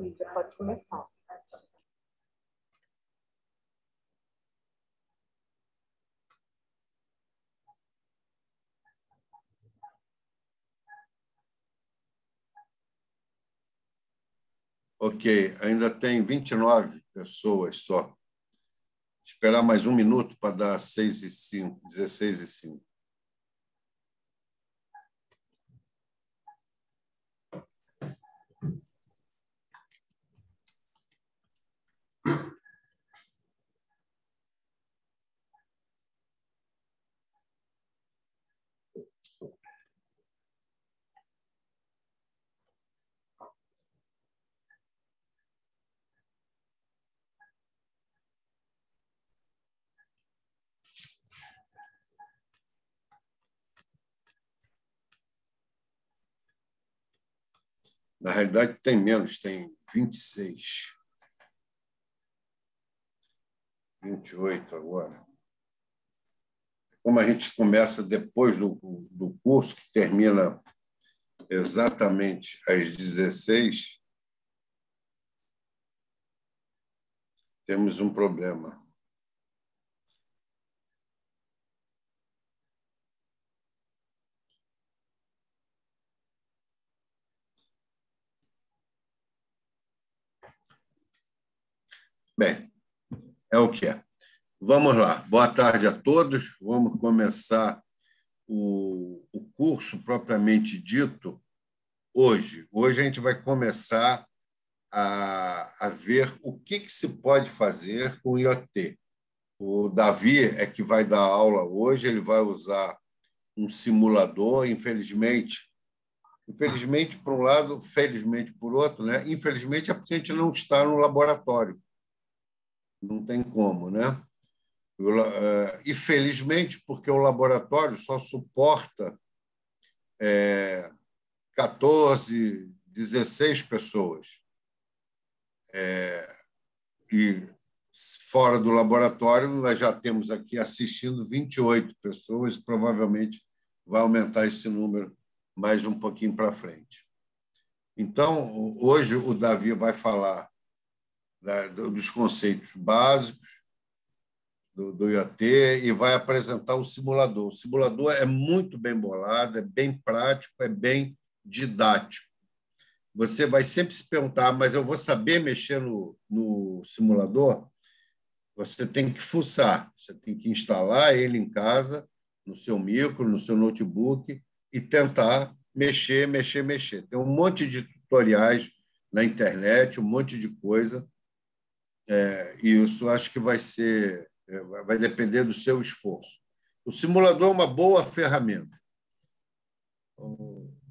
Lívia, pode começar. Ok, ainda tem 29 pessoas só. Esperar mais um minuto para dar 6 e 5, 16 e 5. Na realidade, tem menos, tem 26. 28 agora. Como a gente começa depois do, do curso, que termina exatamente às 16, temos um problema. Bem, é o que é. Vamos lá. Boa tarde a todos. Vamos começar o, o curso propriamente dito hoje. Hoje a gente vai começar a, a ver o que, que se pode fazer com o IoT. O Davi é que vai dar aula hoje, ele vai usar um simulador, infelizmente. Infelizmente, por um lado, felizmente por outro, né? Infelizmente é porque a gente não está no laboratório não tem como, né? Eh, e felizmente, porque o laboratório só suporta é, 14, 16 pessoas. É, e fora do laboratório, nós já temos aqui assistindo 28 pessoas, provavelmente vai aumentar esse número mais um pouquinho para frente. Então, hoje o Davi vai falar da, dos conceitos básicos do, do e vai apresentar o simulador. O simulador é muito bem bolado, é bem prático, é bem didático. Você vai sempre se perguntar, mas eu vou saber mexer no, no simulador? Você tem que fuçar, você tem que instalar ele em casa, no seu micro, no seu notebook e tentar mexer, mexer, mexer. Tem um monte de tutoriais na internet, um monte de coisa é, e isso acho que vai ser, é, vai depender do seu esforço. O simulador é uma boa ferramenta.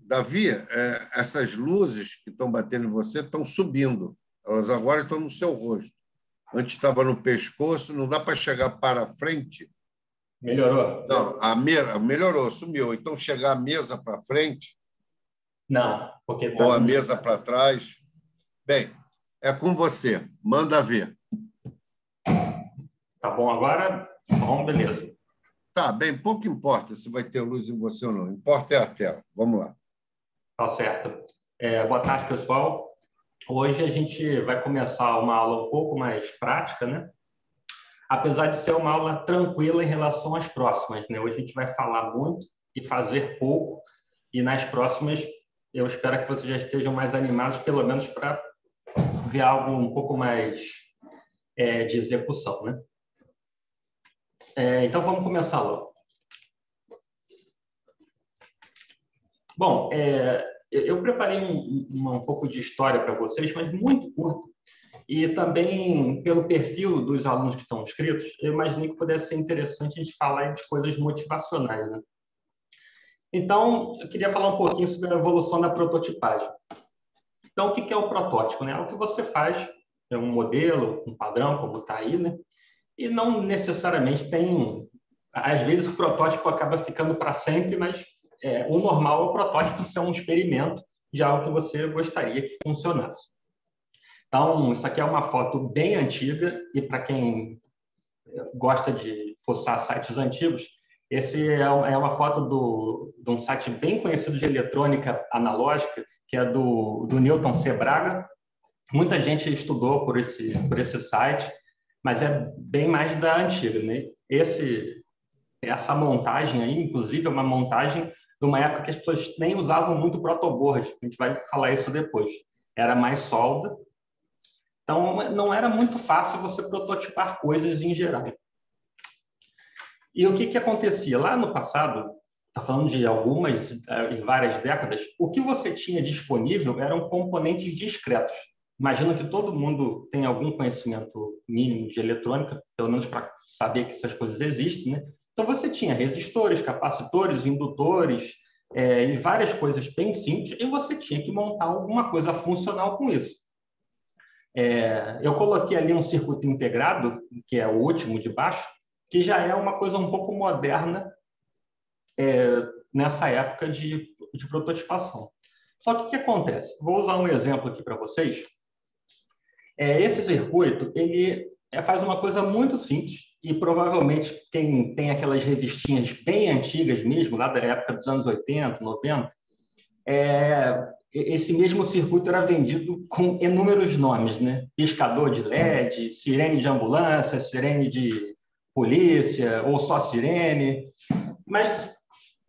Davi, é, essas luzes que estão batendo em você estão subindo. Elas agora estão no seu rosto. Antes estava no pescoço, não dá para chegar para frente. Melhorou? Não, a me... melhorou, sumiu. Então, chegar a mesa para frente. Não, porque. Tá ou a mesa para trás. Bem, é com você. Manda ver. Tá bom agora? Bom, beleza. Tá, bem, pouco importa se vai ter luz em você ou não. Importa é a tela. Vamos lá. Tá certo. É, boa tarde, pessoal. Hoje a gente vai começar uma aula um pouco mais prática, né? Apesar de ser uma aula tranquila em relação às próximas, né? Hoje a gente vai falar muito e fazer pouco, e nas próximas eu espero que vocês já estejam mais animados, pelo menos para ver algo um pouco mais é, de execução, né? É, então, vamos começar logo. Bom, é, eu preparei um, um, um, pouco de história para vocês, mas muito curto. E também, pelo perfil dos alunos que estão inscritos, eu imaginei que pudesse ser interessante a gente falar de coisas motivacionais. Né? Então, eu queria falar um pouquinho sobre a evolução da prototipagem. Então, o que é o protótipo? Né? É o que você faz, é um modelo, um padrão, como está aí, né? e não necessariamente tem. Às vezes, o protótipo acaba ficando para sempre, mas é, o normal é o protótipo ser um experimento de algo que você gostaria que funcionasse. Então, isso aqui é uma foto bem antiga, e para quem gosta de fuçar sites antigos, esse é, é uma foto do, de um site bem conhecido de eletrônica analógica, que é do, do Newton C. Braga. Muita gente estudou por esse, por esse site, mas é bem mais da antiga. Né? Esse, essa montagem aí, inclusive, é uma montagem de uma época que as pessoas nem usavam muito protoboard. A gente vai falar isso depois. Era mais solda. Então, não era muito fácil você prototipar coisas em geral. E o que, que acontecia? Lá no passado, está falando de algumas, eh, em várias décadas, o que você tinha disponível eram componentes discretos. Imagino que todo mundo tem algum conhecimento mínimo de eletrônica, pelo menos para saber que essas coisas existem, né? Então você tinha resistores, capacitores, indutores é, e várias coisas bem simples, e você tinha que montar alguma coisa funcional com isso. É, eu coloquei ali um circuito integrado, que é o último de baixo, que já é uma coisa um pouco moderna é, nessa época de, de prototipação. Só que o que acontece? Vou usar um exemplo aqui para vocês. É, esse circuito ele é, faz uma coisa muito simples e provavelmente quem tem aquelas revistinhas bem antigas mesmo, lá da época dos anos 80, 90, é, esse mesmo circuito era vendido com inúmeros nomes, né? Piscador de LED, sirene de ambulância, sirene de polícia ou só sirene. Mas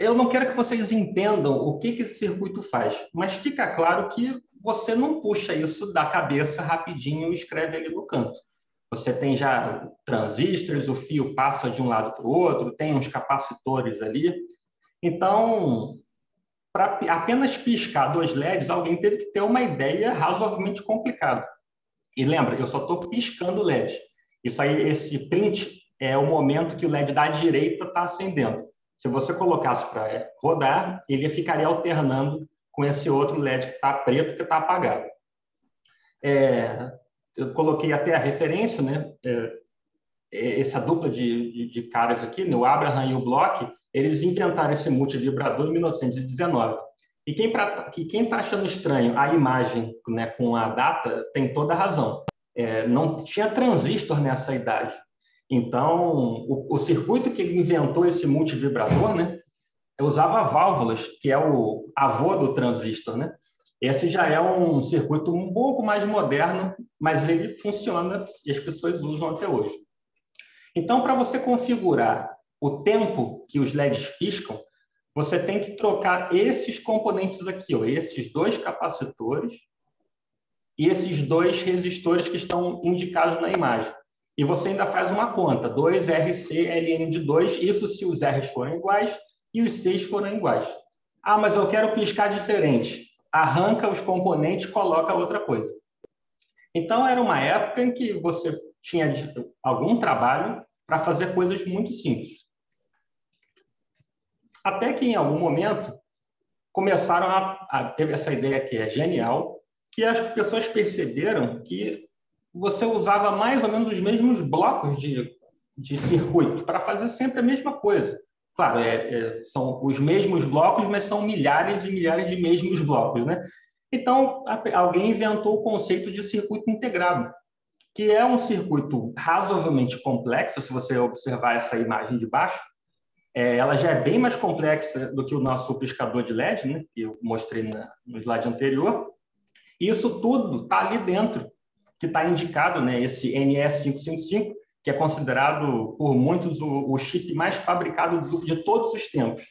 eu não quero que vocês entendam o que, que esse circuito faz, mas fica claro que você não puxa isso da cabeça rapidinho e escreve ali no canto. Você tem já transistores, o fio passa de um lado para o outro, tem uns capacitores ali. Então, para apenas piscar dois LEDs, alguém teve que ter uma ideia razoavelmente complicada. E lembra, eu só estou piscando LED. Isso aí, esse print é o momento que o LED da direita está acendendo. Se você colocasse para rodar, ele ficaria alternando com esse outro LED que está preto, que está apagado. É, eu coloquei até a referência, né? É, é, essa dupla de, de, de, caras aqui, né? o Abraham e o Bloch, eles inventaram esse multivibrador em 1919. E quem está achando estranho a imagem né, com a data tem toda a razão. É, não tinha transistor nessa idade. Então, o, o circuito que ele inventou esse multivibrador, né, usava válvulas, que é o avô do transistor, né? Esse já é um circuito um pouco mais moderno, mas ele funciona e as pessoas usam até hoje. Então, para você configurar o tempo que os LEDs piscam, você tem que trocar esses componentes aqui, ó, esses dois capacitores e esses dois resistores que estão indicados na imagem. E você ainda faz uma conta, 2 RC LN de 2, isso se os R's forem iguais e os seis foram iguais. Ah, mas eu quero piscar diferente. Arranca os componentes, coloca outra coisa. Então, era uma época em que você tinha algum trabalho para fazer coisas muito simples. Até que, em algum momento, começaram a, a ter essa ideia que é genial, que as pessoas perceberam que você usava mais ou menos os mesmos blocos de, de circuito para fazer sempre a mesma coisa. Claro, é, é, são os mesmos blocos, mas são milhares e milhares de mesmos blocos, né? Então, alguém inventou o conceito de circuito integrado, que é um circuito razoavelmente complexo, se você observar essa imagem de baixo, é, ela já é bem mais complexa do que o nosso piscador de LED, né, que eu mostrei na, no slide anterior. Isso tudo está ali dentro, que está indicado, né, esse NS555, que é considerado por muitos o, o chip mais fabricado de todos os tempos.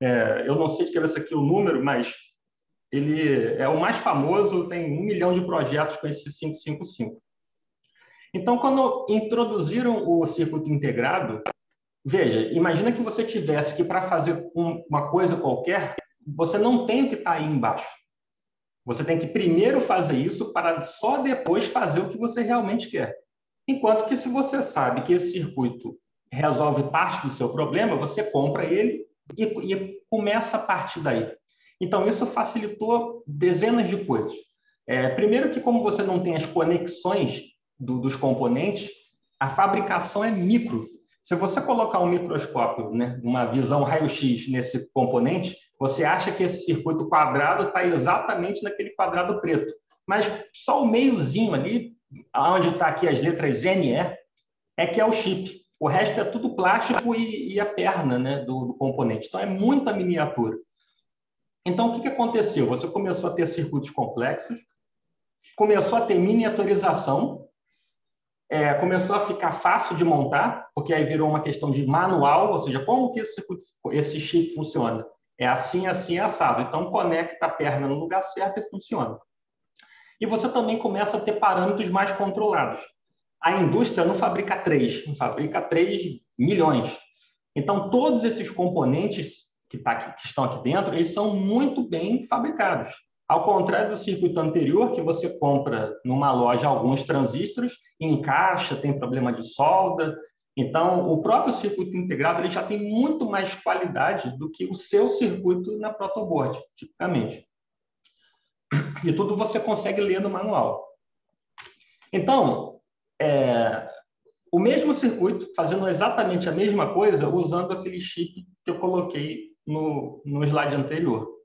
É, eu não sei de cabeça aqui o número, mas ele é o mais famoso, tem um milhão de projetos com esse 555. Então, quando introduziram o circuito integrado, veja, imagina que você tivesse que, para fazer um, uma coisa qualquer, você não tem que estar tá aí embaixo. Você tem que primeiro fazer isso para só depois fazer o que você realmente quer. Enquanto que se você sabe que esse circuito resolve parte do seu problema, você compra ele e, e começa a partir daí. Então, isso facilitou dezenas de coisas. É, primeiro que, como você não tem as conexões do, dos componentes, a fabricação é micro. Se você colocar um microscópio, né, uma visão raio-x nesse componente, você acha que esse circuito quadrado está exatamente naquele quadrado preto. Mas só o meiozinho ali onde está aqui as letras NE, é que é o chip. O resto é tudo plástico e, e a perna né, do, do, componente. Então, é muita miniatura. Então, o que, que aconteceu? Você começou a ter circuitos complexos, começou a ter miniaturização, é, começou a ficar fácil de montar, porque aí virou uma questão de manual, ou seja, como que esse, esse chip funciona? É assim, assim, assado. Então, conecta a perna no lugar certo e funciona. E você também começa a ter parâmetros mais controlados. A indústria não fabrica três, fabrica três milhões. Então, todos esses componentes que, tá aqui, que estão aqui dentro, eles são muito bem fabricados. Ao contrário do circuito anterior, que você compra numa loja alguns transistores, encaixa, tem problema de solda. Então, o próprio circuito integrado ele já tem muito mais qualidade do que o seu circuito na protoboard, tipicamente. E tudo você consegue ler no manual. Então, é, o mesmo circuito, fazendo exatamente a mesma coisa, usando aquele chip que eu coloquei no, no slide anterior.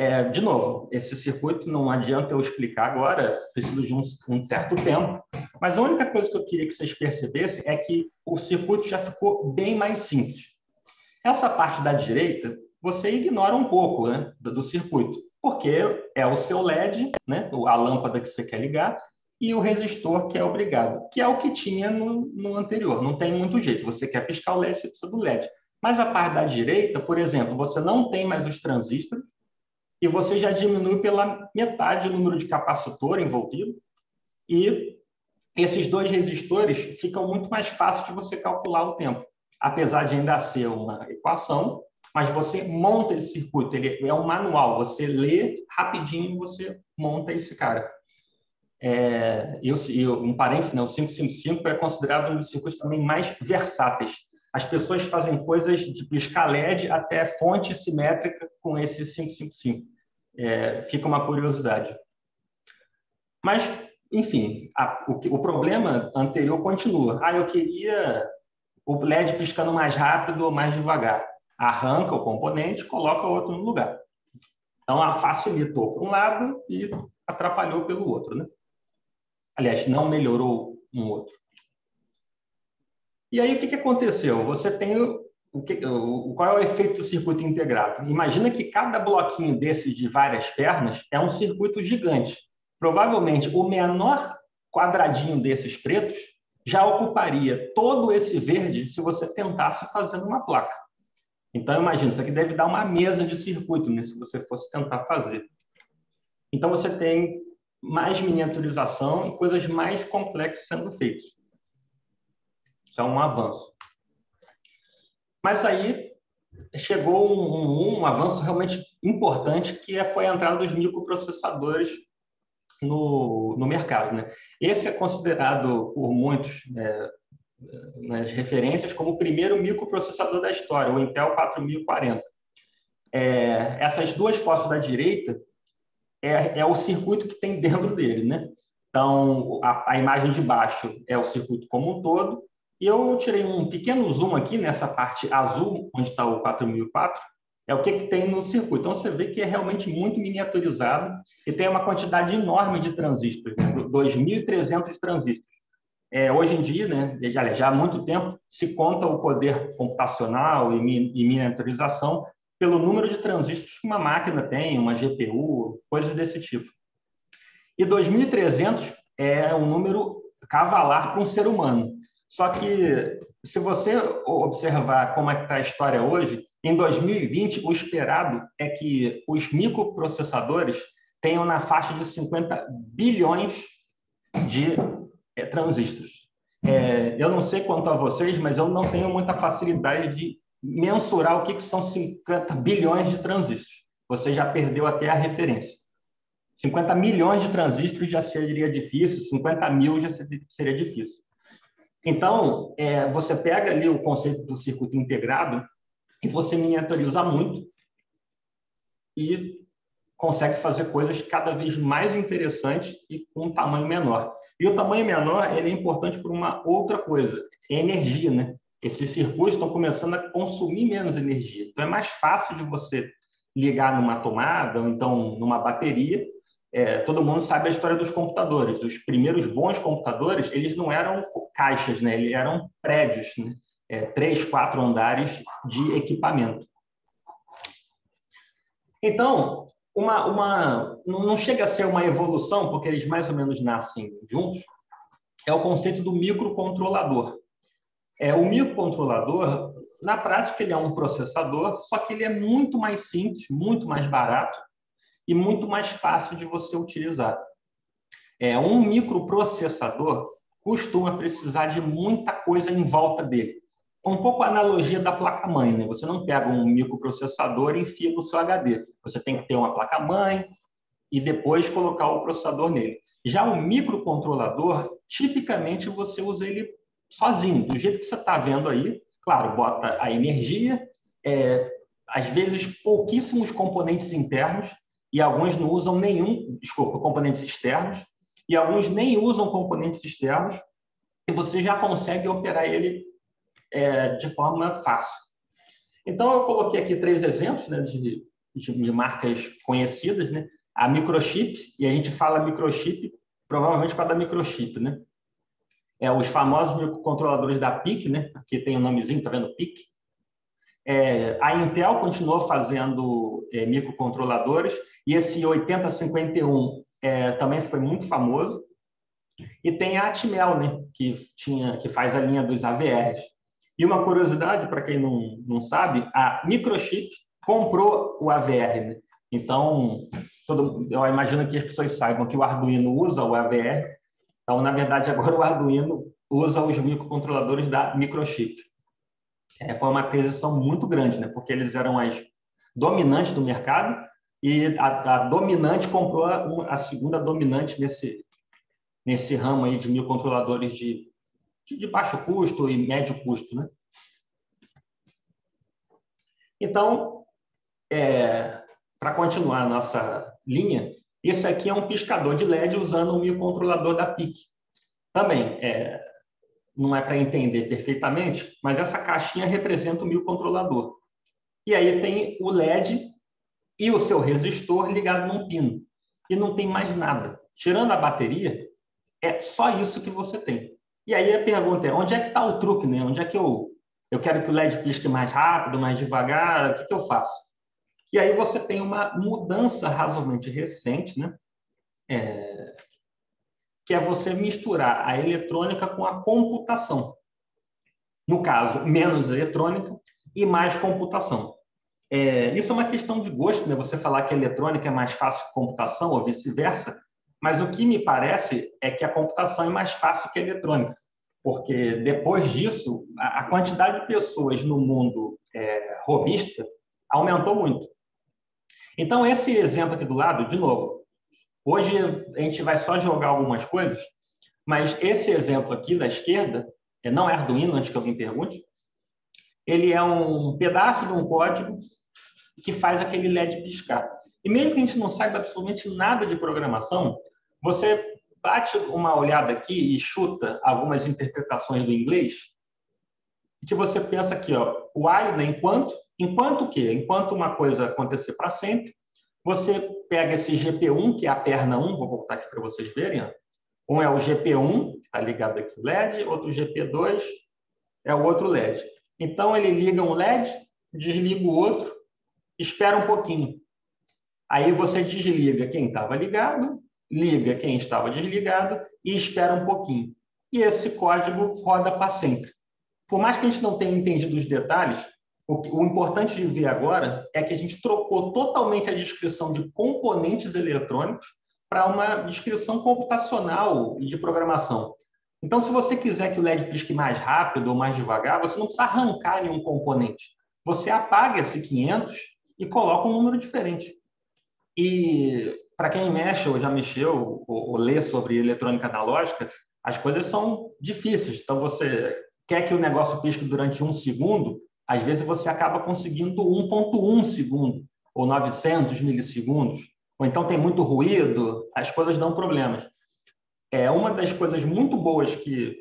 É, de novo, esse circuito não adianta eu explicar agora, preciso de um, um, certo tempo, mas a única coisa que eu queria que vocês percebessem é que o circuito já ficou bem mais simples. Essa parte da direita, você ignora um pouco né, do, do circuito, porque é o seu LED, né, a lâmpada que você quer ligar, e o resistor que é obrigado, que é o que tinha no, no anterior. Não tem muito jeito. Você quer piscar o LED, você precisa do LED. Mas a parte da direita, por exemplo, você não tem mais os transistores e você já diminui pela metade o número de capacitor envolvido e esses dois resistores ficam muito mais fáceis de você calcular o tempo. Apesar de ainda ser uma equação, mas você monta esse circuito, ele é um manual, você lê rapidinho, você monta esse cara. É, eu, eu, um parênteses, né, o 555 é considerado um dos circuitos também mais versáteis. As pessoas fazem coisas de piscar LED até fonte simétrica com esse 555. É, fica uma curiosidade. Mas, enfim, a, o, o problema anterior continua. Ah, eu queria o LED piscando mais rápido ou mais devagar. Arranca o componente, coloca outro no lugar. Então, a facilitou para um lado e atrapalhou pelo outro. Né? Aliás, não melhorou um outro. E aí, o que, que aconteceu? Você tem o, o que, o, qual é o efeito do circuito integrado? Imagina que cada bloquinho desse de várias pernas é um circuito gigante. Provavelmente, o menor quadradinho desses pretos já ocuparia todo esse verde se você tentasse fazer uma placa. Então, imagina, isso aqui deve dar uma mesa de circuito né, se você fosse tentar fazer. Então, você tem mais miniaturização e coisas mais complexas sendo feitas. Isso é um avanço. Mas aí chegou um, um, um avanço realmente importante, que é, foi a entrada dos microprocessadores no, no mercado. Né? Esse é considerado por muitos é, nas referências como o primeiro microprocessador da história, o Intel 4040. É, essas duas fotos da direita é, é o circuito que tem dentro dele, né? Então, a, a, imagem de baixo é o circuito como um todo, e eu tirei um pequeno zoom aqui nessa parte azul, onde está o 4004, é o que, que tem no circuito. Então, você vê que é realmente muito miniaturizado e tem uma quantidade enorme de transistores, né? 2.300 transistores. É, hoje em dia, né, já, já há muito tempo, se conta o poder computacional e, e miniaturização pelo número de transistores que uma máquina tem, uma GPU, coisas desse tipo. E 2.300 é um número cavalar para um ser humano. Só que, se você observar como é que está a história hoje, em 2020, o esperado é que os microprocessadores tenham na faixa de 50 bilhões de é, transistores. É, eu não sei quanto a vocês, mas eu não tenho muita facilidade de mensurar o que, que são 50 bilhões de transistores. Você já perdeu até a referência. 50 milhões de transistores já seria difícil, 50 mil já seria difícil. Então, é, você pega ali o conceito do circuito integrado e você miniaturiza muito e consegue fazer coisas cada vez mais interessantes e com um tamanho menor. E o tamanho menor ele é importante por uma outra coisa, é energia, né? esses circuitos estão começando a consumir menos energia. Então, é mais fácil de você ligar numa tomada ou então numa bateria. É, todo mundo sabe a história dos computadores. Os primeiros bons computadores, eles não eram caixas, né? eles eram prédios, né? É, três, quatro andares de equipamento. Então, uma, uma não chega a ser uma evolução, porque eles mais ou menos nascem juntos, é o conceito do microcontrolador. É, o microcontrolador, na prática, ele é um processador, só que ele é muito mais simples, muito mais barato e muito mais fácil de você utilizar. É, um microprocessador costuma precisar de muita coisa em volta dele. Um pouco a analogia da placa-mãe, né? Você não pega um microprocessador e enfia no seu HD. Você tem que ter uma placa-mãe e depois colocar o processador nele. Já o microcontrolador, tipicamente você usa ele sozinho, do jeito que você está vendo aí. Claro, bota a energia, é, às vezes pouquíssimos componentes internos e alguns não usam nenhum, desculpa, componentes externos e alguns nem usam componentes externos e você já consegue operar ele é, de forma fácil. Então, eu coloquei aqui três exemplos né, de, de, marcas conhecidas. Né? A Microchip, e a gente fala microchip provavelmente para dar microchip. Né? É, os famosos microcontroladores da PIC, né? aqui tem o um nomezinho, tá vendo? PIC. É, a Intel continuou fazendo é, microcontroladores, e esse 8051 é, também foi muito famoso. E tem a Atmel, né, que, tinha, que faz a linha dos AVRs. E uma curiosidade, para quem não, não sabe, a Microchip comprou o AVR. Né? Então, todo, eu imagino que as pessoas saibam que o Arduino usa o AVR. Então, na verdade, agora o Arduino usa os microcontroladores da Microchip. É, foi uma aquisição muito grande, né? porque eles eram as dominantes do mercado e a, a dominante comprou a, a, segunda dominante nesse, nesse ramo aí de microcontroladores de de baixo custo e médio custo. Né? Então, é, para continuar a nossa linha, esse aqui é um piscador de LED usando o microcontrolador da PIC. Também, é, não é para entender perfeitamente, mas essa caixinha representa o microcontrolador. E aí tem o LED e o seu resistor ligado num pino. E não tem mais nada. Tirando a bateria, é só isso que você tem. E aí a pergunta é, onde é que está o truque? Né? Onde é que eu, eu quero que o LED pisque mais rápido, mais devagar? O que, que eu faço? E aí você tem uma mudança razoavelmente recente, né? É, que é você misturar a eletrônica com a computação. No caso, menos eletrônica e mais computação. É, isso é uma questão de gosto, né? Você falar que a eletrônica é mais fácil que computação ou vice-versa, mas o que me parece é que a computação é mais fácil que a eletrônica porque depois disso, a quantidade de pessoas no mundo é, robista aumentou muito. Então, esse exemplo aqui do lado, de novo, hoje a gente vai só jogar algumas coisas, mas esse exemplo aqui da esquerda, não é Arduino, antes que alguém pergunte, ele é um pedaço de um código que faz aquele LED piscar. E mesmo que a gente não saiba absolutamente nada de programação, você bate uma olhada aqui e chuta algumas interpretações do inglês, que você pensa aqui, ó, while, né, enquanto, enquanto o quê? Enquanto uma coisa acontecer para sempre, você pega esse GP1, que é a perna 1, vou voltar aqui para vocês verem, um é o GP1, que está ligado aqui o LED, outro GP2 é o outro LED. Então, ele liga um LED, desliga o outro, espera um pouquinho. Aí você desliga quem estava ligado, liga quem estava desligado e espera um pouquinho. E esse código roda para sempre. Por mais que a gente não tenha entendido os detalhes, o, o importante de ver agora é que a gente trocou totalmente a descrição de componentes eletrônicos para uma descrição computacional e de programação. Então, se você quiser que o LED pisque mais rápido ou mais devagar, você não precisa arrancar nenhum componente. Você apaga esse 500 e coloca um número diferente. E para quem mexe ou já mexeu ou, ou lê sobre eletrônica analógica, as coisas são difíceis. Então, você quer que o negócio pisque durante um segundo, às vezes você acaba conseguindo 1.1 segundo ou 900 milissegundos. Ou então tem muito ruído, as coisas dão problemas. É uma das coisas muito boas que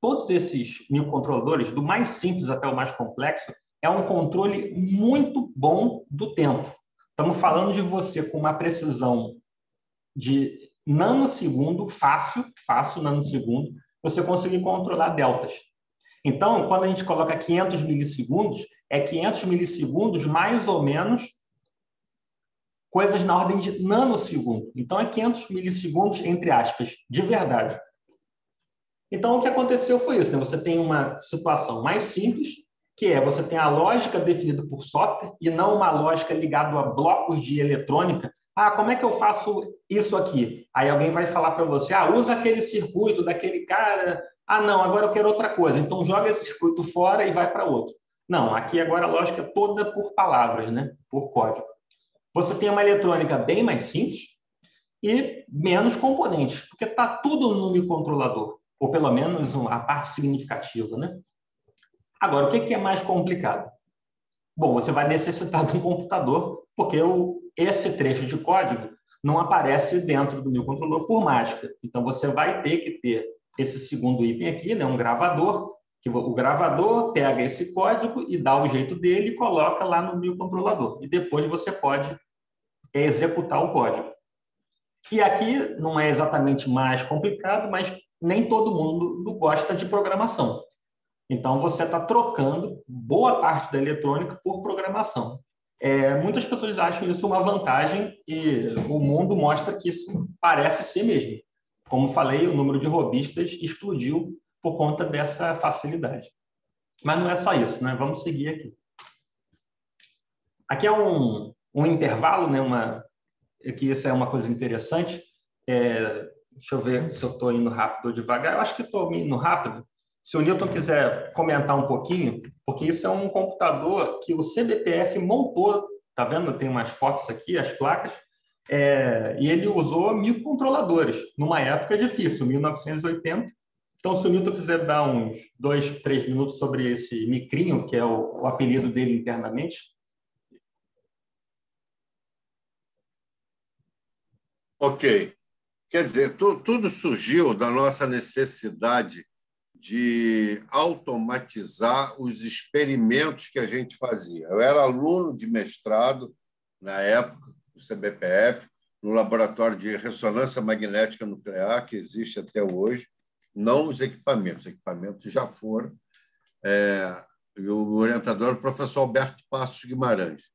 todos esses microcontroladores, do mais simples até o mais complexo, é um controle muito bom do tempo. Estamos falando de você com uma precisão de nanosegundo, fácil, fácil nanosegundo, você conseguir controlar deltas. Então, quando a gente coloca 500 milissegundos, é 500 milissegundos mais ou menos coisas na ordem de nanosegundo. Então, é 500 milissegundos, entre aspas, de verdade. Então, o que aconteceu foi isso. Né? Você tem uma situação mais simples, que é você tem a lógica definida por software e não uma lógica ligada a blocos de eletrônica. Ah, como é que eu faço isso aqui? Aí alguém vai falar para você, ah, usa aquele circuito daquele cara. Ah, não, agora eu quero outra coisa. Então, joga esse circuito fora e vai para outro. Não, aqui agora a lógica é toda por palavras, né? por código. Você tem uma eletrônica bem mais simples e menos componentes, porque está tudo no microcontrolador, ou pelo menos a parte significativa. Né? Agora, o que é mais complicado? Bom, você vai necessitar de um computador, porque o, esse trecho de código não aparece dentro do microcontrolador por mágica. Então, você vai ter que ter esse segundo item aqui, né, um gravador, que o gravador pega esse código e dá o jeito dele e coloca lá no microcontrolador. E depois você pode executar o código. E aqui não é exatamente mais complicado, mas nem todo mundo gosta de programação. Então, você está trocando boa parte da eletrônica por programação. É, muitas pessoas acham isso uma vantagem e o mundo mostra que isso parece ser mesmo. Como falei, o número de robistas explodiu por conta dessa facilidade. Mas não é só isso, né? Vamos seguir aqui. Aqui é um, um intervalo, né? Uma, que isso é uma coisa interessante. É, deixa eu ver se eu estou indo rápido ou devagar. Eu acho que estou indo rápido. Se o Newton quiser comentar um pouquinho, porque isso é um computador que o CBPF montou, tá vendo? Tem umas fotos aqui, as placas, é, e ele usou microcontroladores, numa época difícil, 1980. Então, se o Newton quiser dar uns dois, três minutos sobre esse micrinho, que é o, o apelido dele internamente, Ok. Quer dizer, tu, tudo surgiu da nossa necessidade de automatizar os experimentos que a gente fazia. Eu era aluno de mestrado, na época, do CBPF, no laboratório de ressonância magnética nuclear, que existe até hoje, não os equipamentos, os equipamentos já foram. É, e o orientador o professor Alberto Passos Guimarães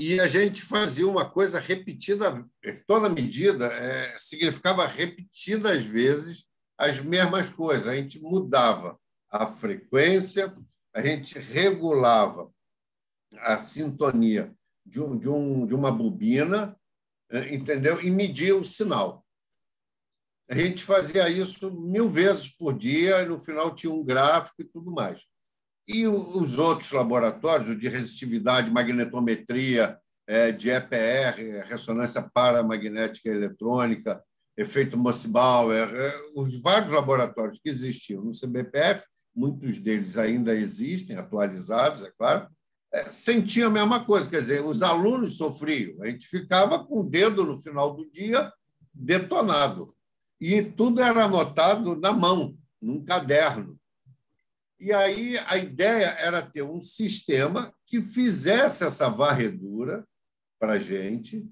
e a gente fazia uma coisa repetida, toda medida é, significava repetidas vezes as mesmas coisas. A gente mudava a frequência, a gente regulava a sintonia de, um, de, um, de uma bobina, é, entendeu? E media o sinal. A gente fazia isso mil vezes por dia, e no final tinha um gráfico e tudo mais. E os outros laboratórios, o de resistividade, magnetometria, é, de EPR, ressonância paramagnética eletrônica, efeito Mossbauer, é, os vários laboratórios que existiam no CBPF, muitos deles ainda existem, atualizados, é claro, é, sentiam a mesma coisa. Quer dizer, os alunos sofriam, a gente ficava com o dedo no final do dia detonado. E tudo era anotado na mão, num caderno. E aí a ideia era ter um sistema que fizesse essa varredura para a gente,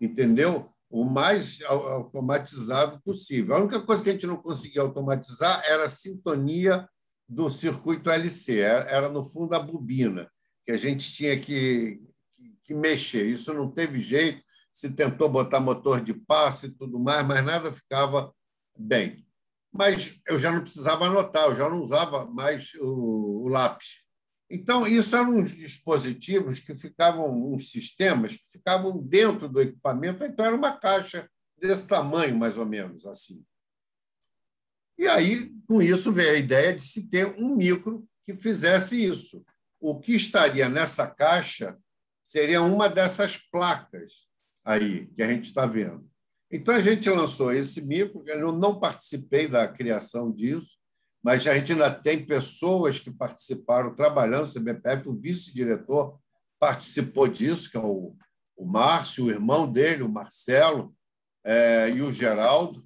entendeu? O mais automatizado possível. A única coisa que a gente não conseguia automatizar era a sintonia do circuito LC, era, no fundo, a bobina, que a gente tinha que, que, que mexer. Isso não teve jeito, se tentou botar motor de passe e tudo mais, mas nada ficava bem mas eu já não precisava anotar, eu já não usava mais o, o lápis. Então, isso eram uns dispositivos que ficavam, uns sistemas que ficavam dentro do equipamento, então era uma caixa desse tamanho, mais ou menos, assim. E aí, com isso, veio a ideia de se ter um micro que fizesse isso. O que estaria nessa caixa seria uma dessas placas aí que a gente está vendo. Então, a gente lançou esse micro, eu não participei da criação disso, mas a gente ainda tem pessoas que participaram trabalhando no CBPF, o vice-diretor participou disso, que é o, o Márcio, o irmão dele, o Marcelo, é, e o Geraldo,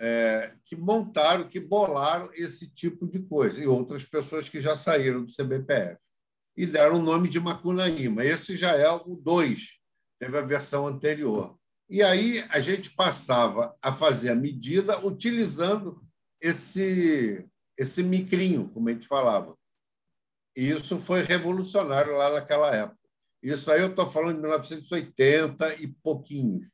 é, que montaram, que bolaram esse tipo de coisa, e outras pessoas que já saíram do CBPF. E deram o nome de Macunaíma. Esse já é o 2, teve a versão anterior. E aí a gente passava a fazer a medida utilizando esse, esse micrinho, como a gente falava. E isso foi revolucionário lá naquela época. Isso aí eu estou falando de 1980 e pouquinhos.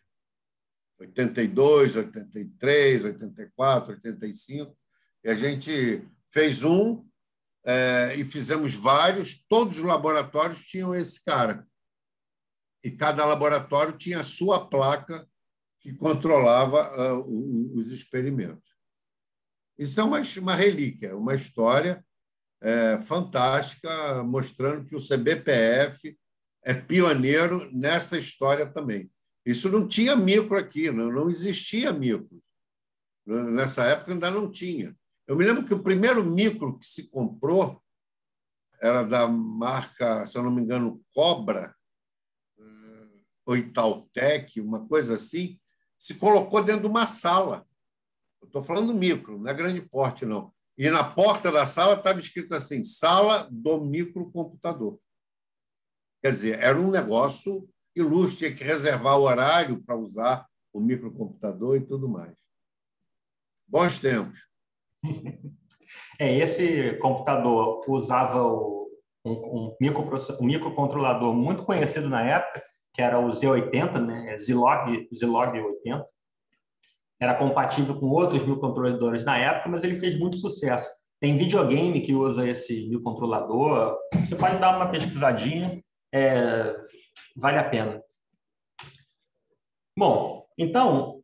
82, 83, 84, 85. E a gente fez um é, e fizemos vários. Todos os laboratórios tinham esse cara. E cada laboratório tinha a sua placa que controlava uh, os experimentos. Isso é uma, uma relíquia, uma história é, fantástica, mostrando que o CBPF é pioneiro nessa história também. Isso não tinha micro aqui, não, não existia micro. Nessa época ainda não tinha. Eu me lembro que o primeiro micro que se comprou era da marca, se eu não me engano, Cobra, eh, ou uma coisa assim, se colocou dentro de uma sala. Estou falando micro, não é grande porte, não. E na porta da sala estava escrito assim: sala do microcomputador. Quer dizer, era um negócio ilustre, tinha que reservar o horário para usar o microcomputador e tudo mais. Bons tempos. É, esse computador usava o, um, um, micro, um microcontrolador muito conhecido na época, que era o Z80, né? Zilog, Zilog 80 era compatível com outros microcontroladores na época, mas ele fez muito sucesso. Tem videogame que usa esse microcontrolador. Você pode dar uma pesquisadinha, é, vale a pena. Bom, então,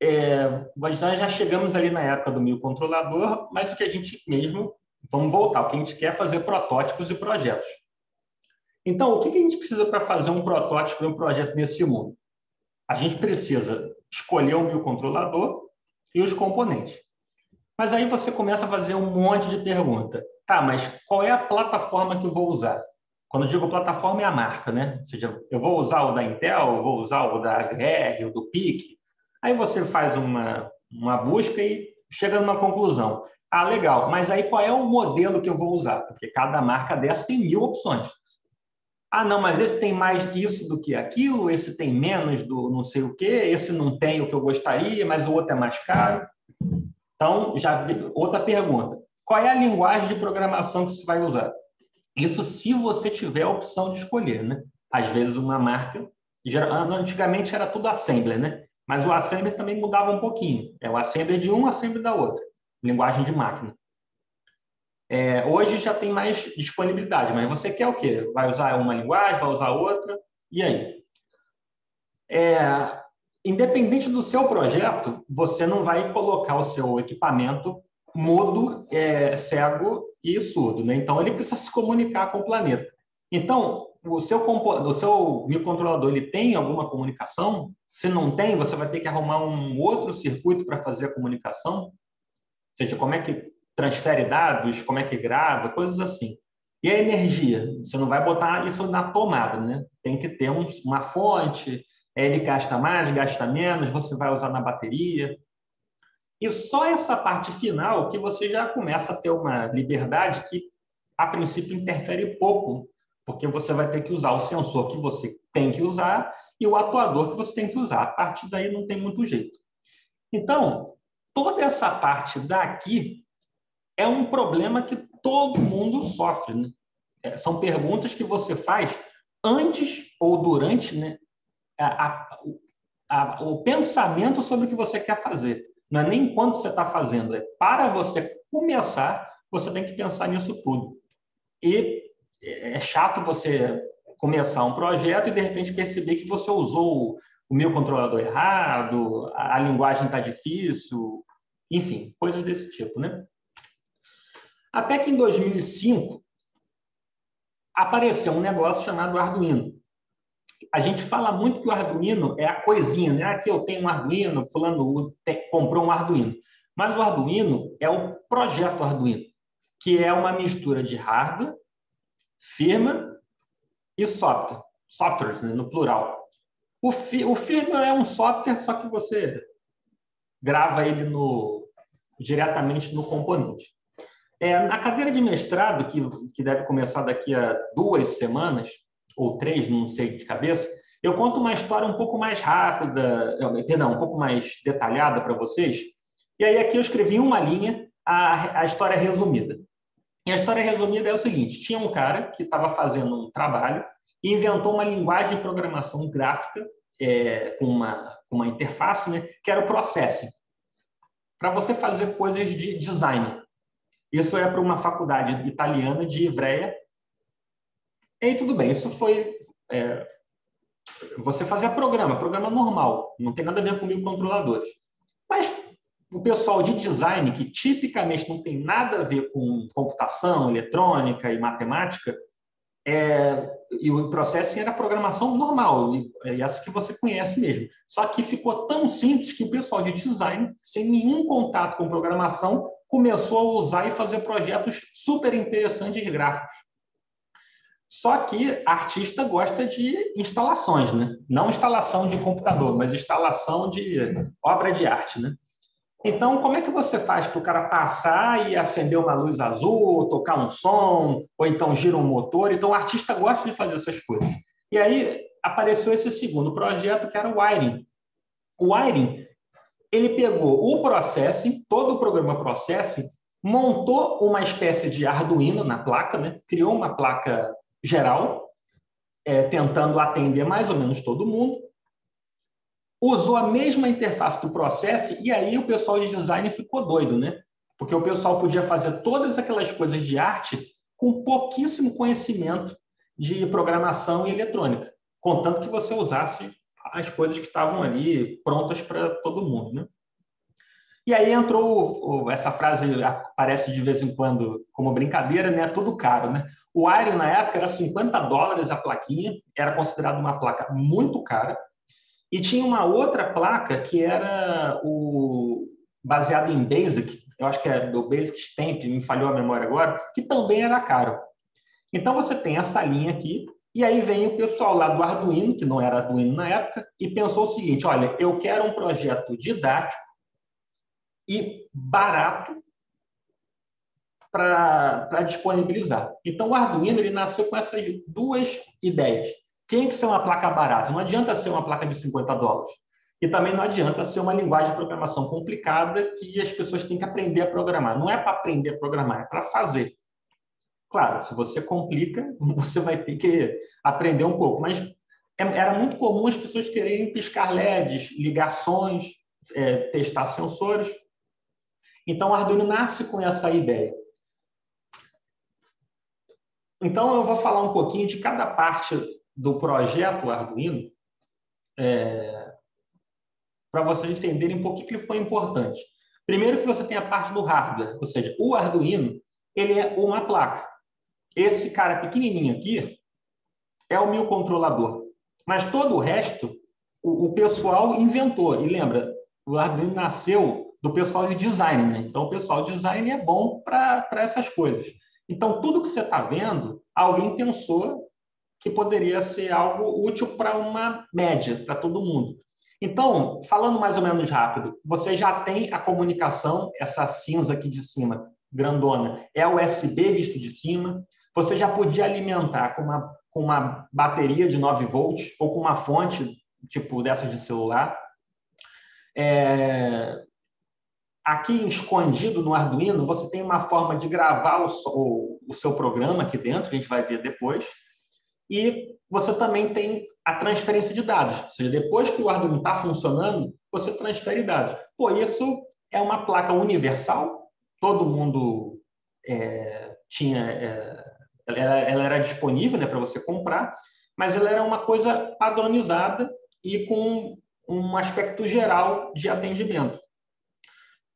é, nós já chegamos ali na época do microcontrolador, mas o que a gente mesmo, vamos voltar, o que a gente quer é fazer protótipos e projetos. Então, o que a gente precisa para fazer um protótipo e um projeto nesse mundo? A gente precisa escolher o microcontrolador e os componentes. Mas aí você começa a fazer um monte de pergunta. Tá, mas qual é a plataforma que eu vou usar? Quando eu digo plataforma, é a marca, né? Ou seja, eu vou usar o da Intel, eu vou usar o da AVR, o do PIC. Aí você faz uma, uma busca e chega numa conclusão. Ah, legal, mas aí qual é o modelo que eu vou usar? Porque cada marca dessa tem mil opções. Ah, não, mas esse tem mais disso do que aquilo, esse tem menos do não sei o quê, esse não tem o que eu gostaria, mas o outro é mais caro. Então, já outra pergunta. Qual é a linguagem de programação que você vai usar? Isso se você tiver a opção de escolher, né? Às vezes uma marca, antigamente era tudo assembler, né? Mas o assembler também mudava um pouquinho. É o assembler de um, assembler da outra. Linguagem de máquina. É, hoje já tem mais disponibilidade, mas você quer o quê? Vai usar uma linguagem, vai usar outra, e aí? É, independente do seu projeto, você não vai colocar o seu equipamento mudo, é, cego e surdo. Né? Então, ele precisa se comunicar com o planeta. Então, o seu, o seu microcontrolador ele tem alguma comunicação? Se não tem, você vai ter que arrumar um outro circuito para fazer a comunicação. Ou seja, como é que transfere dados, como é que grava, coisas assim. E a energia? Você não vai botar isso na tomada, né? Tem que ter um, uma fonte, ele gasta mais, gasta menos, você vai usar na bateria. E só essa parte final que você já começa a ter uma liberdade que, a princípio, interfere pouco, porque você vai ter que usar o sensor que você tem que usar e o atuador que você tem que usar. A partir daí não tem muito jeito. Então, toda essa parte daqui é um problema que todo mundo sofre. Né? É, são perguntas que você faz antes ou durante né, a, a, a, o pensamento sobre o que você quer fazer. Não é nem quando você está fazendo, é para você começar, você tem que pensar nisso tudo. E é chato você começar um projeto e de repente perceber que você usou o meu controlador errado, a linguagem está difícil, enfim, coisas desse tipo, né? Até que em 2005 apareceu um negócio chamado Arduino. A gente fala muito que o Arduino é a coisinha, né? Aqui eu tenho um Arduino, fulano comprou um Arduino. Mas o Arduino é o projeto Arduino, que é uma mistura de hardware, firma e software, softwares, né? no plural. O, fi, o firmware é um software, só que você grava ele no, diretamente no componente. É, na cadeira de mestrado, que, que deve começar daqui a duas semanas, ou três, não sei de cabeça, eu conto uma história um pouco mais rápida, perdão, um pouco mais detalhada para vocês. E aí aqui eu escrevi uma linha, a, a história resumida. E a história resumida é o seguinte: tinha um cara que estava fazendo um trabalho e inventou uma linguagem de programação gráfica é, com, uma, com uma interface, né, que era o Processing, para você fazer coisas de design. Isso é para uma faculdade italiana de Ivrea. E aí, tudo bem, isso foi. É, você fazia programa, programa normal, não tem nada a ver com microcontroladores. Mas o pessoal de design, que tipicamente não tem nada a ver com computação, eletrônica e matemática, é, e o processo era programação normal, e, é essa que você conhece mesmo. Só que ficou tão simples que o pessoal de design, sem nenhum contato com programação, começou a usar e fazer projetos super interessantes gráficos. Só que artista gosta de instalações, né? Não instalação de computador, mas instalação de obra de arte, né? Então, como é que você faz para o cara passar e acender uma luz azul, tocar um som, ou então gira um motor? Então, o artista gosta de fazer essas coisas. E aí apareceu esse segundo projeto, que era o Wiring. O Wiring, ele pegou o Processing, todo o programa Processing, montou uma espécie de Arduino na placa, né? criou uma placa geral, é, tentando atender mais ou menos todo mundo, usou a mesma interface do processo e aí o pessoal de design ficou doido, né? Porque o pessoal podia fazer todas aquelas coisas de arte com pouquíssimo conhecimento de programação e eletrônica, contanto que você usasse as coisas que estavam ali prontas para todo mundo, né? E aí entrou essa frase aparece de vez em quando como brincadeira, né? Tudo caro, né? O Iron na época era 50 dólares a plaquinha, era considerado uma placa muito cara. E tinha uma outra placa que era o baseado em Basic, eu acho que é do Basic Stamp, me falhou a memória agora, que também era caro. Então você tem essa linha aqui, e aí vem o pessoal lá do Arduino, que não era Arduino na época, e pensou o seguinte: olha, eu quero um projeto didático e barato para disponibilizar. Então o Arduino ele nasceu com essas duas ideias tem que ser uma placa barata. Não adianta ser uma placa de 50 dólares. E também não adianta ser uma linguagem de programação complicada que as pessoas têm que aprender a programar. Não é para aprender a programar, é para fazer. Claro, se você complica, você vai ter que aprender um pouco. Mas é, era muito comum as pessoas quererem piscar LEDs, ligações, é, testar sensores. Então, o Arduino nasce com essa ideia. Então, eu vou falar um pouquinho de cada parte do projeto Arduino, é, para vocês entenderem por que, que foi importante. Primeiro que você tem a parte do hardware, ou seja, o Arduino ele é uma placa. Esse cara pequenininho aqui é o meu controlador. Mas todo o resto, o, o pessoal inventou. E lembra, o Arduino nasceu do pessoal de design, né? Então, o pessoal de design é bom para essas coisas. Então, tudo que você está vendo, alguém pensou que poderia ser algo útil para uma média, para todo mundo. Então, falando mais ou menos rápido, você já tem a comunicação, essa cinza aqui de cima, grandona, é USB visto de cima. Você já podia alimentar com uma, com uma bateria de 9 volts ou com uma fonte, tipo dessa de celular. É... Aqui escondido no Arduino, você tem uma forma de gravar o, o, o seu programa aqui dentro, a gente vai ver depois. E você também tem a transferência de dados, ou seja, depois que o Arduino está funcionando, você transfere dados. Pô, isso é uma placa universal, todo mundo é, tinha, é, ela, ela, era disponível né, para você comprar, mas ela era uma coisa padronizada e com um aspecto geral de atendimento.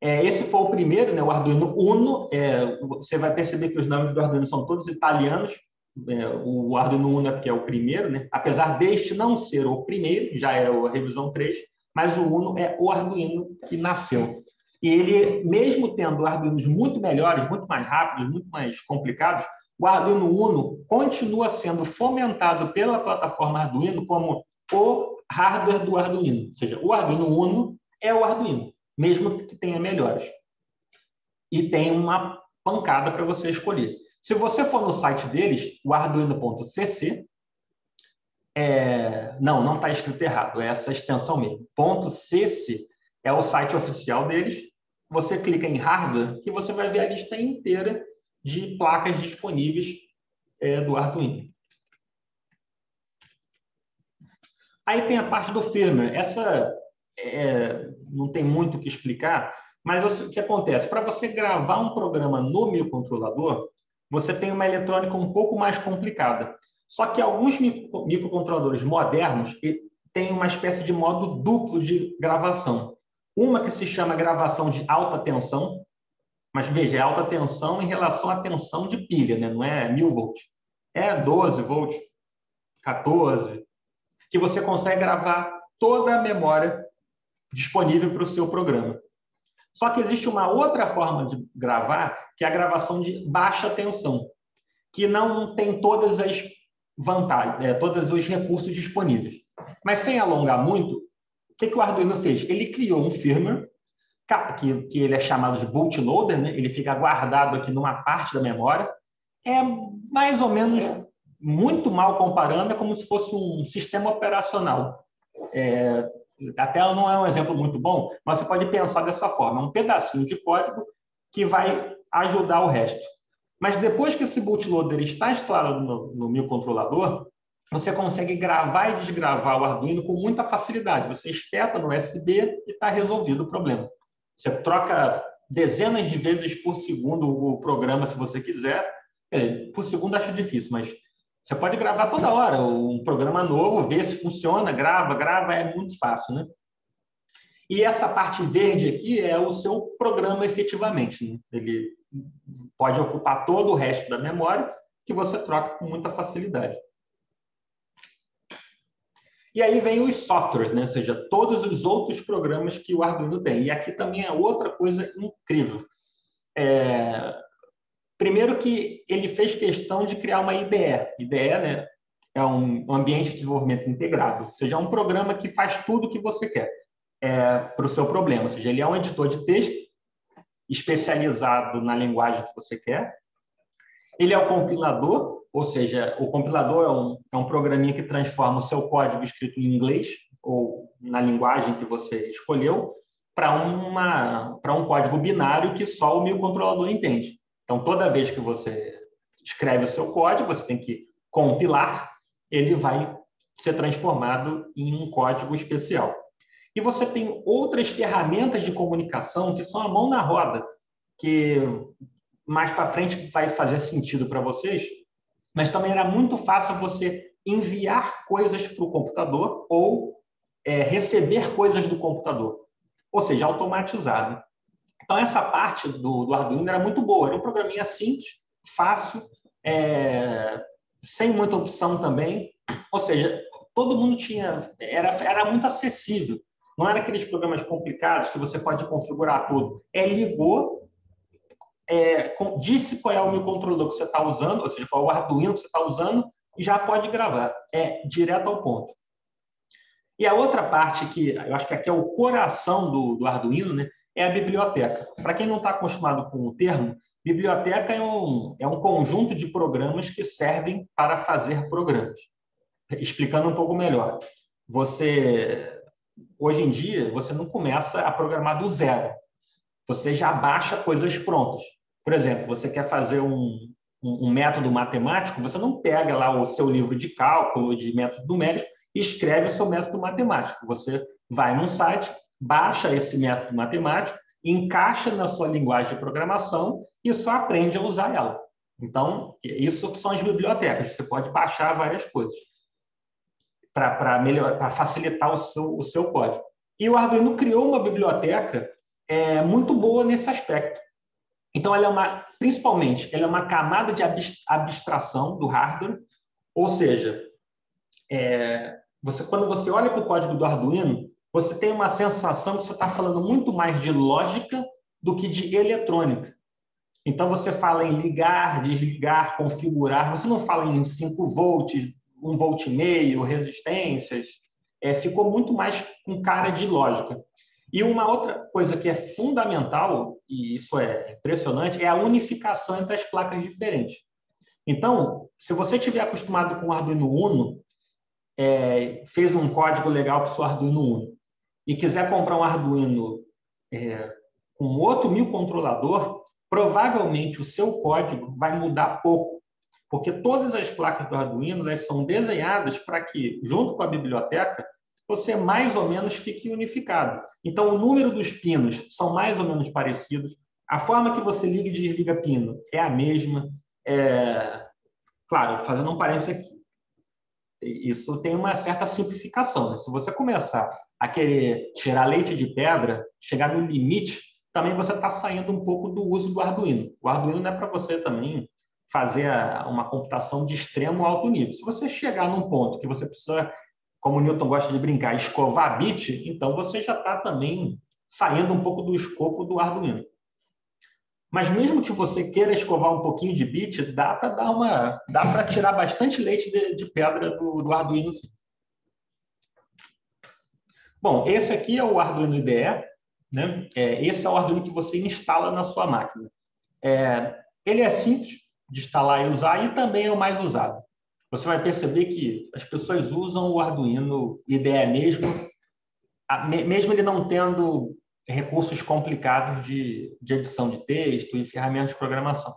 É, esse foi o primeiro, né, o Arduino Uno. É, você vai perceber que os nomes do Arduino são todos italianos, é, o Arduino Uno é porque é o primeiro, né? apesar deste não ser o primeiro, já é a revisão 3, mas o Uno é o Arduino que nasceu. E ele, mesmo tendo Arduinos muito melhores, muito mais rápidos, muito mais complicados, o Arduino Uno continua sendo fomentado pela plataforma Arduino como o hardware do Arduino. Ou seja, o Arduino Uno é o Arduino, mesmo que tenha melhores. E tem uma pancada para você escolher. Se você for no site deles, o arduino.cc, é... não, não está escrito errado, é essa extensão mesmo. .cc é o site oficial deles. Você clica em hardware que você vai ver a lista inteira de placas disponíveis é, do Arduino. Aí tem a parte do firmware. Essa é, não tem muito o que explicar, mas o que acontece? Para você gravar um programa no microcontrolador, você tem uma eletrônica um pouco mais complicada. Só que alguns microcontroladores modernos têm uma espécie de modo duplo de gravação. Uma que se chama gravação de alta tensão, mas veja, é alta tensão em relação à tensão de pilha, né? não é mil volts. É 12 volts, 14, que você consegue gravar toda a memória disponível para o seu programa. Só que existe uma outra forma de gravar, que é a gravação de baixa tensão, que não tem todas as vantagens, é, todos os recursos disponíveis. Mas sem alongar muito, o que, que o Arduino fez? Ele criou um firmware, que, que ele é chamado de bootloader, né? ele fica guardado aqui numa parte da memória. É mais ou menos, muito mal comparando, é como se fosse um sistema operacional. É, até não é um exemplo muito bom, mas você pode pensar dessa forma: um pedacinho de código que vai ajudar o resto. Mas depois que esse bootloader está instalado no, no microcontrolador, você consegue gravar e desgravar o Arduino com muita facilidade. Você espeta no USB e está resolvido o problema. Você troca dezenas de vezes por segundo o programa, se você quiser. Por segundo acho difícil, mas você pode gravar toda hora um programa novo, ver se funciona, grava, grava, é muito fácil, né? E essa parte verde aqui é o seu programa efetivamente. Né? Ele pode ocupar todo o resto da memória que você troca com muita facilidade. E aí vem os softwares, né? ou seja, todos os outros programas que o Arduino tem. E aqui também é outra coisa incrível. É... Primeiro que ele fez questão de criar uma IDE. IDE né, é um ambiente de desenvolvimento integrado, ou seja, é um programa que faz tudo o que você quer é, para o seu problema. Ou seja, ele é um editor de texto especializado na linguagem que você quer. Ele é o compilador, ou seja, o compilador é um, é um programinha que transforma o seu código escrito em inglês ou na linguagem que você escolheu para um código binário que só o microcontrolador entende. Então, toda vez que você escreve o seu código, você tem que compilar, ele vai ser transformado em um código especial. E você tem outras ferramentas de comunicação que são a mão na roda, que mais para frente vai fazer sentido para vocês, mas também era muito fácil você enviar coisas para o computador ou é, receber coisas do computador, ou seja, automatizado. Então, essa parte do, do Arduino era muito boa. Era um programinha simples, fácil, é, sem muita opção também. Ou seja, todo mundo tinha... Era, era muito acessível. Não era aqueles programas complicados que você pode configurar tudo. É ligou, é, disse qual é o microcontrolador que você está usando, ou seja, qual é o Arduino que você está usando, e já pode gravar. É direto ao ponto. E a outra parte que eu acho que aqui é o coração do, do Arduino, né? É a biblioteca. Para quem não está acostumado com o termo, biblioteca é um, é um conjunto de programas que servem para fazer programas. Explicando um pouco melhor, você hoje em dia você não começa a programar do zero. Você já baixa coisas prontas. Por exemplo, você quer fazer um, um, um método matemático, você não pega lá o seu livro de cálculo, de métodos numéricos, e escreve o seu método matemático. Você vai num site, baixa esse método matemático, encaixa na sua linguagem de programação e só aprende a usar ela. Então, isso são as bibliotecas. Você pode baixar várias coisas para facilitar o seu, o seu código. E o Arduino criou uma biblioteca é, muito boa nesse aspecto. Então, ela é uma, principalmente, ela é uma camada de abstração do hardware, ou seja, é, você, quando você olha para o código do Arduino, você tem uma sensação que você está falando muito mais de lógica do que de eletrônica. Então, você fala em ligar, desligar, configurar, você não fala em 5 volts, 1 volt e meio, resistências, é, ficou muito mais com cara de lógica. E uma outra coisa que é fundamental, e isso é impressionante, é a unificação entre as placas diferentes. Então, se você estiver acostumado com o Arduino Uno, é, fez um código legal para o seu Arduino Uno, e quiser comprar um Arduino é, com outro microcontrolador, provavelmente o seu código vai mudar pouco, porque todas as placas do Arduino são desenhadas para que, junto com a biblioteca, você mais ou menos fique unificado. Então, o número dos pinos são mais ou menos parecidos, a forma que você liga e desliga pino é a mesma. É... Claro, fazendo um parênteses aqui, isso tem uma certa simplificação. Né? Se você começar a querer tirar leite de pedra, chegar no limite, também você está saindo um pouco do uso do Arduino. O Arduino não é para você também fazer uma computação de extremo alto nível. Se você chegar num ponto que você precisa, como o Newton gosta de brincar, escovar bit, então você já está também saindo um pouco do escopo do Arduino. Mas mesmo que você queira escovar um pouquinho de bit, dá para dar uma, dá para tirar bastante leite de, de pedra do, do Arduino. Bom, esse aqui é o Arduino IDE, né? É, esse é o Arduino que você instala na sua máquina. É, ele é simples de instalar e usar e também é o mais usado. Você vai perceber que as pessoas usam o Arduino IDE mesmo, mesmo ele não tendo recursos complicados de, de edição de texto e ferramentas de programação.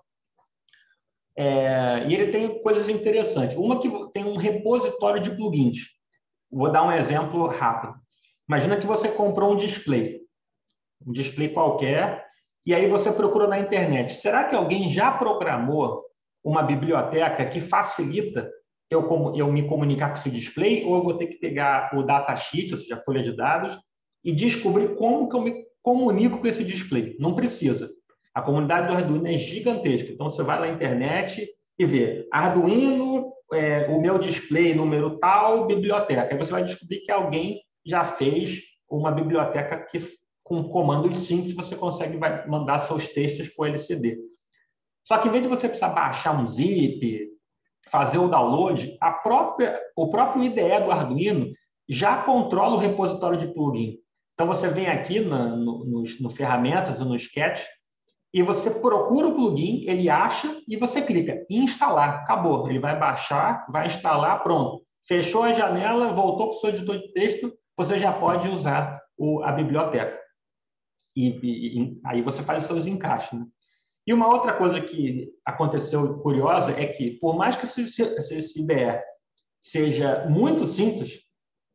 É, e ele tem coisas interessantes. Uma que tem um repositório de plugins. Vou dar um exemplo rápido. Imagina que você comprou um display, um display qualquer, e aí você procura na internet. Será que alguém já programou uma biblioteca que facilita eu, eu me comunicar com esse display? Ou eu vou ter que pegar o datasheet, ou seja, a folha de dados, e descobrir como que eu me comunico com esse display. Não precisa. A comunidade do Arduino é gigantesca. Então, você vai na internet e vê Arduino, é, o meu display número tal, biblioteca. Aí você vai descobrir que alguém já fez uma biblioteca que, com comandos simples, você consegue vai mandar seus textos para o LCD. Só que, em vez de você precisar baixar um zip, fazer o download, a própria, o próprio IDE do Arduino já controla o repositório de plugin. Então, você vem aqui no, no, no Ferramentas ou no Sketch e você procura o plugin, ele acha e você clica em instalar. Acabou. Ele vai baixar, vai instalar, pronto. Fechou a janela, voltou para o seu editor de texto, você já pode usar o, a biblioteca. E, e, aí você faz os seus encaixes. Né? E uma outra coisa que aconteceu curiosa é que, por mais que esse, esse IDE seja muito simples,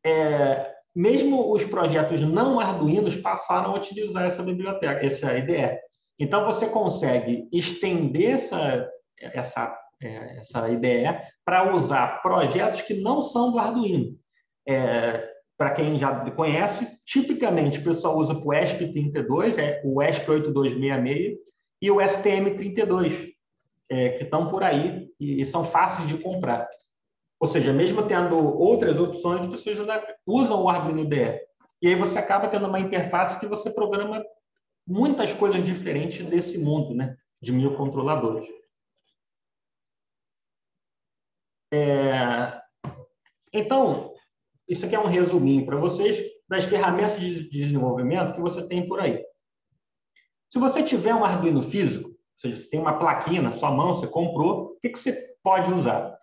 é, mesmo os projetos não arduinos passaram a utilizar essa biblioteca, essa IDE. Então, você consegue estender essa, essa, é, essa IDE para usar projetos que não são do Arduino. É, para quem já conhece, tipicamente o pessoal usa o ESP32, é o ESP8266 e o STM32, é, que estão por aí e são fáceis de comprar. Ou seja, mesmo tendo outras opções, as pessoas usam o Arduino IDE. E aí você acaba tendo uma interface que você programa muitas coisas diferentes desse mundo né, de microcontroladores. É... Então, isso aqui é um resuminho para vocês das ferramentas de desenvolvimento que você tem por aí. Se você tiver um Arduino físico, ou seja, você tem uma plaquinha na sua mão, você comprou, o que, que você pode usar?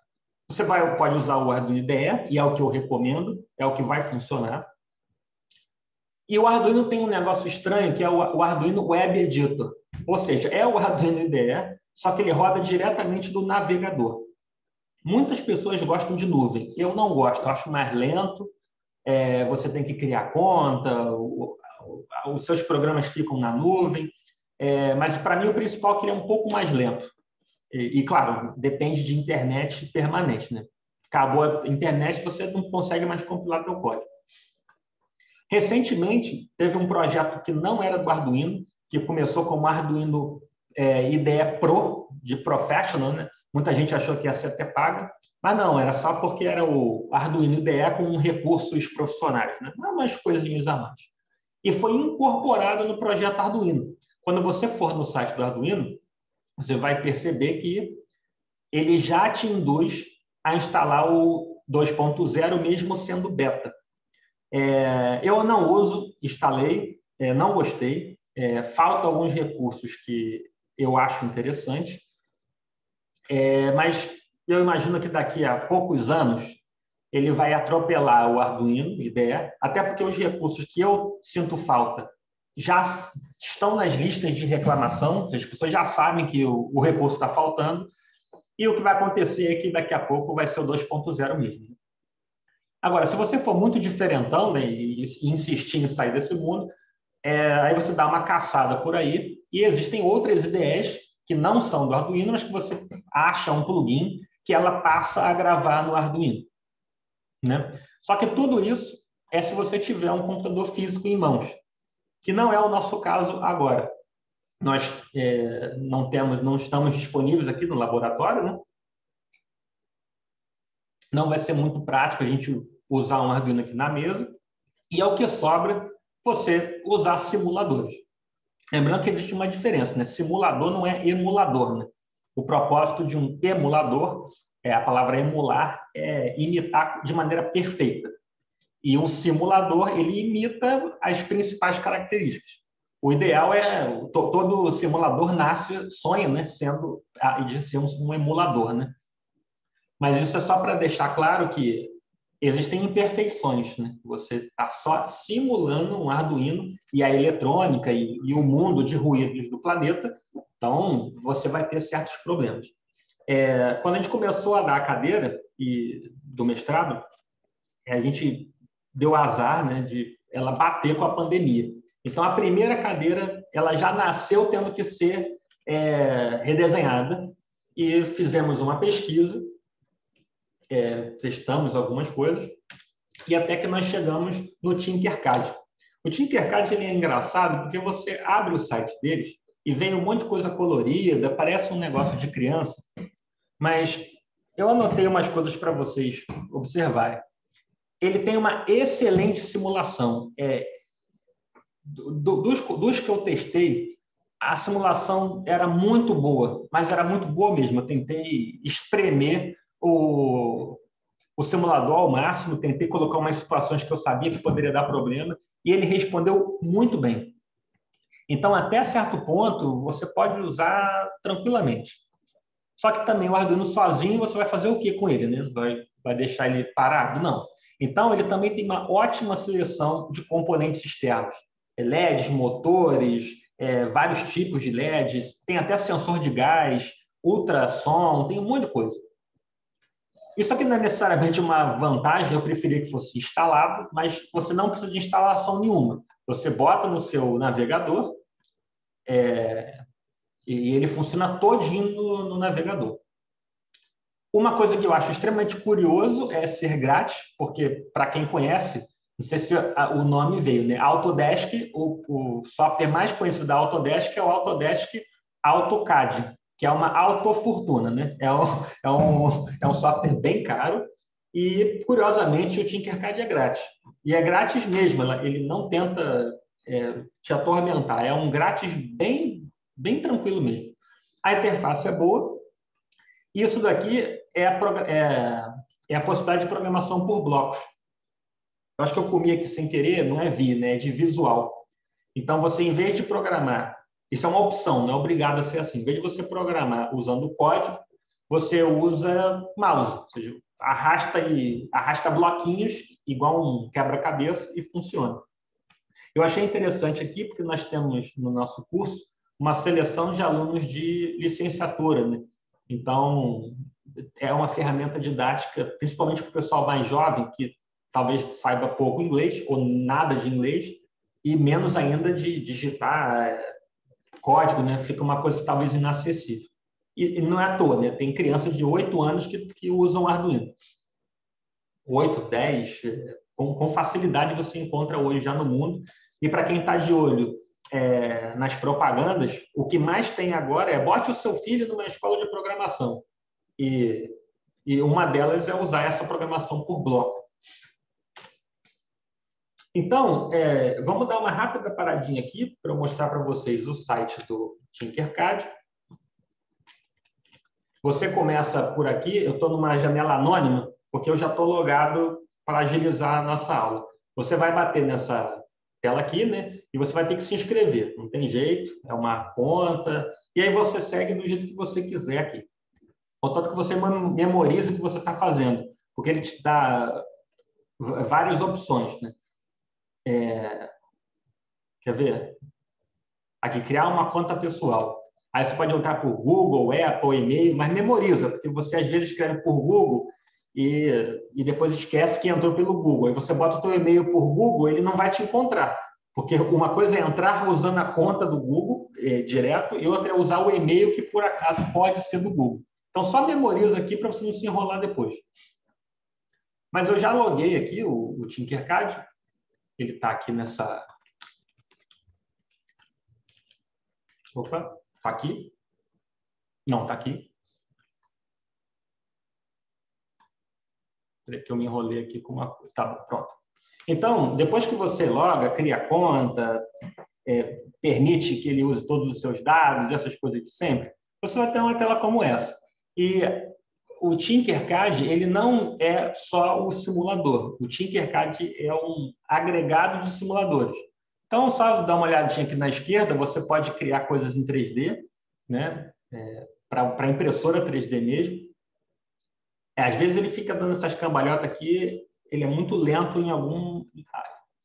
Você vai, pode usar o Arduino IDE, e é o que eu recomendo, é o que vai funcionar. E o Arduino tem um negócio estranho, que é o Arduino Web Editor. Ou seja, é o Arduino IDE, só que ele roda diretamente do navegador. Muitas pessoas gostam de nuvem. Eu não gosto, eu acho mais lento. É, você tem que criar conta, o, o, os seus programas ficam na nuvem. É, mas, para mim, o principal é que ele é um pouco mais lento. E, e, claro, depende de internet permanente, né? Acabou a internet, você não consegue mais compilar seu código. Recentemente, teve um projeto que não era do Arduino, que começou como Arduino é, IDE Pro, de Professional, né? Muita gente achou que ia ser até paga, mas não, era só porque era o Arduino IDE com recursos profissionais, né? umas coisinhas a mais. E foi incorporado no projeto Arduino. Quando você for no site do Arduino, você vai perceber que ele já te induz a instalar o 2.0, mesmo sendo beta. É, eu não uso, instalei, é, não gostei, é, falta alguns recursos que eu acho interessante, é, mas eu imagino que daqui a poucos anos ele vai atropelar o Arduino IDE, até porque os recursos que eu sinto falta já estão nas listas de reclamação, as pessoas já sabem que o, o recurso está faltando, e o que vai acontecer é que daqui a pouco vai ser o 2.0 mesmo. Agora, se você for muito diferentão né, e, e insistir em sair desse mundo, é, aí você dá uma caçada por aí e existem outras ideias que não são do Arduino, mas que você acha um plugin que ela passa a gravar no Arduino. Né? Só que tudo isso é se você tiver um computador físico em mãos, que não é o nosso caso agora. Nós é, não temos, não estamos disponíveis aqui no laboratório, né? Não vai ser muito prático a gente usar um Arduino aqui na mesa. E é o que sobra você usar simuladores. Lembrando que existe uma diferença, né? Simulador não é emulador, né? O propósito de um emulador, é a palavra emular, é imitar de maneira perfeita. E o simulador, ele imita as principais características. O ideal é todo simulador nasce sonha, né, sendo de ser um emulador, né? Mas isso é só para deixar claro que existem imperfeições, né? Você está só simulando um Arduino e a eletrônica e, e, o mundo de ruídos do planeta, então você vai ter certos problemas. É, quando a gente começou a dar a cadeira e, do mestrado, a gente deu azar, né, de ela bater com a pandemia. Então a primeira cadeira ela já nasceu tendo que ser é, redesenhada e fizemos uma pesquisa é, testamos algumas coisas, e até que nós chegamos no Tinkercad. O Tinkercad ele é engraçado porque você abre o site deles e vem um monte de coisa colorida, parece um negócio de criança, mas eu anotei umas coisas para vocês observarem. Ele tem uma excelente simulação. É, do, dos, dos que eu testei, a simulação era muito boa, mas era muito boa mesmo. Eu tentei espremer o, o simulador ao máximo, tentei colocar umas situações que eu sabia que poderia dar problema, e ele respondeu muito bem. Então, até certo ponto, você pode usar tranquilamente. Só que também o Arduino sozinho, você vai fazer o que com ele? Né? Vai, vai deixar ele parado? Não. Então, ele também tem uma ótima seleção de componentes externos. LEDs, motores, é, vários tipos de LEDs, tem até sensor de gás, ultrassom, tem um monte de coisa. Isso aqui não é necessariamente uma vantagem, eu preferia que fosse instalado, mas você não precisa de instalação nenhuma. Você bota no seu navegador é, e ele funciona todinho no, no navegador. Uma coisa que eu acho extremamente curioso é ser grátis, porque para quem conhece, não sei se o nome veio, né? Autodesk, o, o software mais conhecido da Autodesk é o Autodesk AutoCAD, que é uma autofortuna, né? É um, é, um, é um software bem caro e, curiosamente, o Tinkercad é grátis. E é grátis mesmo, ele não tenta é, te atormentar, é um grátis bem, bem tranquilo mesmo. A interface é boa. Isso daqui é a, é, é a possibilidade de programação por blocos. Eu acho que eu comi aqui sem querer, não é vi, né? é de visual. Então, você, em vez de programar isso é uma opção, não é obrigado a ser assim. Em vez de você programar usando o código, você usa mouse, ou seja, arrasta e arrasta bloquinhos igual um quebra-cabeça e funciona. Eu achei interessante aqui porque nós temos no nosso curso uma seleção de alunos de licenciatura, né? Então é uma ferramenta didática, principalmente para o pessoal mais jovem que talvez saiba pouco inglês ou nada de inglês e menos ainda de digitar código, né, fica uma coisa talvez inacessível. E, e não é à toa, né? Tem crianças de 8 anos que, que usam Arduino. 8, 10, com, com facilidade você encontra hoje já no mundo. E para quem está de olho é, nas propagandas, o que mais tem agora é bote o seu filho numa escola de programação. E, e uma delas é usar essa programação por bloco. Então, é, vamos dar uma rápida paradinha aqui para eu mostrar para vocês o site do Tinkercad. Você começa por aqui, eu estou numa janela anônima, porque eu já estou logado para agilizar a nossa aula. Você vai bater nessa tela aqui, né? E você vai ter que se inscrever. Não tem jeito, é uma conta. E aí você segue do jeito que você quiser aqui. Contanto que você memorize o que você está fazendo, porque ele te dá várias opções, né? É, quer ver? Aqui, criar uma conta pessoal. Aí você pode entrar por Google, Apple, e-mail, mas memoriza, porque você às vezes escreve por Google e, e depois esquece que entrou pelo Google. Aí você bota o teu e-mail por Google, ele não vai te encontrar. Porque uma coisa é entrar usando a conta do Google é, direto e outra é usar o e-mail que por acaso pode ser do Google. Então só memoriza aqui para você não se enrolar depois. Mas eu já loguei aqui o, o Tinkercad. Ele está aqui nessa. Opa, está aqui. Não, está aqui. que eu me enrolei aqui com uma coisa. Tá bom, pronto. Então, depois que você loga, cria conta, é, permite que ele use todos os seus dados, essas coisas de sempre, você vai ter uma tela como essa. E o Tinkercad ele não é só o simulador. O Tinkercad é um agregado de simuladores. Então, só dar uma olhadinha aqui na esquerda, você pode criar coisas em 3D, né? É, para impressora 3D mesmo. É, às vezes ele fica dando essas cambalhotas aqui, ele é muito lento em, algum,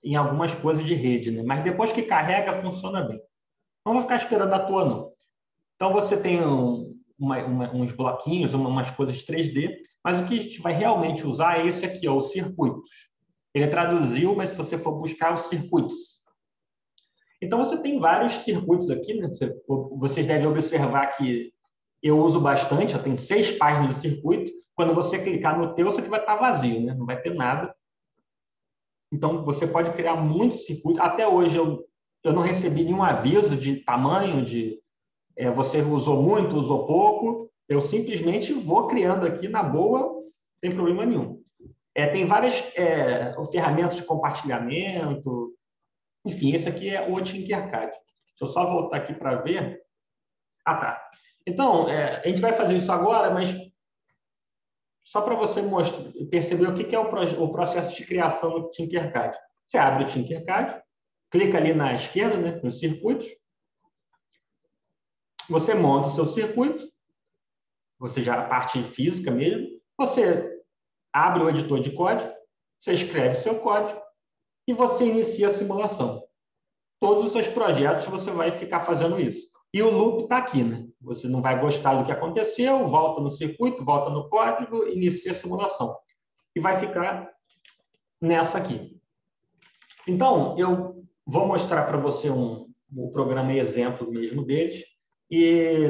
em algumas coisas de rede, né? mas depois que carrega, funciona bem. Não vou ficar esperando à toa, não. Então você tem um, uma, uma, uns bloquinhos, umas coisas 3D, mas o que a gente vai realmente usar é esse aqui, ó, os circuitos. Ele traduziu, mas se você for buscar os circuitos. Então você tem vários circuitos aqui, né? Vocês devem observar que eu uso bastante, eu tenho seis páginas de circuito, quando você clicar no teu, isso aqui vai estar vazio, né? não vai ter nada. Então, você pode criar muitos circuitos. Até hoje, eu, eu não recebi nenhum aviso de tamanho, de é, você usou muito, usou pouco. Eu simplesmente vou criando aqui na boa, tem problema nenhum. É, tem várias é, ferramentas de compartilhamento. Enfim, esse aqui é o Tinkercad. Deixa eu só voltar aqui para ver. Ah, tá. Então, é, a gente vai fazer isso agora, mas só para você mostrar, perceber o que é o, processo de criação do Tinkercad. Você abre o Tinkercad, clica ali na esquerda, né, nos circuitos, você monta o seu circuito, você já a parte física mesmo, você abre o editor de código, você escreve o seu código e você inicia a simulação. Todos os seus projetos você vai ficar fazendo isso. E o loop está aqui, né? Você não vai gostar do que aconteceu, volta no circuito, volta no código, inicia a simulação. E vai ficar nessa aqui. Então, eu vou mostrar para você um, um programa exemplo mesmo deles. E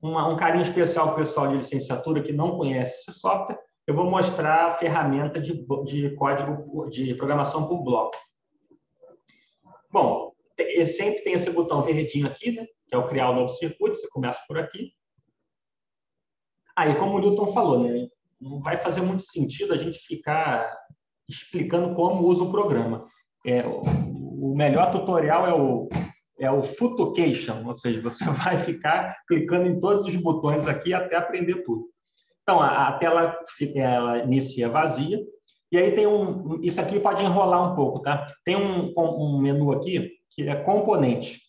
uma, um carinho especial para o pessoal de licenciatura que não conhece esse software, eu vou mostrar a ferramenta de, de código de programação por bloco. Bom, sempre tem esse botão verdinho aqui, né? que é o criar um novo circuito, você começa por aqui. Aí, como o Newton falou, né, não vai fazer muito sentido a gente ficar explicando como usa o programa. É, o melhor tutorial é o, é o Futucation, ou seja, você vai ficar clicando em todos os botões aqui até aprender tudo. Então, a, a tela ela inicia vazia, e aí tem um. Isso aqui pode enrolar um pouco, tá? Tem um, um menu aqui que é componente.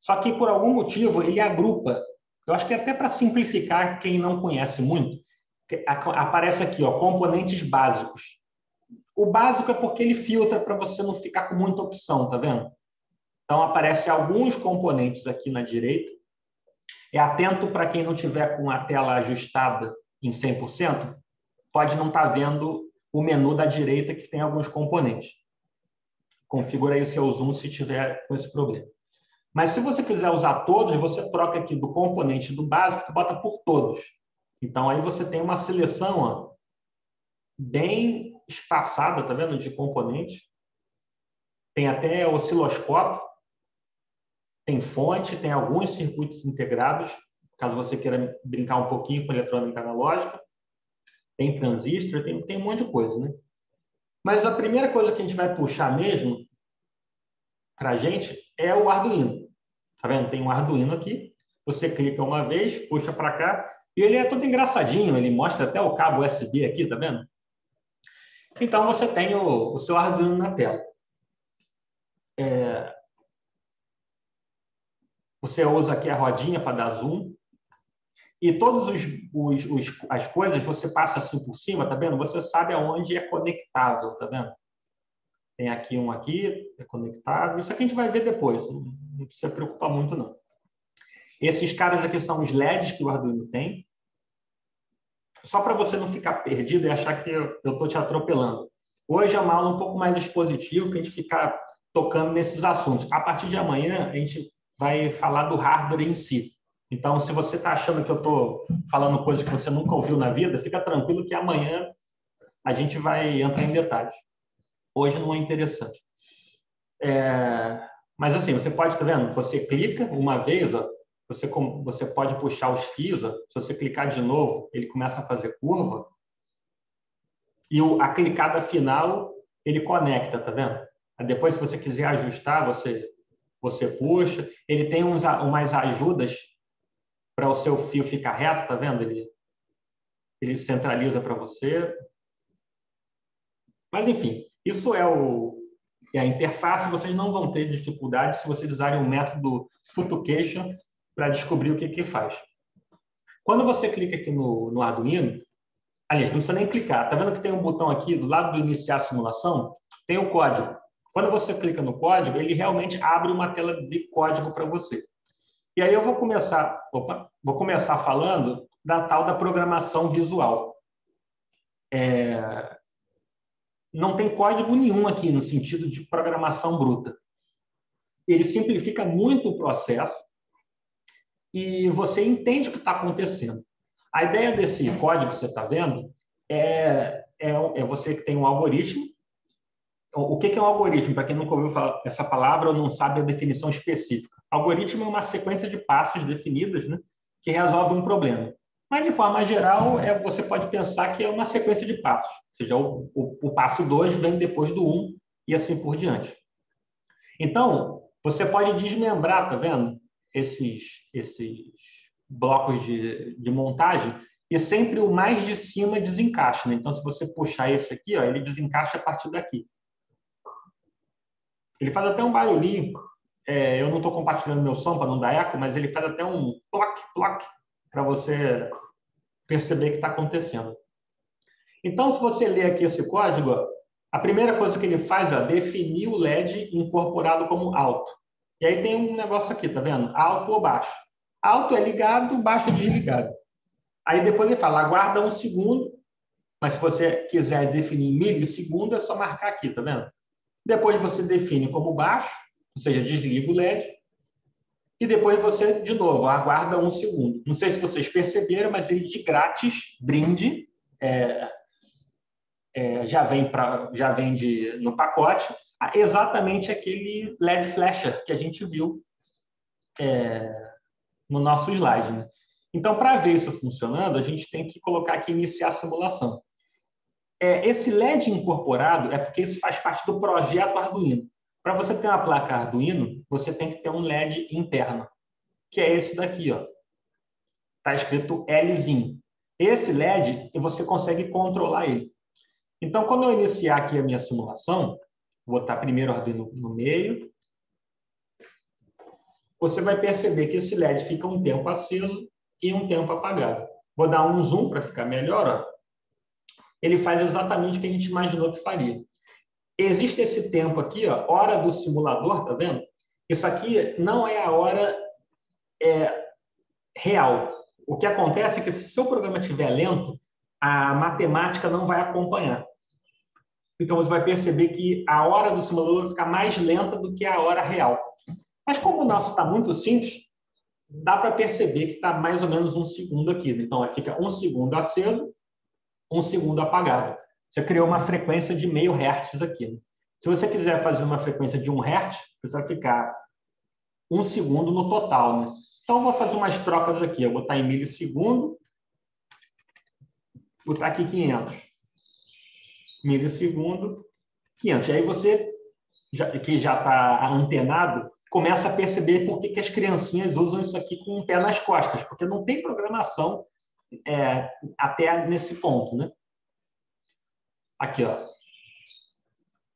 Só que, por algum motivo, ele agrupa. Eu acho que até para simplificar quem não conhece muito, aparece aqui, ó, componentes básicos. O básico é porque ele filtra para você não ficar com muita opção, tá vendo? Então, aparece alguns componentes aqui na direita. É atento para quem não tiver com a tela ajustada em 100%, pode não estar tá vendo o menu da direita que tem alguns componentes. Configura aí o seu zoom se tiver com esse problema. Mas se você quiser usar todos, você troca aqui do componente do básico e bota por todos. Então aí você tem uma seleção ó, bem espaçada, tá vendo, de componentes. Tem até osciloscópio, tem fonte, tem alguns circuitos integrados, caso você queira brincar um pouquinho com eletrônica analógica. Tem transistor, tem, tem um monte de coisa, né? Mas a primeira coisa que a gente vai puxar mesmo para a gente é o Arduino. Tá vendo? Tem um Arduino aqui. Você clica uma vez, puxa para cá, e ele é todo engraçadinho, ele mostra até o cabo USB aqui, tá vendo? Então, você tem o, o seu Arduino na tela. É... Você usa aqui a rodinha para dar zoom. E todas os, os, os, as coisas você passa assim por cima, tá vendo? Você sabe aonde é conectável, tá vendo? Tem aqui um aqui, é conectável. Isso aqui a gente vai ver depois não precisa preocupar muito, não. Esses caras aqui são os LEDs que o Arduino tem. só para você não ficar perdido e achar que eu estou te atropelando. Hoje é uma aula um pouco mais expositiva para a gente ficar tocando nesses assuntos. A partir de amanhã, a gente vai falar do hardware em si. Então, se você está achando que eu estou falando coisas que você nunca ouviu na vida, fica tranquilo que amanhã a gente vai entrar em detalhes. Hoje não é interessante. É... Mas assim, você pode, tá vendo? Você clica uma vez, ó, você, você pode puxar os fios, ó, se você clicar de novo, ele começa a fazer curva. E o, a clicada final, ele conecta, tá vendo? Depois, se você quiser ajustar, você, você puxa. Ele tem uns, umas ajudas para o seu fio ficar reto, tá vendo? Ele, ele centraliza para você. Mas, enfim, isso é o, é a interface. Vocês não vão ter dificuldade se vocês usarem o método Futucation para descobrir o que, que faz. Quando você clica aqui no, no Arduino, aliás, não precisa nem clicar. Tá vendo que tem um botão aqui do lado do iniciar a simulação? Tem o código. Quando você clica no código, ele realmente abre uma tela de código para você. E aí eu vou começar, opa, vou começar falando da tal da programação visual. É, não tem código nenhum aqui no sentido de programação bruta. Ele simplifica muito o processo e você entende o que está acontecendo. A ideia desse código que você está vendo é, é, é, você que tem um algoritmo. O que é um algoritmo? Para quem nunca ouviu essa palavra ou não sabe a definição específica. Algoritmo é uma sequência de passos definidas né, que resolve um problema. Mas, de forma geral, é, você pode pensar que é uma sequência de passos. Ou seja, o, o, o passo 2 vem depois do 1 um, e assim por diante. Então, você pode desmembrar, tá vendo? Esses, esses blocos de, de montagem e sempre o mais de cima desencaixa. Né? Então, se você puxar esse aqui, ó, ele desencaixa a partir daqui. Ele faz até um barulhinho. É, eu não estou compartilhando meu som para não dar eco, mas ele faz até um ploc, ploc, para você perceber que está acontecendo. Então, se você ler aqui esse código, a primeira coisa que ele faz é definir o LED incorporado como alto. E aí tem um negócio aqui, tá vendo? Alto ou baixo. Alto é ligado, baixo é desligado. Aí depois ele fala, aguarda um segundo, mas se você quiser definir milissegundo, é só marcar aqui, tá vendo? Depois você define como baixo, ou seja, desliga o LED, e depois você, de novo, aguarda um segundo. Não sei se vocês perceberam, mas ele de grátis, brinde, é, é, já vem para já vem de, no pacote exatamente aquele LED flasher que a gente viu é, no nosso slide. Né? Então, para ver isso funcionando, a gente tem que colocar aqui iniciar a simulação. É, esse LED incorporado é porque isso faz parte do projeto Arduino. Para você ter uma placa Arduino, você tem que ter um LED interno, que é esse daqui, ó. Está escrito Lzinho. Esse LED, você consegue controlar ele. Então, quando eu iniciar aqui a minha simulação, vou botar primeiro o Arduino no meio, você vai perceber que esse LED fica um tempo aceso e um tempo apagado. Vou dar um zoom para ficar melhor. Ó. Ele faz exatamente o que a gente imaginou que faria existe esse tempo aqui, ó, hora do simulador, tá vendo? Isso aqui não é a hora é, real. O que acontece é que se o seu programa estiver lento, a matemática não vai acompanhar. Então você vai perceber que a hora do simulador vai ficar mais lenta do que a hora real. Mas como o nosso está muito simples, dá para perceber que está mais ou menos um segundo aqui. Então fica um segundo aceso, um segundo apagado. Você criou uma frequência de meio hertz aqui. Né? Se você quiser fazer uma frequência de um hertz, precisa ficar um segundo no total. Né? Então, vou fazer umas trocas aqui. Eu vou botar em milissegundo, vou botar aqui 500. Milissegundo, 500. E aí você, já, que já está antenado, começa a perceber por que, que as criancinhas usam isso aqui com o pé nas costas, porque não tem programação é, até nesse ponto, né? Aqui, ó.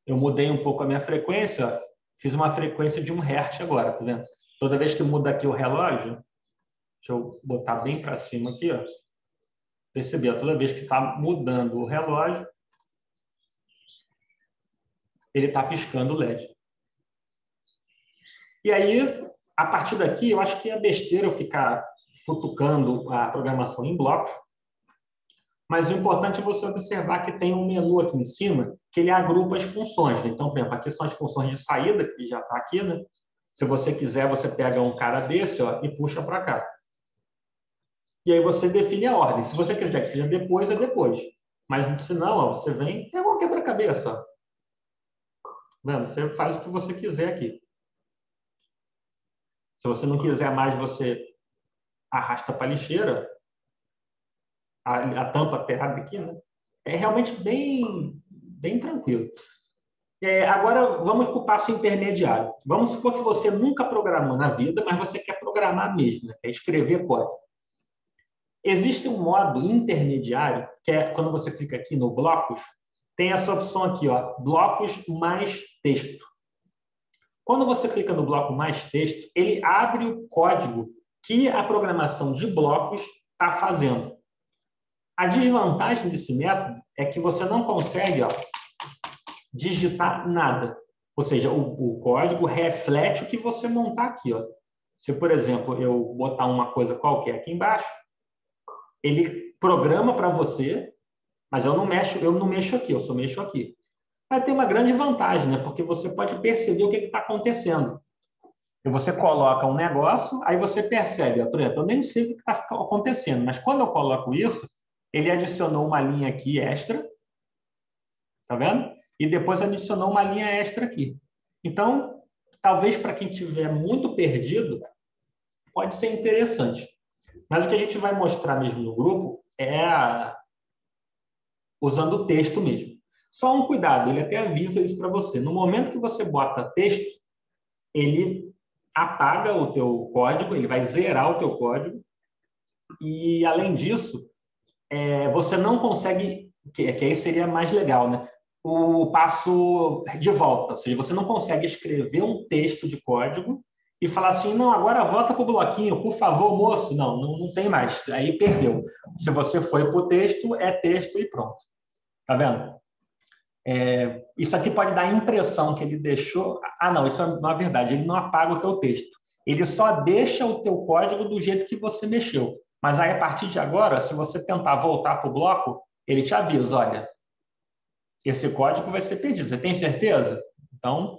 Eu mudei um pouco a minha frequência, ó. fiz uma frequência de um hertz agora, tá vendo? Toda vez que muda aqui o relógio, deixa eu botar bem para cima aqui, ó. Percebeu? Toda vez que está mudando o relógio, ele está piscando o LED. E aí, a partir daqui, eu acho que é besteira eu ficar futucando a programação em blocos, Mas o importante é você observar que tem um menu aqui em cima que ele agrupa as funções. Né? Então, por exemplo, aqui são as funções de saída, que já está aqui, né? Se você quiser, você pega um cara desse ó, e puxa para cá. E aí você define a ordem. Se você quiser que seja depois, é depois. Mas se não, ó, você vem, é igual quebra-cabeça. Você faz o que você quiser aqui. Se você não quiser mais, você arrasta para a lixeira. A, tampa abre aqui, né? É realmente bem, bem tranquilo. É, agora, vamos para o passo intermediário. Vamos supor que você nunca programou na vida, mas você quer programar mesmo, né? quer escrever código. Existe um modo intermediário, que é quando você clica aqui no blocos, tem essa opção aqui, ó, blocos mais texto. Quando você clica no bloco mais texto, ele abre o código que a programação de blocos está fazendo. A desvantagem desse método é que você não consegue ó, digitar nada. Ou seja, o, o, código reflete o que você montar aqui. Ó. Se, por exemplo, eu botar uma coisa qualquer aqui embaixo, ele programa para você, mas eu não mexo, eu não mexo aqui, eu só mexo aqui. Mas tem uma grande vantagem, né? Porque você pode perceber o que está acontecendo. E você coloca um negócio, aí você percebe, eu nem sei o que está acontecendo, mas quando eu coloco isso, ele adicionou uma linha aqui extra, tá vendo? E depois adicionou uma linha extra aqui. Então, talvez para quem tiver muito perdido, pode ser interessante. Mas o que a gente vai mostrar mesmo no grupo é usando o texto mesmo. Só um cuidado, ele até avisa isso para você. No momento que você bota texto, ele apaga o teu código, ele vai zerar o teu código. E, além disso, é, você não consegue, que, que aí seria mais legal, né? o passo de volta, ou seja, você não consegue escrever um texto de código e falar assim, não, agora volta para o bloquinho, por favor, moço. Não, não, não tem mais. Aí perdeu. Se você foi para o texto, é texto e pronto. Tá vendo? É, isso aqui pode dar a impressão que ele deixou. Ah, não, isso não é verdade. Ele não apaga o teu texto. Ele só deixa o teu código do jeito que você mexeu. Mas aí, a partir de agora, se você tentar voltar para o bloco, ele te avisa, olha, esse código vai ser perdido. Você tem certeza? Então,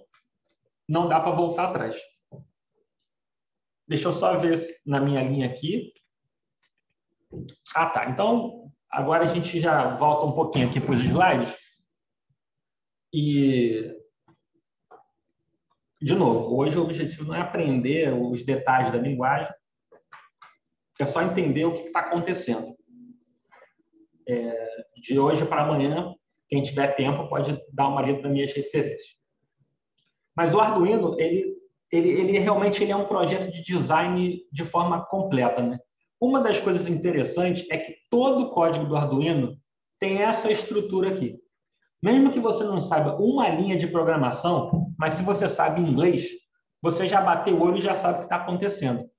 não dá para voltar atrás. Deixa eu só ver na minha linha aqui. Ah, tá. Então, agora a gente já volta um pouquinho aqui para os slides. E, de novo, hoje o objetivo não é aprender os detalhes da linguagem, é só entender o que está acontecendo. É, de hoje para amanhã, quem tiver tempo pode dar uma lida nas minhas referências. Mas o Arduino, ele ele, ele realmente ele é um projeto de design de forma completa. Né? Uma das coisas interessantes é que todo o código do Arduino tem essa estrutura aqui. Mesmo que você não saiba uma linha de programação, mas se você sabe inglês, você já bateu o olho e já sabe o que está acontecendo.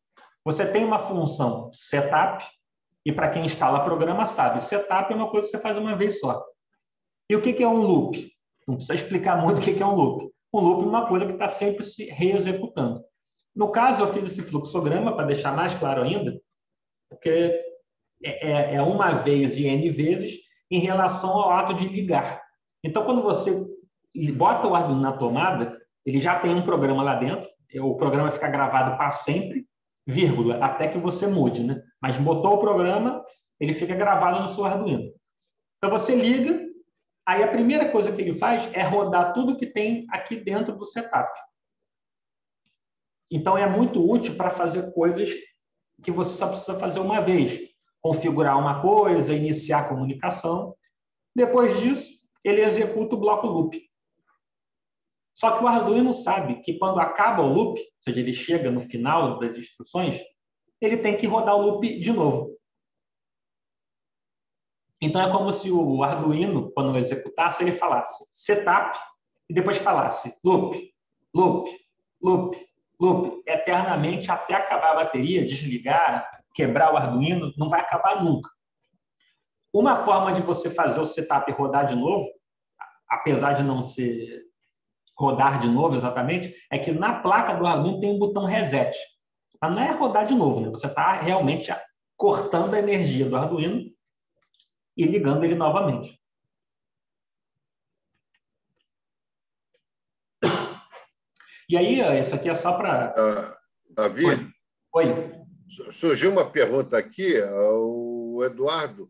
Você tem uma função setup, e para quem instala programa sabe, setup é uma coisa que você faz uma vez só. E o que é um loop? Não precisa explicar muito o que é um loop um loop é uma coisa que está sempre se reexecutando. No caso, eu fiz esse fluxograma para deixar mais claro ainda, porque é, é, é uma vez e N vezes em relação ao ato de ligar. Então, quando você bota o Arduino na tomada, ele já tem um programa lá dentro, o programa fica gravado para sempre, vírgula, até que você mude, né? Mas botou o programa, ele fica gravado no seu Arduino. Então, você liga, Aí a primeira coisa que ele faz é rodar tudo que tem aqui dentro do setup. Então é muito útil para fazer coisas que você só precisa fazer uma vez. Configurar uma coisa, iniciar a comunicação. Depois disso, ele executa o bloco loop. Só que o Arduino sabe que quando acaba o loop, ou seja, ele chega no final das instruções, ele tem que rodar o loop de novo. Então é como se o Arduino, quando executasse, ele falasse setup e depois falasse loop, loop, loop, loop, eternamente até acabar a bateria, desligar, quebrar o Arduino, não vai acabar nunca. Uma forma de você fazer o setup rodar de novo, apesar de não ser rodar de novo exatamente, é que na placa do Arduino tem um botão reset. Mas não é rodar de novo, né? Você está realmente cortando a energia do Arduino e ligando ele novamente. E aí, isso aqui é só para. Uh, Davi? Oi. Oi. Surgiu uma pergunta aqui, o Eduardo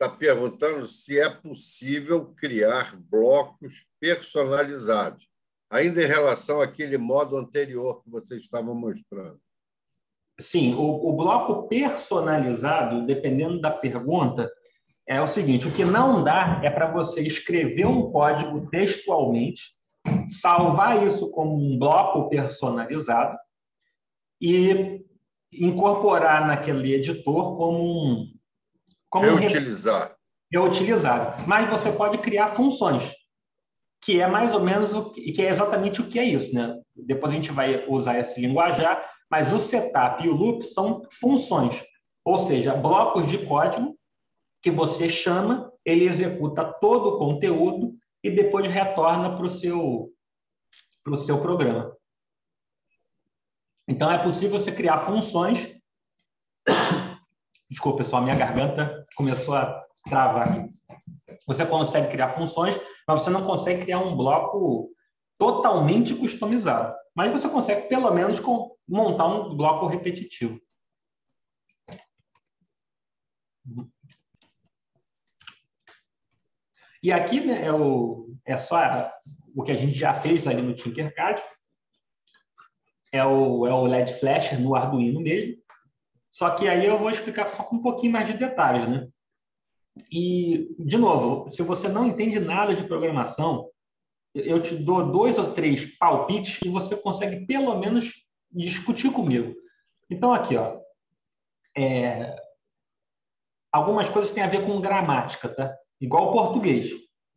está perguntando se é possível criar blocos personalizados, ainda em relação àquele modo anterior que você estava mostrando. Sim, o, o bloco personalizado, dependendo da pergunta, é o seguinte: o que não dá é para você escrever um código textualmente, salvar isso como um bloco personalizado e incorporar naquele editor como um. Como reutilizar. Reutilizar. Mas você pode criar funções, que é mais ou menos o que, que é exatamente o que é isso, né? Depois a gente vai usar esse linguajar, mas o setup e o loop são funções, ou seja, blocos de código que você chama, ele executa todo o conteúdo e depois retorna para o seu, pro seu programa. Então, é possível você criar funções. Desculpa, pessoal, minha garganta começou a travar aqui. Você consegue criar funções, mas você não consegue criar um bloco totalmente customizado. Mas você consegue, pelo menos, montar um bloco repetitivo. E aqui né, é, o, é só o que a gente já fez ali no Tinkercad é o, é o LED flash no Arduino mesmo. Só que aí eu vou explicar só com um pouquinho mais de detalhes, né? E, de novo, se você não entende nada de programação, eu te dou dois ou três palpites que você consegue pelo menos discutir comigo. Então, aqui, ó. É... Algumas coisas têm a ver com gramática, tá? Igual o português.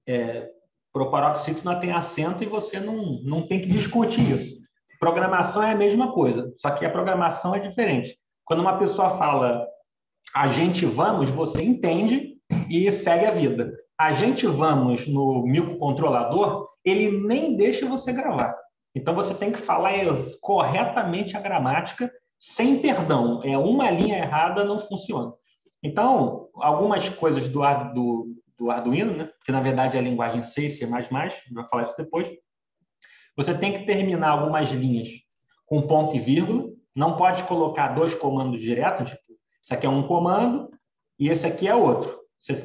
É... Proparoxítona tem acento e você não, não tem que discutir isso. Programação é a mesma coisa, só que a programação é diferente. Quando uma pessoa fala a gente vamos, você entende e segue a vida. A gente vamos no microcontrolador, ele nem deixa você gravar. Então você tem que falar corretamente a gramática sem perdão. É uma linha errada não funciona. Então, algumas coisas do, do, do Arduino, né, que na verdade é a linguagem C, C++, vai falar isso depois, você tem que terminar algumas linhas com ponto e vírgula. Não pode colocar dois comandos direto, tipo, isso aqui é um comando e esse aqui é outro.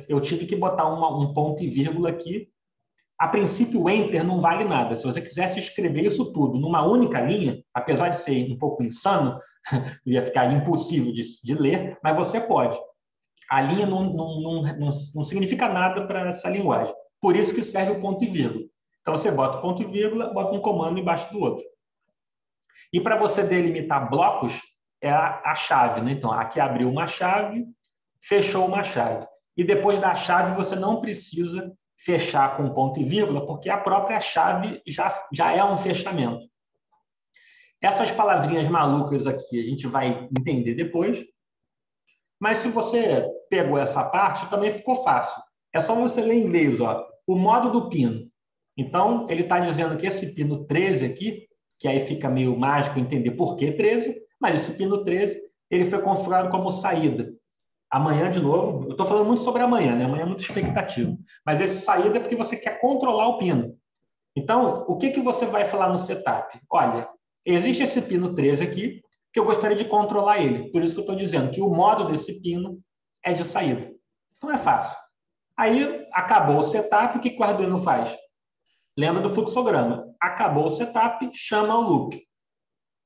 Eu tive que botar uma, um ponto e vírgula aqui. A princípio, o Enter não vale nada. Se você quisesse escrever isso tudo numa única linha, apesar de ser um pouco insano, ia ficar impossível de, de ler, mas você pode. A linha não, não, não, não, não significa nada para essa linguagem. Por isso que serve o ponto e vírgula. Então, você bota ponto e vírgula, bota um comando embaixo do outro. E para você delimitar blocos, é a, a chave. Né? Então, aqui abriu uma chave, fechou uma chave. E depois da chave, você não precisa fechar com ponto e vírgula, porque a própria chave já, já é um fechamento. Essas palavrinhas malucas aqui a gente vai entender depois. Mas se você pegou essa parte, também ficou fácil. É só você ler em inglês, ó. O modo do pino. Então, ele está dizendo que esse pino 13 aqui, que aí fica meio mágico entender por que 13, mas esse pino 13 ele foi configurado como saída. Amanhã, de novo, eu estou falando muito sobre amanhã, né? Amanhã é muito expectativa. Mas esse saída é porque você quer controlar o pino. Então, o que, que você vai falar no setup? Olha, existe esse pino 13 aqui, que eu gostaria de controlar ele. Por isso que eu estou dizendo que o modo desse pino é de saída. Então, é fácil. Aí, acabou o setup, o que, que o Arduino faz? Lembra do fluxograma. Acabou o setup, chama o loop. O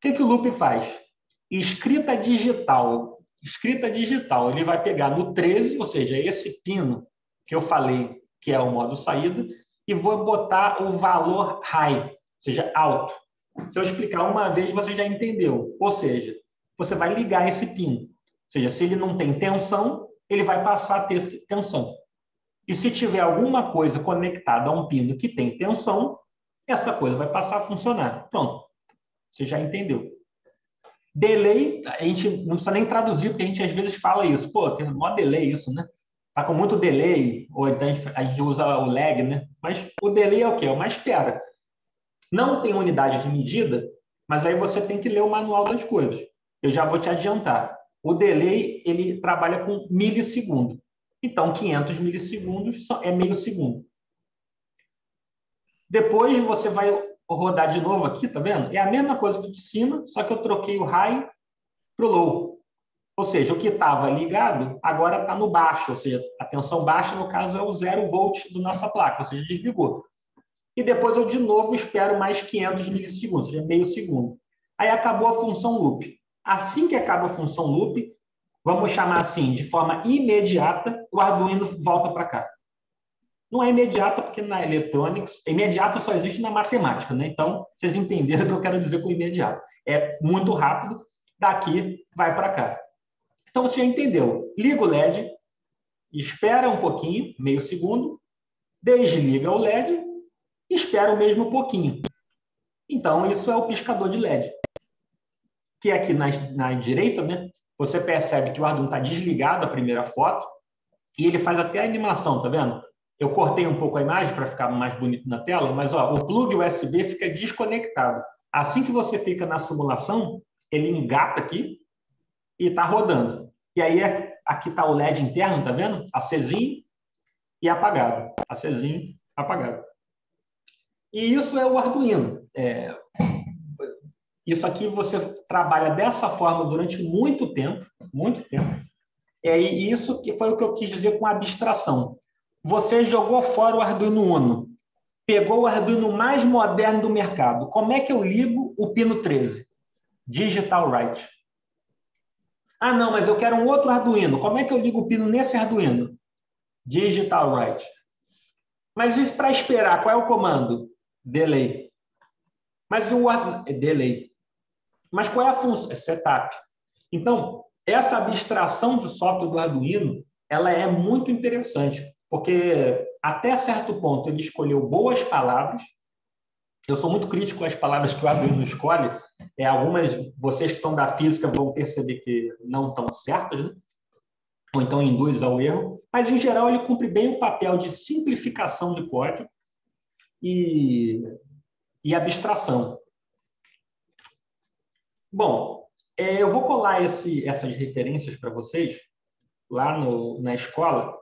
que, que o loop faz? Escrita digital. Escrita digital. Ele vai pegar no 13, ou seja, esse pino que eu falei que é o modo saída, e vou botar o valor high, ou seja, alto. Se eu explicar uma vez, você já entendeu. Ou seja, você vai ligar esse pino. Ou seja, se ele não tem tensão, ele vai passar a ter tensão. E se tiver alguma coisa conectada a um pino que tem tensão, essa coisa vai passar a funcionar. Pronto. Você já entendeu. Delay, a gente não precisa nem traduzir, porque a gente às vezes fala isso. Pô, tem mó delay isso, né? Tá com muito delay, ou então a gente usa o lag, né? Mas o delay é o quê? É uma espera. Não tem unidade de medida, mas aí você tem que ler o manual das coisas. Eu já vou te adiantar. O delay, ele trabalha com milissegundo. Então, 500 milissegundos é meio segundo. Depois você vai rodar de novo aqui, tá vendo? É a mesma coisa que de cima, só que eu troquei o high para o low. Ou seja, o que estava ligado agora está no baixo, ou seja, a tensão baixa, no caso, é o zero volt da nossa placa, ou seja, desligou. E depois eu, de novo, espero mais 500 milissegundos, ou seja, meio segundo. Aí acabou a função loop. Assim que acaba a função loop, vamos chamar assim, de forma imediata, o Arduino volta para cá. Não é imediata porque na Electronics, imediato só existe na matemática, né? Então, vocês entenderam o que eu quero dizer com imediato. É muito rápido, daqui vai para cá. Então, você já entendeu. Liga o LED, espera um pouquinho, meio segundo, desliga o LED, espera o mesmo pouquinho. Então, isso é o piscador de LED. Que é aqui na, na direita, né? Você percebe que o Arduino está desligado a primeira foto e ele faz até a animação, tá vendo? Eu cortei um pouco a imagem para ficar mais bonito na tela, mas ó, o plug USB fica desconectado. Assim que você fica na simulação, ele engata aqui e está rodando. E aí aqui está o LED interno, tá vendo? Acesinho e apagado. Acesinho, apagado. E isso é o Arduino. É... Isso aqui você trabalha dessa forma durante muito tempo, muito tempo. É, isso que foi o que eu quis dizer com abstração. Você jogou fora o Arduino Uno, pegou o Arduino mais moderno do mercado. Como é que eu ligo o pino 13? Digital Write. Ah, não, mas eu quero um outro Arduino. Como é que eu ligo o pino nesse Arduino? Digital Write. Mas isso para esperar, qual é o comando? Delay. Mas o delay. Mas qual é a função? É setup. Então, essa abstração de software do Arduino, ela é muito interessante, porque até certo ponto ele escolheu boas palavras. Eu sou muito crítico as palavras que o Arduino escolhe, é, algumas, vocês que são da física vão perceber que não estão certas, né? ou então induz ao erro, mas em geral ele cumpre bem o papel de simplificação de código e, e abstração. Bom, é, eu vou colar esse, essas referências para vocês lá no, na escola,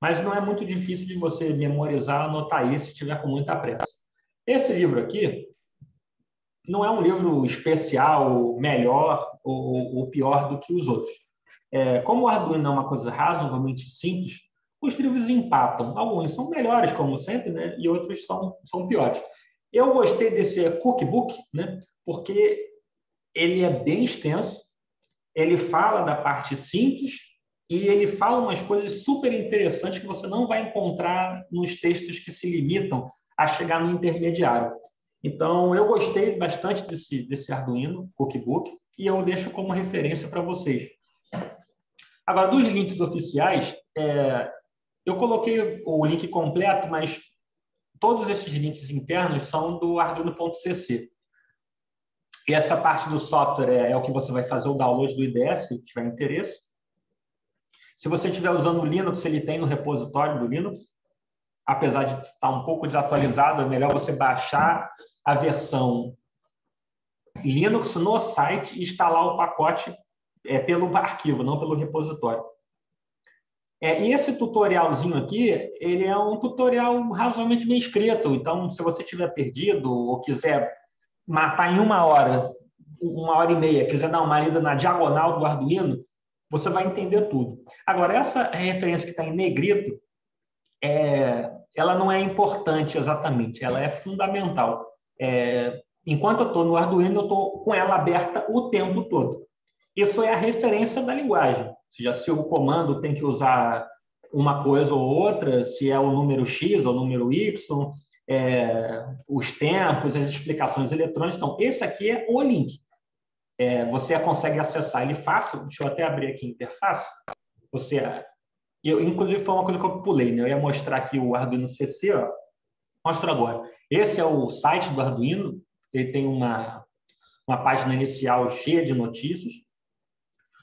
mas não é muito difícil de você memorizar, anotar isso se tiver com muita pressa. Esse livro aqui não é um livro especial, melhor ou, ou pior do que os outros. É, como o Arduino é uma coisa razoavelmente simples, os livros empatam. Alguns são melhores, como sempre, né? e outros são, são piores. Eu gostei desse cookbook, né? porque ele é bem extenso, ele fala da parte simples e ele fala umas coisas super interessantes que você não vai encontrar nos textos que se limitam a chegar no intermediário. Então, eu gostei bastante desse, desse Arduino Cookbook e eu deixo como referência para vocês. Agora, dos links oficiais, é, eu coloquei o link completo, mas todos esses links internos são do arduino.cc. E essa parte do software é, é, o que você vai fazer o download do IDS, se tiver interesse. Se você estiver usando o Linux, ele tem no repositório do Linux. Apesar de estar um pouco desatualizado, é melhor você baixar a versão Linux no site e instalar o pacote é, pelo arquivo, não pelo repositório. É, e esse tutorialzinho aqui, ele é um tutorial razoavelmente bem escrito. Então, se você tiver perdido ou quiser matar em uma hora, uma hora e meia, quiser dar uma lida na diagonal do Arduino, você vai entender tudo. Agora, essa referência que está em negrito, é, ela não é importante exatamente, ela é fundamental. É, enquanto eu estou no Arduino, eu estou com ela aberta o tempo todo. Isso é a referência da linguagem. Ou seja, se o comando tem que usar uma coisa ou outra, se é o número X ou o número Y, é, os tempos, as explicações eletrônicas. Então, esse aqui é o link. É, você consegue acessar ele fácil. Deixa eu até abrir aqui a interface. Você, eu, inclusive, foi uma coisa que eu pulei. Né? Eu ia mostrar aqui o Arduino CC. Ó. Mostro agora. Esse é o site do Arduino, ele tem uma, uma página inicial cheia de notícias.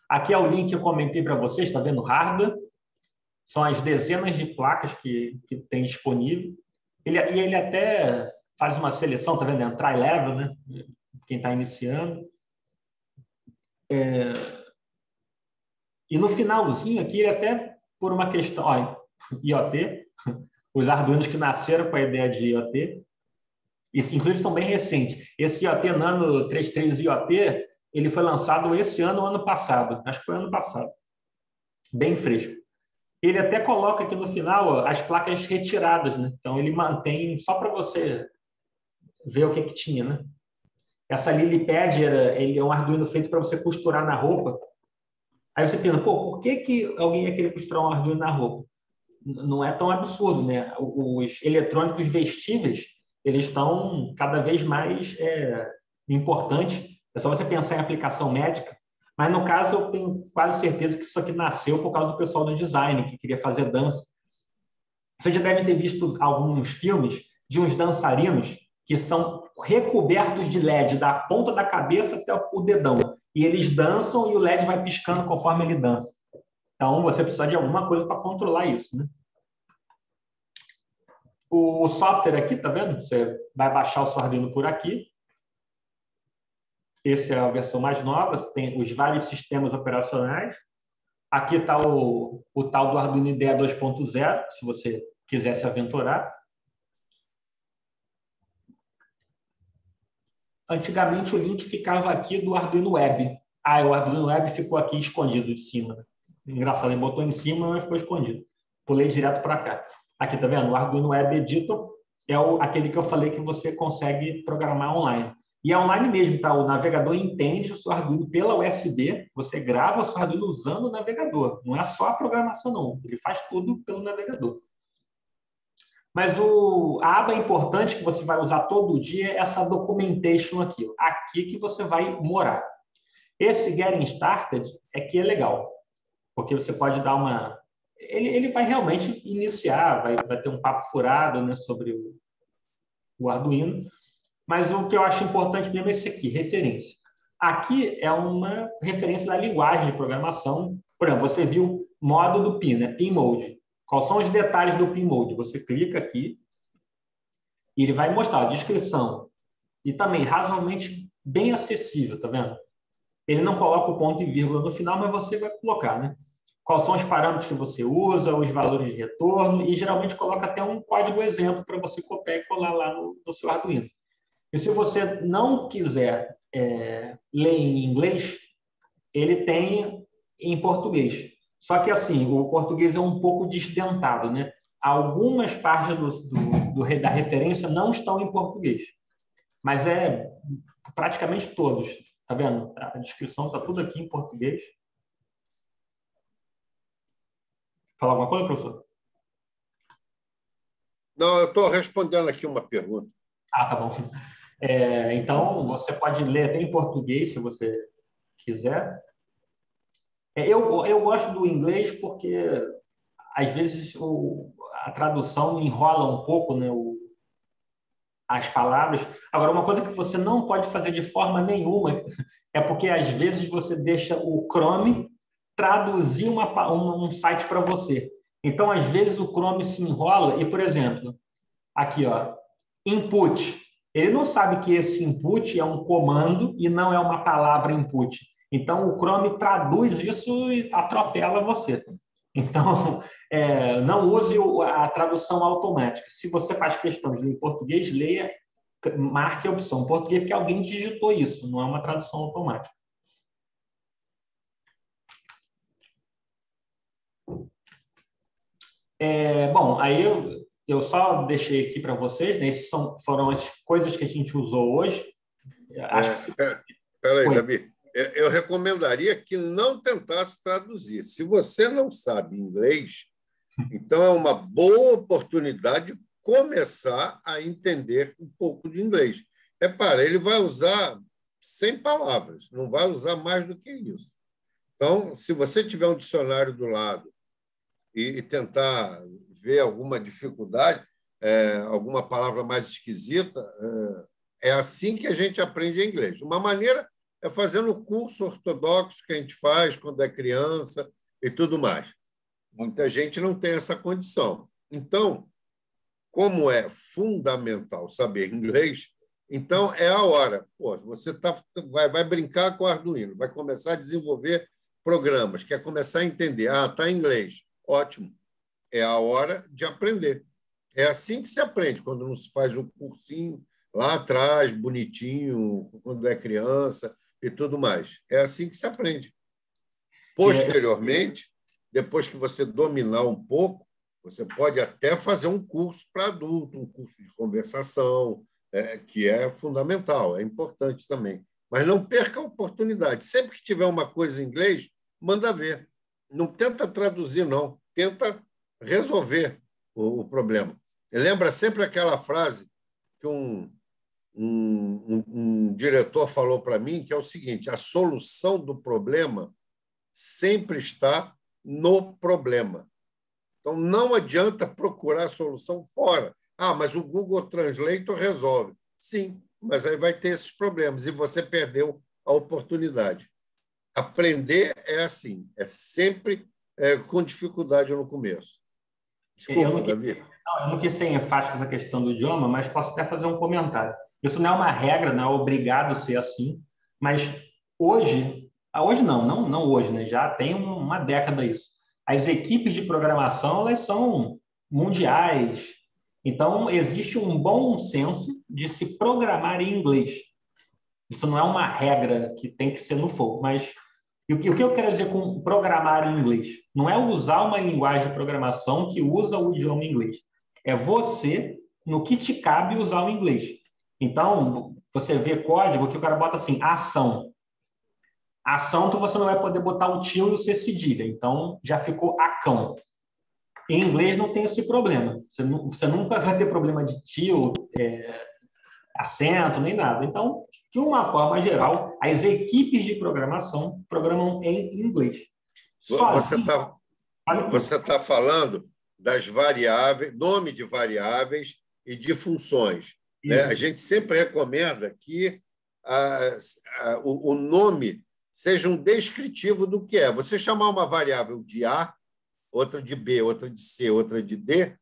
Aqui é o link que eu comentei para vocês, está vendo hardware? São as dezenas de placas que, que tem disponível. Ele, e ele até faz uma seleção, está vendo? Entry level, né? Quem está iniciando. É... E no finalzinho aqui, ele até por uma questão. IoT, os Arduinos que nasceram com a ideia de IoT, isso, inclusive são bem recentes. Esse IoT Nano 33 IoT, ele foi lançado esse ano ou ano passado. Acho que foi ano passado. Bem fresco. Ele até coloca aqui no final as placas retiradas, né? Então ele mantém só para você ver o que que tinha, né? Essa Lilipad era, ele é um Arduino feito para você costurar na roupa. Aí você pensa, pô, por que, que alguém ia querer costurar um Arduino na roupa? Não é tão absurdo, né? Os eletrônicos vestíveis, eles estão cada vez mais é, importantes. É só você pensar em aplicação médica. Mas, no caso, eu tenho quase certeza que isso aqui nasceu por causa do pessoal do design, que queria fazer dança. Vocês já devem ter visto alguns filmes de uns dançarinos que são recobertos de LED da ponta da cabeça até o dedão. E eles dançam e o LED vai piscando conforme ele dança. Então, você precisa de alguma coisa para controlar isso. Né? O software aqui, tá vendo? Você vai baixar o seu Arduino por aqui. Essa é a versão mais nova, tem os vários sistemas operacionais. Aqui está o, o tal do Arduino IDEA 2.0, se você quiser se aventurar. Antigamente o link ficava aqui do Arduino Web. Ah, o Arduino Web ficou aqui escondido de cima. Engraçado, ele botou em cima, mas ficou escondido. Pulei direto para cá. Aqui, tá vendo? O Arduino Web Editor é o, aquele que eu falei que você consegue programar online. E é online mesmo, tá? O navegador entende o seu Arduino pela USB, você grava o seu Arduino usando o navegador. Não é só a programação, não. Ele faz tudo pelo navegador. Mas o, a aba importante que você vai usar todo dia é essa documentation aqui. Aqui que você vai morar. Esse Getting Started é que é legal, porque você pode dar uma... Ele, ele vai realmente iniciar, vai, vai ter um papo furado né, sobre o, o Arduino, mas o que eu acho importante mesmo é esse aqui, referência. Aqui é uma referência da linguagem de programação. Por exemplo, você viu modo do PIN, né? PIN Mode. Quais são os detalhes do PIN Mode? Você clica aqui e ele vai mostrar a descrição. E também razoavelmente bem acessível, tá vendo? Ele não coloca o ponto e vírgula no final, mas você vai colocar, né? Quais são os parâmetros que você usa, os valores de retorno, e geralmente coloca até um código exemplo para você copiar e colar lá no, no seu Arduino. E se você não quiser é, ler em inglês, ele tem em português. Só que assim, o português é um pouco desdentado, né? Algumas partes do, do, do, da referência não estão em português, mas é praticamente todos. Tá vendo? A descrição está tudo aqui em português. Falar alguma coisa, professor? Não, eu estou respondendo aqui uma pergunta. Ah, tá bom. É, então, você pode ler até em português, se você quiser. É, eu, eu gosto do inglês porque, às vezes, o, a tradução enrola um pouco né, o, as palavras. Agora, uma coisa que você não pode fazer de forma nenhuma é porque, às vezes, você deixa o Chrome traduzir uma, um, um site para você. Então, às vezes, o Chrome se enrola e, por exemplo, aqui, ó, input. Ele não sabe que esse input é um comando e não é uma palavra input. Então, o Chrome traduz isso e atropela você. Então, é, não use a tradução automática. Se você faz questão de ler em português, leia, marque a opção português, porque alguém digitou isso, não é uma tradução automática. É, bom, aí eu, eu só deixei aqui para vocês, né? Essas são, foram as coisas que a gente usou hoje. Acho é, que se... Peraí, Gabi eu recomendaria que não tentasse traduzir. Se você não sabe inglês, então é uma boa oportunidade de começar a entender um pouco de inglês. Repara, ele vai usar 100 palavras, não vai usar mais do que isso. Então, se você tiver um dicionário do lado e, tentar ver alguma dificuldade, é, alguma palavra mais esquisita, é, é assim que a gente aprende inglês. Uma maneira é fazendo o curso ortodoxo que a gente faz quando é criança e tudo mais. Muita gente não tem essa condição. Então, como é fundamental saber inglês, então é a hora. Pô, você tá, vai, vai brincar com o Arduino, vai começar a desenvolver programas, quer começar a entender. Ah, está em inglês. ótimo. É a hora de aprender. É assim que se aprende, quando não se faz o cursinho lá atrás, bonitinho, quando é criança e tudo mais. É assim que se aprende. Posteriormente, depois que você dominar um pouco, você pode até fazer um curso para adulto, um curso de conversação, é, que é fundamental, é importante também. Mas não perca a oportunidade. Sempre que tiver uma coisa em inglês, manda ver. Não tenta traduzir, não. Tenta resolver o, o problema. Lembra sempre aquela frase que um, um, um, um diretor falou para mim, que é o seguinte: a solução do problema sempre está no problema. Então, não adianta procurar a solução fora. Ah, mas o Google Translator resolve. Sim, mas aí vai ter esses problemas e você perdeu a oportunidade. Aprender é assim, é sempre é, com dificuldade no começo. Desculpa, eu não, Davi. Não, eu não quis ser enfático na questão do idioma, mas posso até fazer um comentário. Isso não é uma regra, não é obrigado a ser assim, mas hoje, ah, hoje não, não, não hoje, né? já tem uma década isso. As equipes de programação elas são mundiais, então existe um bom senso de se programar em inglês. Isso não é uma regra que tem que ser no fogo, mas e o que eu quero dizer com programar em inglês? Não é usar uma linguagem de programação que usa o idioma inglês. É você, no que te cabe, usar o inglês. Então, você vê código que o cara bota assim, ação. Ação, tu você não vai poder botar o tio e o C cedilha. Então, já ficou acão. Em inglês não tem esse problema. Você, nunca vai ter problema de tio, é, acento, nem nada. Então, de uma forma geral, as equipes de programação programam em inglês. Só você está tá falando das variáveis, nome de variáveis e de funções. Né? A gente sempre recomenda que a, a, o, o nome seja um descritivo do que é. Você chamar uma variável de A, outra de B, outra de C, outra de D,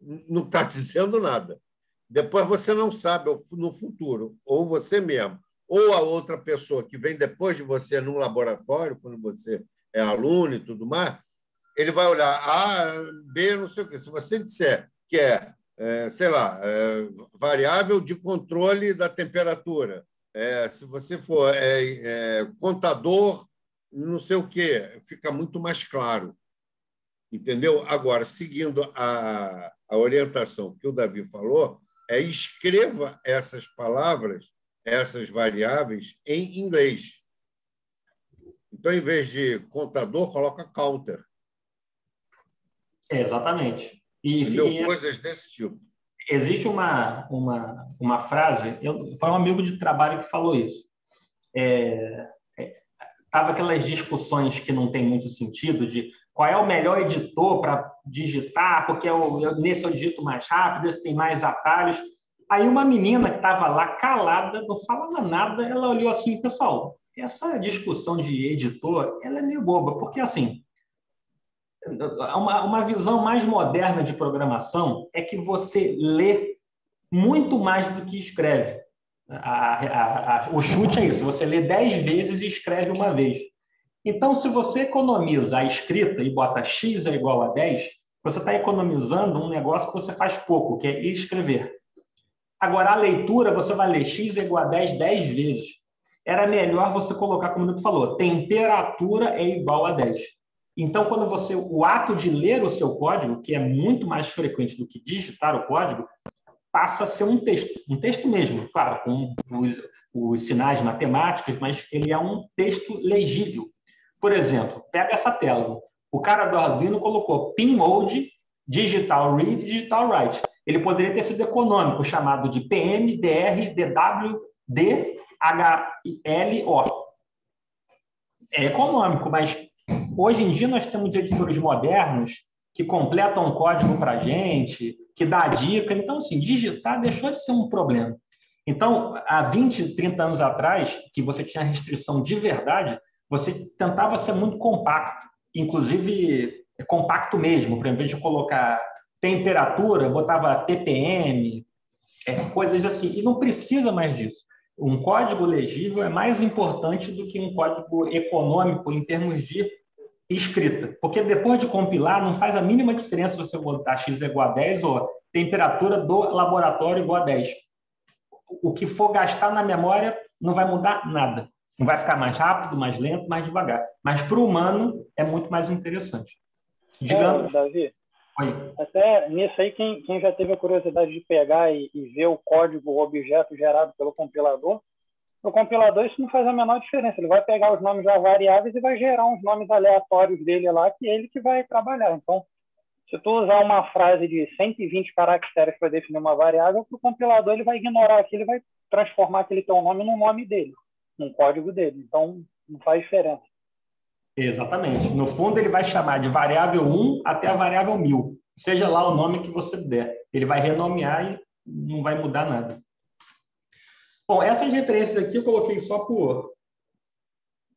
não está dizendo nada. Depois você não sabe no futuro, ou você mesmo, ou a outra pessoa que vem depois de você no laboratório, quando você é aluno e tudo mais, ele vai olhar A, B, não sei o quê. Se você disser que é, é sei lá, é, variável de controle da temperatura, é, se você for é, é, contador, não sei o quê, fica muito mais claro. Entendeu? Agora, seguindo a, a orientação que o Davi falou, é escreva essas palavras, essas variáveis em inglês. Então, em vez de contador, coloca counter. É, exatamente. E, Entendeu? Coisas desse tipo. Existe uma, uma, uma frase, eu, foi um amigo de trabalho que falou isso. É, é, tava aquelas discussões que não tem muito sentido de qual é o melhor editor para digitar, porque eu, eu, nesse eu digito mais rápido, esse tem mais atalhos. Aí uma menina que estava lá calada, não falava nada, ela olhou assim, pessoal, essa discussão de editor, ela é meio boba, porque assim, uma, uma visão mais moderna de programação é que você lê muito mais do que escreve. A, a, a, o chute é isso, você lê dez vezes e escreve uma vez. Então, se você economiza a escrita e bota x é igual a 10, você está economizando um negócio que você faz pouco, que é escrever. Agora, a leitura, você vai ler x é igual a 10 10 vezes. Era melhor você colocar, como o falou, temperatura é igual a 10. Então, quando você, o ato de ler o seu código, que é muito mais frequente do que digitar o código, passa a ser um texto, um texto mesmo, claro, com os, os sinais matemáticos, mas ele é um texto legível. Por exemplo, pega essa tela. O cara do Arduino colocou pin mode, digital read, digital write. Ele poderia ter sido econômico, chamado de PM, DR, DW, DHLO. É econômico, mas hoje em dia nós temos editores modernos que completam código para a gente, que dá dica. Então, assim, digitar deixou de ser um problema. Então, há 20, 30 anos atrás, que você tinha restrição de verdade, você tentava ser muito compacto, inclusive é compacto mesmo, para em vez de colocar temperatura, botava TPM, é, coisas assim, e não precisa mais disso. Um código legível é mais importante do que um código econômico em termos de escrita, porque depois de compilar não faz a mínima diferença se você botar x igual a 10 ou temperatura do laboratório igual a 10. O que for gastar na memória não vai mudar nada. Não vai ficar mais rápido, mais lento, mais devagar. Mas para o humano é muito mais interessante. Digamos. É, Davi, Oi. até nisso aí, quem, quem já teve a curiosidade de pegar e, e ver o código, o objeto gerado pelo compilador, no compilador isso não faz a menor diferença. Ele vai pegar os nomes das variáveis e vai gerar uns nomes aleatórios dele lá, que é ele que vai trabalhar. Então, se tu usar uma frase de 120 caracteres para definir uma variável, o compilador ele vai ignorar aquilo e vai transformar aquele teu nome no nome dele, no código dele. Então, não faz diferença. Exatamente. No fundo, ele vai chamar de variável 1 até a variável 1000. Seja lá o nome que você der. Ele vai renomear e não vai mudar nada. Bom, essas referências aqui eu coloquei só por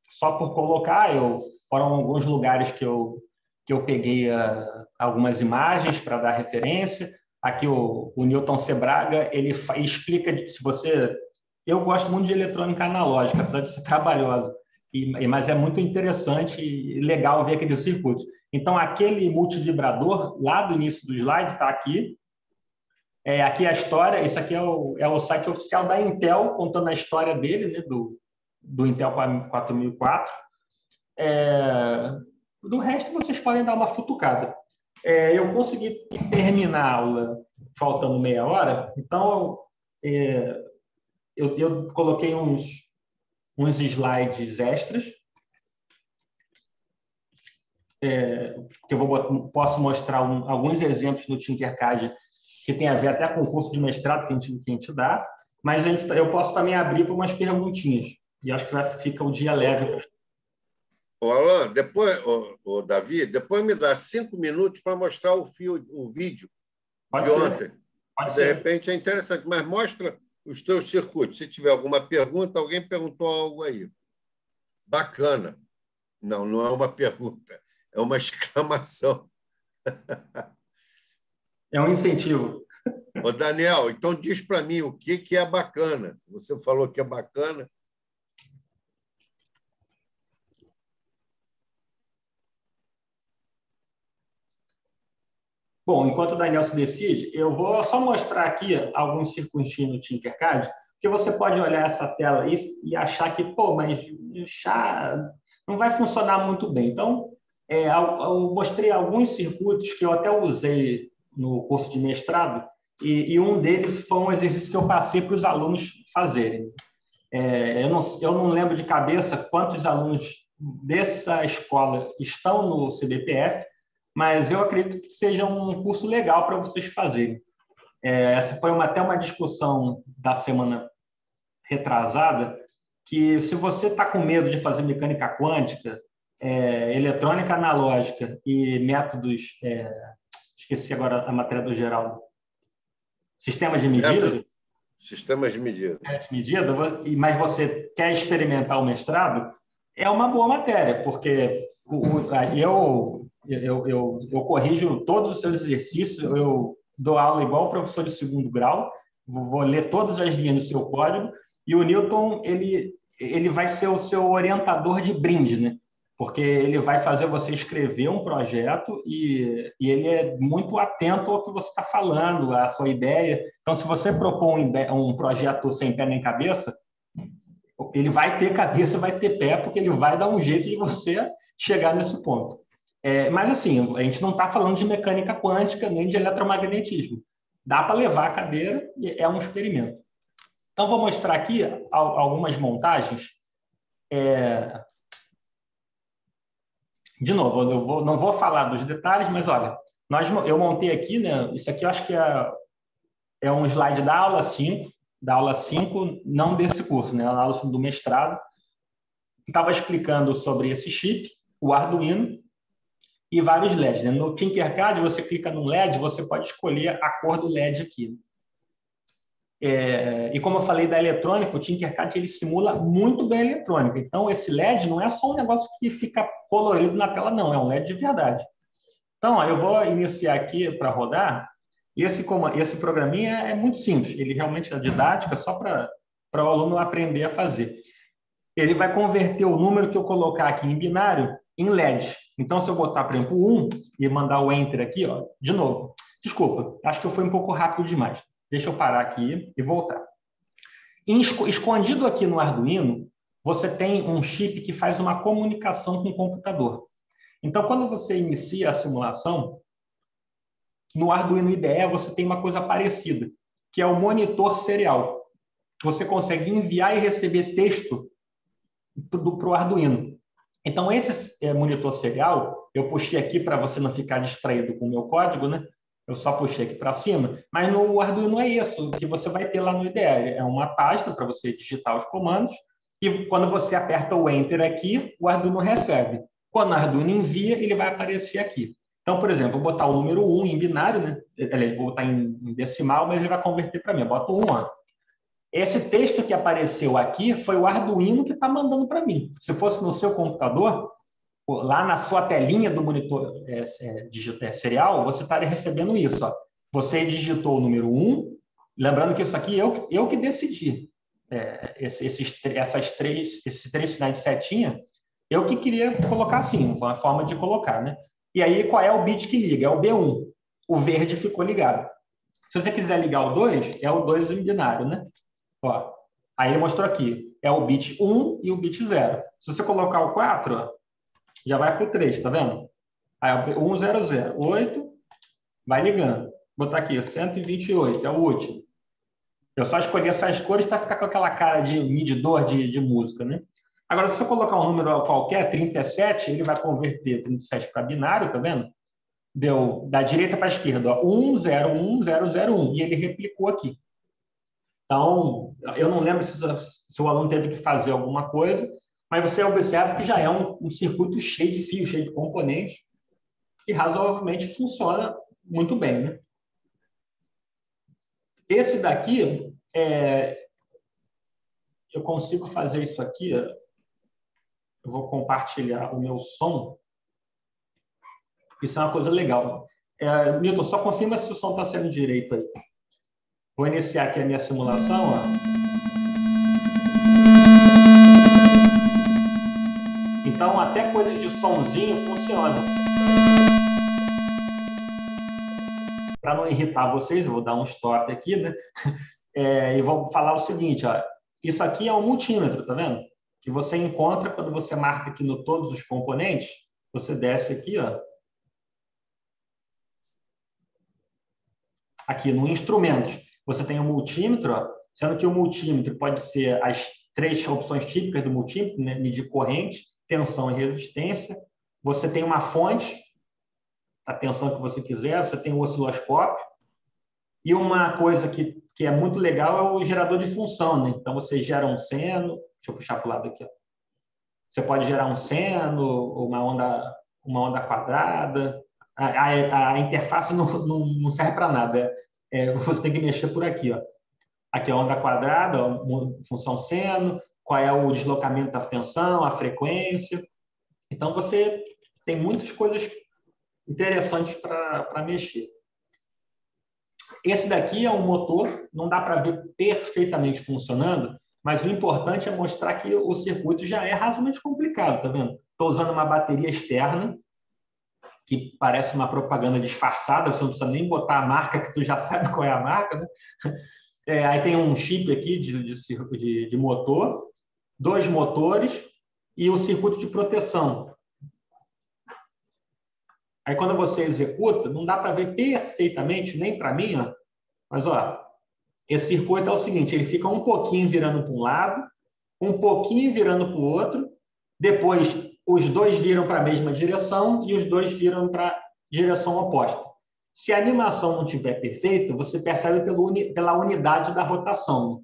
só por colocar. Eu, foram alguns lugares que eu, que eu peguei uh, algumas imagens para dar referência. Aqui o, o Newton Sebraga, ele explica se você... Eu gosto muito de eletrônica analógica, apesar de ser trabalhosa, e, mas é muito interessante e legal ver aqueles circuitos. Então, aquele multivibrador, lá do início do slide, está aqui, é, aqui é a história, isso aqui é o, é o site oficial da Intel, contando a história dele, né, do, do Intel 4004. É, do resto, vocês podem dar uma futucada. É, eu consegui terminar a aula faltando meia hora, então é, eu, eu coloquei uns, uns slides extras, é, que eu vou, posso mostrar um, alguns exemplos no Tinkercad que tem a ver até com o curso de mestrado que a gente, que a gente dá, mas a gente, eu posso também abrir para umas perguntinhas, e acho que vai, fica o dia leve. Ô, Alan, depois, ô, ô, Davi, depois me dá cinco minutos para mostrar o, fio, o vídeo Pode de ser. ontem. Pode de ser. repente é interessante, mas mostra os teus circuitos. Se tiver alguma pergunta, alguém perguntou algo aí. Bacana. Não, não é uma pergunta, é uma exclamação. É um incentivo. Ô, Daniel, então diz para mim o que, que é bacana. Você falou que é bacana. Bom, enquanto o Daniel se decide, eu vou só mostrar aqui alguns circuitinhos no Tinkercad, porque você pode olhar essa tela e, e achar que, pô, mas chá, não vai funcionar muito bem. Então, é, eu mostrei alguns circuitos que eu até usei no curso de mestrado, e, e, um deles foi um exercício que eu passei para os alunos fazerem. É, eu, não, eu não lembro de cabeça quantos alunos dessa escola estão no CBPF, mas eu acredito que seja um curso legal para vocês fazerem. É, essa foi uma, até uma discussão da semana retrasada, que se você está com medo de fazer mecânica quântica, é, eletrônica analógica e métodos é, esqueci agora a matéria do Geraldo. Sistema de medida? Sistemas de medida. É, de medida, mas você quer experimentar o mestrado, é uma boa matéria, porque eu, eu, eu, eu corrijo todos os seus exercícios, eu dou aula igual o professor de segundo grau, vou ler todas as linhas do seu código, e o Newton ele, ele vai ser o seu orientador de brinde, né? porque ele vai fazer você escrever um projeto e, e ele é muito atento ao que você está falando, à sua ideia. Então, se você propor um, um projeto sem pé nem cabeça, ele vai ter cabeça, vai ter pé, porque ele vai dar um jeito de você chegar nesse ponto. É, mas, assim, a gente não está falando de mecânica quântica nem de eletromagnetismo. Dá para levar a cadeira é um experimento. Então, vou mostrar aqui algumas montagens. É, de novo, eu vou, não vou falar dos detalhes, mas olha, nós, eu montei aqui, né? Isso aqui eu acho que é, é um slide da aula 5, da aula 5, não desse curso, né? A aula do mestrado. Estava explicando sobre esse chip, o Arduino e vários LEDs. Né? No Tinkercad, você clica no LED, você pode escolher a cor do LED aqui. É, e como eu falei da eletrônica, o Tinkercad ele simula muito bem a eletrônica. Então, esse LED não é só um negócio que fica colorido na tela, não, é um LED de verdade. Então, ó, eu vou iniciar aqui para rodar. Esse, esse programinha é muito simples, ele realmente é didático, é só para o aluno aprender a fazer. Ele vai converter o número que eu colocar aqui em binário em LED. Então, se eu botar, por exemplo, 1 e mandar o Enter aqui, ó, de novo. Desculpa, acho que eu fui um pouco rápido demais. Deixa eu parar aqui e voltar. Escondido aqui no Arduino, você tem um chip que faz uma comunicação com o computador. Então, quando você inicia a simulação, no Arduino IDE você tem uma coisa parecida, que é o monitor serial. Você consegue enviar e receber texto para o Arduino. Então, esse é, monitor serial, eu puxei aqui para você não ficar distraído com o meu código, né? Eu só puxei aqui para cima, mas no Arduino é isso, o que você vai ter lá no IDE. É uma página para você digitar os comandos, e quando você aperta o Enter aqui, o Arduino recebe. Quando o Arduino envia, ele vai aparecer aqui. Então, por exemplo, vou botar o número 1 em binário, né? Aliás, vou botar em decimal, mas ele vai converter para mim. Eu boto 1, ó. Esse texto que apareceu aqui foi o Arduino que está mandando para mim. Se fosse no seu computador, lá na sua telinha do monitor é, é, é, serial, você estaria recebendo isso. Ó. Você digitou o número 1, lembrando que isso aqui eu, eu que decidi. É, esses, essas três, esses três sinais de setinha, eu que queria colocar assim, uma forma de colocar, né? E aí, qual é o bit que liga? É o B1. O verde ficou ligado. Se você quiser ligar o 2, é o 2 em binário, né? Ó, aí ele mostrou aqui. É o bit 1 e o bit 0. Se você colocar o 4, ó, já vai para o 3, tá vendo? Aí, 1, 0, 0. 8, vai ligando. Vou botar aqui, 128, é o último. Eu só escolhi essas cores para ficar com aquela cara de medidor de, de música, né? Agora, se eu colocar um número qualquer, 37, ele vai converter 37 para binário, tá vendo? Deu da direita para a esquerda, ó, 1, 0, 1, 0, 0, 1. E ele replicou aqui. Então, eu não lembro se, se, o aluno teve que fazer alguma coisa, mas você observa que já é um, um circuito cheio de fios, cheio de componentes, que razoavelmente funciona muito bem. Né? Esse daqui, é, eu consigo fazer isso aqui. Eu vou compartilhar o meu som. Isso é uma coisa legal. É, Milton, só confirma se o som está sendo direito aí. Vou iniciar aqui a minha simulação. Ó. Então, até coisas de somzinho funcionam. Para não irritar vocês, vou dar um stop aqui, né? É, e vou falar o seguinte, ó. Isso aqui é um multímetro, tá vendo? Que você encontra quando você marca aqui no todos os componentes, você desce aqui, ó. Aqui no instrumentos você tem o multímetro, sendo que o multímetro pode ser as três opções típicas do multímetro, né? medir corrente, tensão e resistência. Você tem uma fonte, a tensão que você quiser, você tem o osciloscópio. E uma coisa que, que é muito legal é o gerador de função. Né? Então, você gera um seno, deixa eu puxar para o lado aqui. Ó. Você pode gerar um seno, uma onda, uma onda quadrada. A, a, a interface não, não, não serve para nada é, você tem que mexer por aqui. Ó. Aqui é onda quadrada, ó, função seno, qual é o deslocamento da tensão, a frequência. Então, você tem muitas coisas interessantes para mexer. Esse daqui é um motor, não dá para ver perfeitamente funcionando, mas o importante é mostrar que o circuito já é razoavelmente complicado, tá vendo? Estou usando uma bateria externa, que parece uma propaganda disfarçada, você não precisa nem botar a marca, que tu já sabe qual é a marca. Né? É, aí tem um chip aqui de, de, de, motor, dois motores e o circuito de proteção. Aí quando você executa, não dá para ver perfeitamente, nem para mim, ó, mas ó, esse circuito é o seguinte, ele fica um pouquinho virando para um lado, um pouquinho virando para o outro, depois os dois viram para a mesma direção e os dois viram para direção oposta. Se a animação não estiver perfeita, você percebe pela unidade da rotação.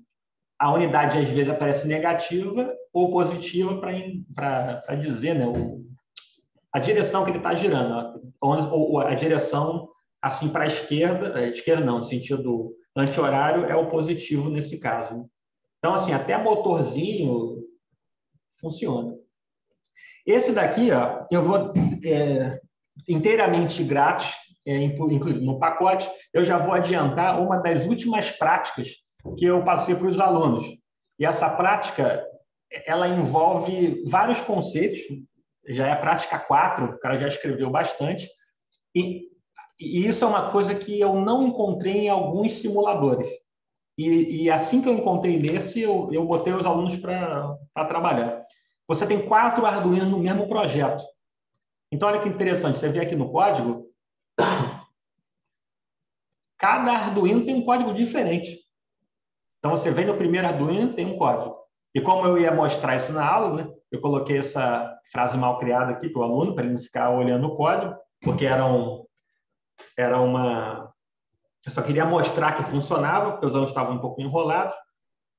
A unidade, às vezes, aparece negativa ou positiva para dizer né, a direção que ele está girando. Ou, a direção assim para a esquerda, é, esquerda não, no sentido anti-horário, é o positivo nesse caso. Então, assim, até motorzinho funciona. Esse daqui, ó, eu vou é, inteiramente grátis, é, incluído no pacote, eu já vou adiantar uma das últimas práticas que eu passei para os alunos. E essa prática, ela envolve vários conceitos, já é prática 4, o cara já escreveu bastante. E, e isso é uma coisa que eu não encontrei em alguns simuladores. E, e assim que eu encontrei nesse, eu, eu botei os alunos para trabalhar. Você tem quatro Arduino no mesmo projeto. Então, olha que interessante, você vê aqui no código, cada Arduino tem um código diferente. Então, você vem no primeiro Arduino, tem um código. E como eu ia mostrar isso na aula, né, eu coloquei essa frase mal criada aqui para o aluno, para ele não ficar olhando o código, porque era, um, era uma. Eu só queria mostrar que funcionava, porque os alunos estavam um pouco enrolados,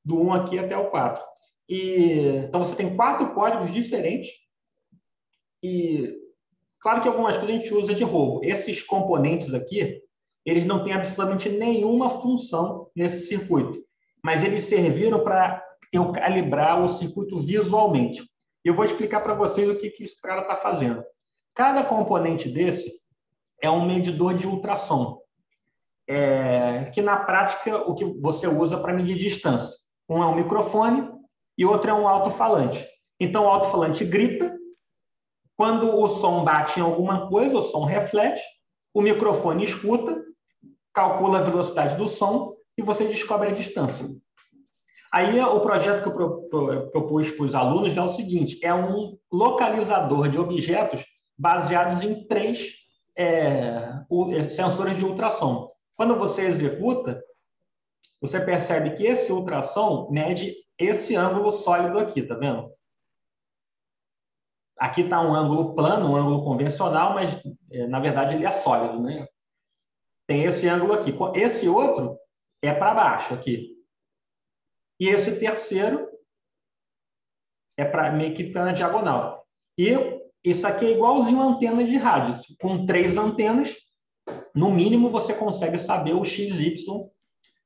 do 1 aqui até o 4. E, então, você tem quatro códigos diferentes. E, claro que algumas coisas a gente usa de roubo. Esses componentes aqui, eles não têm absolutamente nenhuma função nesse circuito, mas eles serviram para eu calibrar o circuito visualmente. Eu vou explicar para vocês o que, que esse cara está fazendo. Cada componente desse é um medidor de ultrassom, é, que na prática o que você usa para medir distância. Um é um microfone e outro é um alto-falante. Então o alto-falante grita, quando o som bate em alguma coisa, o som reflete, o microfone escuta, calcula a velocidade do som e você descobre a distância. Aí o projeto que eu propus para os alunos é o seguinte: é um localizador de objetos baseados em três é, é, sensores de ultrassom. Quando você executa, você percebe que esse ultrassom mede esse ângulo sólido aqui, tá vendo? Aqui está um ângulo plano, um ângulo convencional, mas é, na verdade ele é sólido, né? Tem esse ângulo aqui. Esse outro é para baixo aqui. E esse terceiro é para meio que na diagonal. E isso aqui é igualzinho a antena de rádio. Com três antenas, no mínimo você consegue saber o XY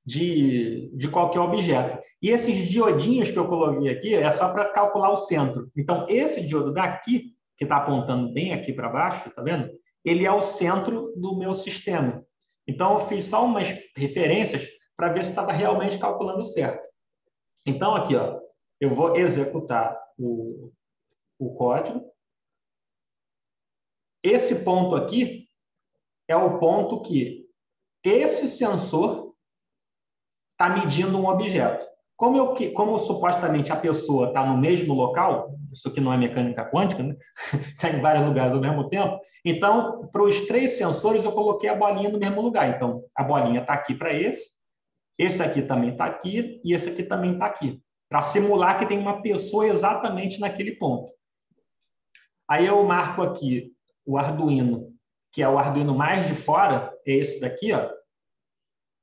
de, de qualquer objeto. E esses diodinhos que eu coloquei aqui é só para calcular o centro. Então, esse diodo daqui, que está apontando bem aqui para baixo, tá vendo? Ele é o centro do meu sistema. Então, eu fiz só umas referências para ver se estava realmente calculando certo. Então, aqui, ó, eu vou executar o, o código. Esse ponto aqui é o ponto que esse sensor está medindo um objeto. Como, eu, como supostamente a pessoa está no mesmo local, isso aqui não é mecânica quântica, né? Está em vários lugares ao mesmo tempo. Então, para os três sensores, eu coloquei a bolinha no mesmo lugar. Então, a bolinha está aqui para esse, esse aqui também está aqui e esse aqui também está aqui, para simular que tem uma pessoa exatamente naquele ponto. Aí eu marco aqui o Arduino, que é o Arduino mais de fora, é esse daqui, ó,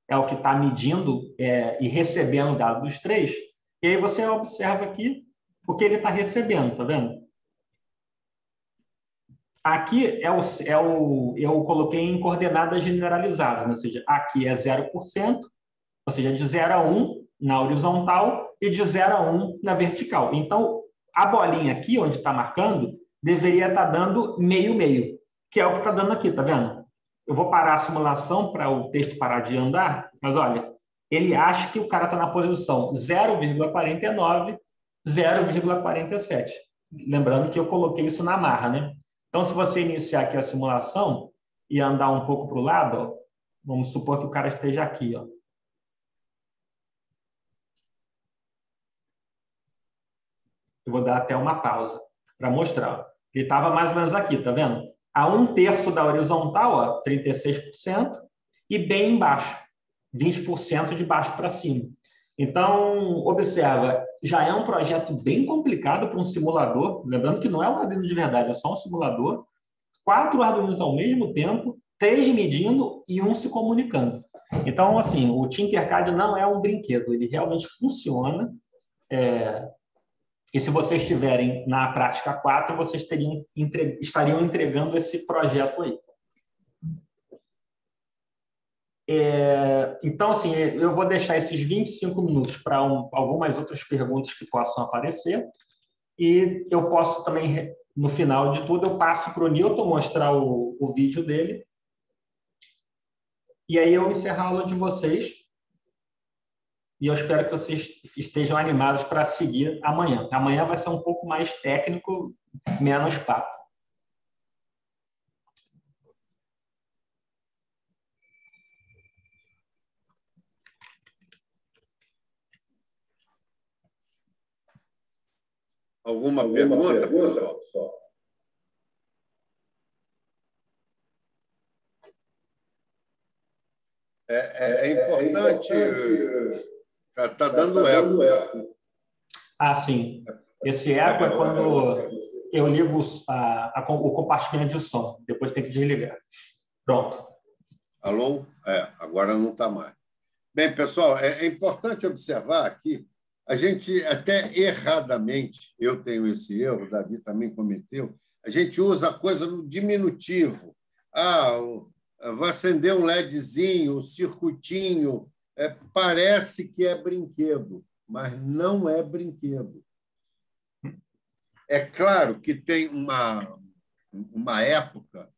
é o que está medindo é, e recebendo o dado dos três. E aí você observa aqui o que ele está recebendo, tá vendo? Aqui é o, é o, eu coloquei em coordenadas generalizadas, né? ou seja, aqui é 0%, ou seja, de 0 a 1 na horizontal e de 0 a 1 na vertical. Então, a bolinha aqui, onde está marcando, deveria estar tá dando meio-meio, que é o que está dando aqui, tá vendo? Eu vou parar a simulação para o texto parar de andar, mas olha, ele acha que o cara está na posição 0,49, 0,47. Lembrando que eu coloquei isso na marra, né? Então, se você iniciar aqui a simulação e andar um pouco para o lado, ó, vamos supor que o cara esteja aqui, ó. Eu vou dar até uma pausa para mostrar. Ele estava mais ou menos aqui, tá vendo? A um terço da horizontal, ó, 36%, e bem embaixo, 20% de baixo para cima. Então, observa, já é um projeto bem complicado para um simulador, lembrando que não é um Arduino de verdade, é só um simulador. Quatro Arduinos ao mesmo tempo, três medindo e um se comunicando. Então, assim, o Tinkercad não é um brinquedo, ele realmente funciona. É, e se vocês estiverem na prática 4, vocês teriam, entre, estariam entregando esse projeto aí. É, então, assim, eu vou deixar esses 25 minutos para um, algumas outras perguntas que possam aparecer. E eu posso também, no final de tudo, eu passo para o Newton mostrar o, o vídeo dele. E aí eu encerro a aula de vocês e eu espero que vocês estejam animados para seguir amanhã. Amanhã vai ser um pouco mais técnico, menos papo. Alguma, Alguma pergunta, pergunta pessoal? É, é, é, importante. Está tá dando tá eco. eco. Ah, sim. Esse eco é quando eu ligo a, a, o compartimento de som. Depois tem que desligar. Pronto. Alô? É, agora não está mais. Bem, pessoal, é, é importante observar aqui a gente até erradamente, eu tenho esse erro, o Davi também cometeu, a gente usa a coisa no diminutivo. Ah, vai acender um LEDzinho, um circuitinho, é, parece que é brinquedo, mas não é brinquedo. É claro que tem uma, uma época,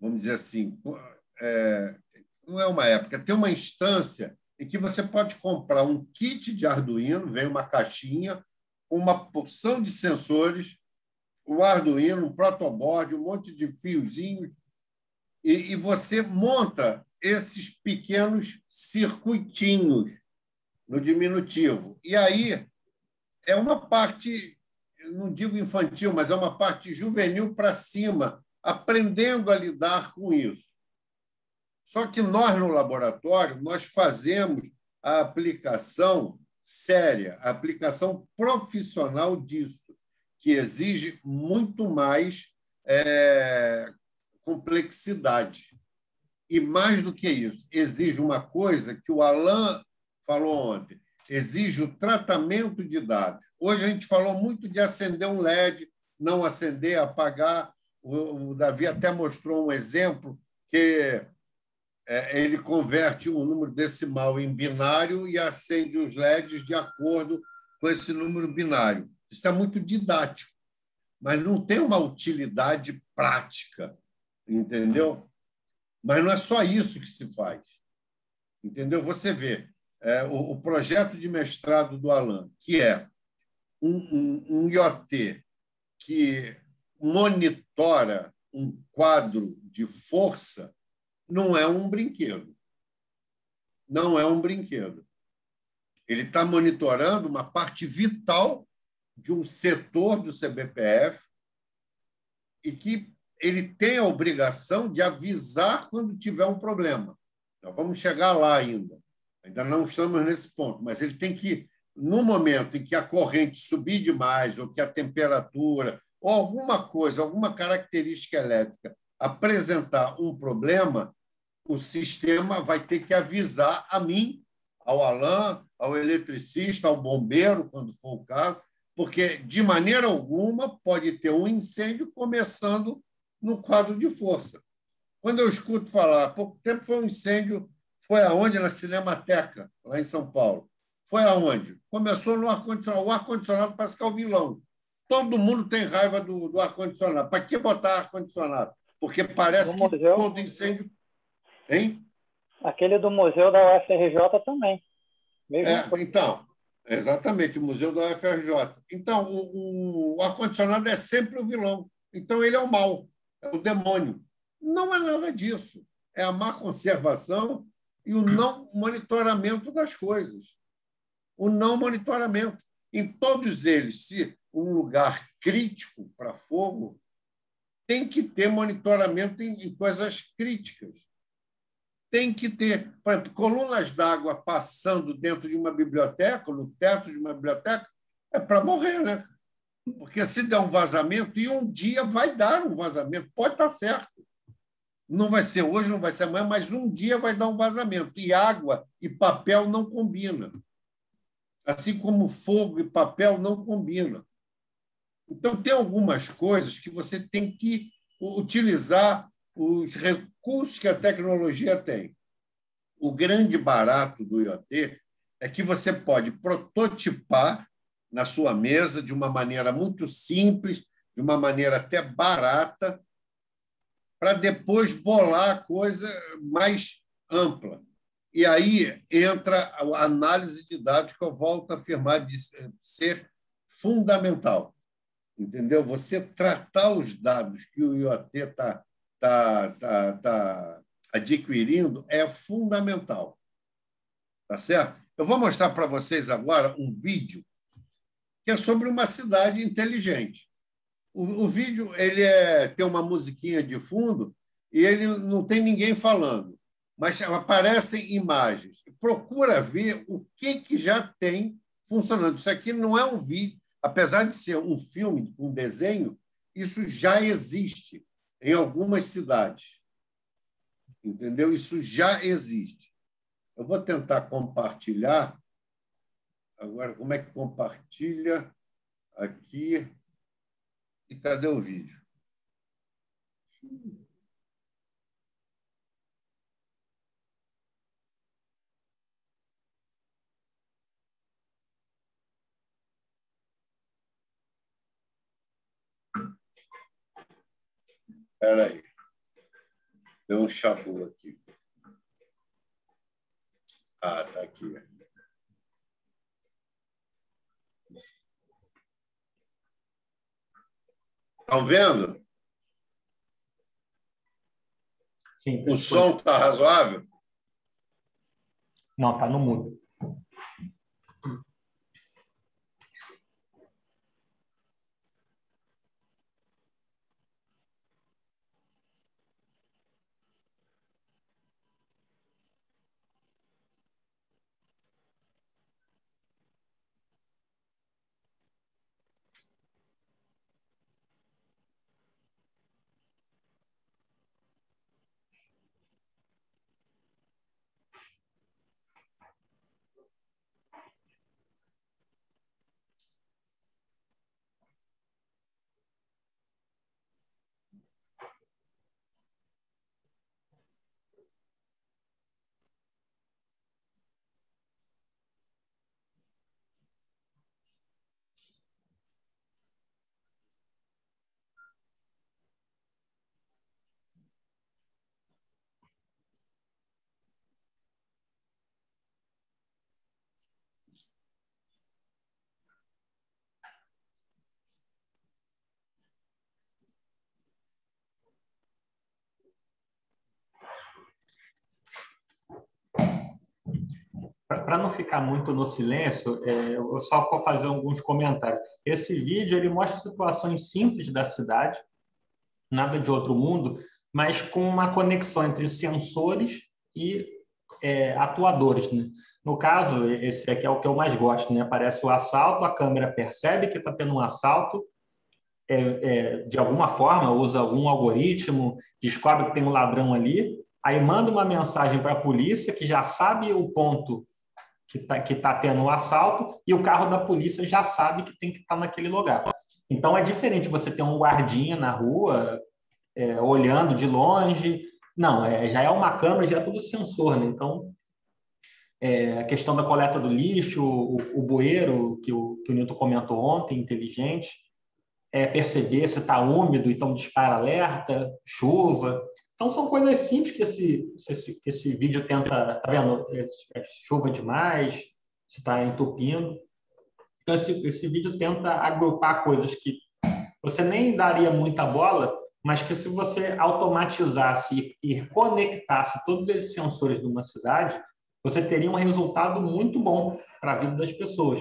vamos dizer assim, é, não é uma época, tem uma instância em que você pode comprar um kit de Arduino, vem uma caixinha, uma porção de sensores, o Arduino, um protoboard, um monte de fiozinhos, e, e você monta esses pequenos circuitinhos no diminutivo. E aí é uma parte, não digo infantil, mas é uma parte juvenil para cima, aprendendo a lidar com isso. Só que nós, no laboratório, nós fazemos a aplicação séria, a aplicação profissional disso, que exige muito mais é, complexidade. E mais do que isso, exige uma coisa que o Alain falou ontem, exige o tratamento de dados. Hoje a gente falou muito de acender um LED, não acender, apagar. O, o Davi até mostrou um exemplo que é, ele converte um número decimal em binário e acende os LEDs de acordo com esse número binário. Isso é muito didático, mas não tem uma utilidade prática, entendeu? Mas não é só isso que se faz, entendeu? Você vê é, o, o, projeto de mestrado do Alan, que é um, um, um IoT que monitora um quadro de força não é um brinquedo. Não é um brinquedo. Ele está monitorando uma parte vital de um setor do CBPF e que ele tem a obrigação de avisar quando tiver um problema. Nós vamos chegar lá ainda. Ainda não estamos nesse ponto, mas ele tem que, no momento em que a corrente subir demais, ou que a temperatura, ou alguma coisa, alguma característica elétrica apresentar um problema, o sistema vai ter que avisar a mim, ao Alain, ao eletricista, ao bombeiro, quando for o caso, porque, de maneira alguma, pode ter um incêndio começando no quadro de força. Quando eu escuto falar, há pouco tempo foi um incêndio, foi aonde? Na Cinemateca, lá em São Paulo. Foi aonde? Começou no ar-condicionado. O ar-condicionado parece que é o vilão. Todo mundo tem raiva do, do ar-condicionado. Para que botar ar-condicionado? Porque parece que todo incêndio Hein? Aquele do Museu da UFRJ também. É, então, exatamente, o Museu da UFRJ. Então, o, o ar-condicionado é sempre o vilão. Então, ele é o mal, é o demônio. Não é nada disso. É a má conservação e o não monitoramento das coisas. O não monitoramento. Em todos eles, se um lugar crítico para fogo, tem que ter monitoramento em, coisas críticas tem que ter exemplo, colunas d'água passando dentro de uma biblioteca, no teto de uma biblioteca, é para morrer, né? Porque se der um vazamento, e um dia vai dar um vazamento, pode estar certo. Não vai ser hoje, não vai ser amanhã, mas um dia vai dar um vazamento. E água e papel não combinam. Assim como fogo e papel não combinam. Então, tem algumas coisas que você tem que utilizar os recursos que a tecnologia tem. O grande barato do IoT é que você pode prototipar na sua mesa de uma maneira muito simples, de uma maneira até barata, para depois bolar a coisa mais ampla. E aí entra a análise de dados que eu volto a afirmar de ser fundamental. Entendeu? Você tratar os dados que o IoT está tá, tá, tá adquirindo é fundamental. Tá certo? Eu vou mostrar para vocês agora um vídeo que é sobre uma cidade inteligente. O, o vídeo ele é, tem uma musiquinha de fundo e ele não tem ninguém falando, mas aparecem imagens. Procura ver o que, que já tem funcionando. Isso aqui não é um vídeo, apesar de ser um filme, um desenho, isso já existe em algumas cidades. Entendeu? Isso já existe. Eu vou tentar compartilhar. Agora, como é que compartilha? Aqui. E cadê o vídeo? Espera aí. Deu um chabu aqui. Ah, tá aqui. Estão vendo? Sim. O som está razoável? Não, está no mudo. Para não ficar muito no silêncio, é, eu só vou fazer alguns comentários. Esse vídeo ele mostra situações simples da cidade, nada de outro mundo, mas com uma conexão entre sensores e é, atuadores. Né? No caso, esse aqui é o que eu mais gosto, né? Aparece o assalto, a câmera percebe que está tendo um assalto, é, é, de alguma forma usa algum algoritmo, descobre que tem um ladrão ali, aí manda uma mensagem para a polícia que já sabe o ponto que está que tá tendo um assalto e o carro da polícia já sabe que tem que estar tá naquele lugar. Então é diferente você ter um guardinha na rua é, olhando de longe. Não, é, já é uma câmera, já é tudo sensor, né? Então é, a questão da coleta do lixo, o, o bueiro que o, que o Nilton comentou ontem, inteligente, é perceber se está úmido, então dispara alerta, chuva. Então, são coisas simples que esse, esse, esse vídeo tenta. Tá vendo? Chuva demais, se está entupindo. Então, esse, esse vídeo tenta agrupar coisas que você nem daria muita bola, mas que se você automatizasse e conectasse todos esses sensores de uma cidade, você teria um resultado muito bom para a vida das pessoas.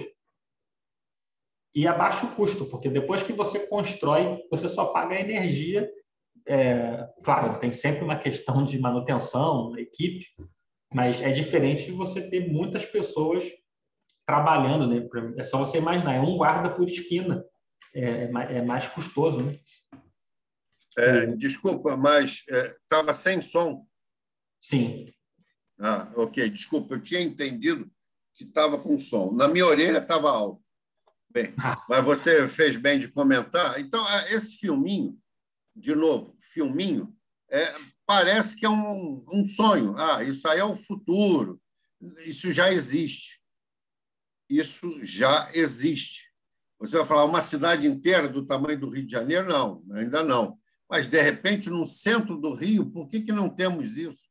E a baixo custo, porque depois que você constrói, você só paga a energia é, claro, tem sempre uma questão de manutenção, equipe, mas é diferente de você ter muitas pessoas trabalhando, né? É só você imaginar, é um guarda por esquina, é, é mais custoso, né? É, desculpa, mas estava é, sem som. Sim. Ah, ok. Desculpa, eu tinha entendido que estava com som. Na minha orelha estava alto. Bem, ah. mas você fez bem de comentar. Então, esse filminho de novo, filminho, é, parece que é um, um sonho. Ah, isso aí é o futuro. Isso já existe. Isso já existe. Você vai falar uma cidade inteira do tamanho do Rio de Janeiro? Não, ainda não. Mas, de repente, no centro do Rio, por que, que não temos isso?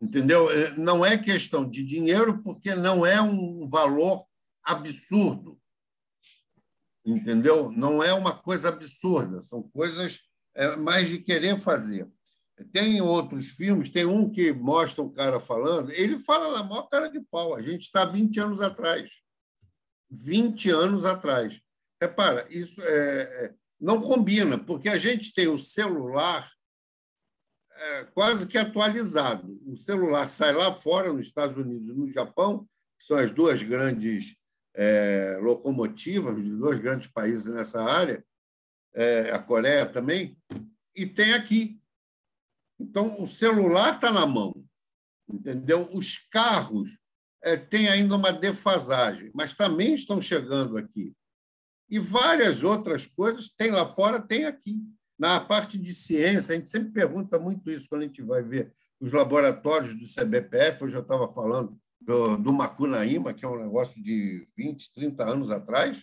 Entendeu? É, não é questão de dinheiro, porque não é um valor absurdo. Entendeu? Não é uma coisa absurda, são coisas é, mais de querer fazer. Tem outros filmes, tem um que mostra um cara falando, ele fala na maior cara de pau. A gente está 20 anos atrás. 20 anos atrás. Repara, isso é, é, não combina, porque a gente tem o celular é, quase que atualizado. O celular sai lá fora, nos Estados Unidos e no Japão, que são as duas grandes é, locomotivas, os dois grandes países nessa área, é, a Coreia também, e tem aqui. Então, o celular está na mão, entendeu? Os carros é, têm ainda uma defasagem, mas também estão chegando aqui. E várias outras coisas tem lá fora, tem aqui. Na parte de ciência, a gente sempre pergunta muito isso quando a gente vai ver os laboratórios do CBPF. Eu estava falando do, do Macunaíma, que é um negócio de 20, 30 anos atrás,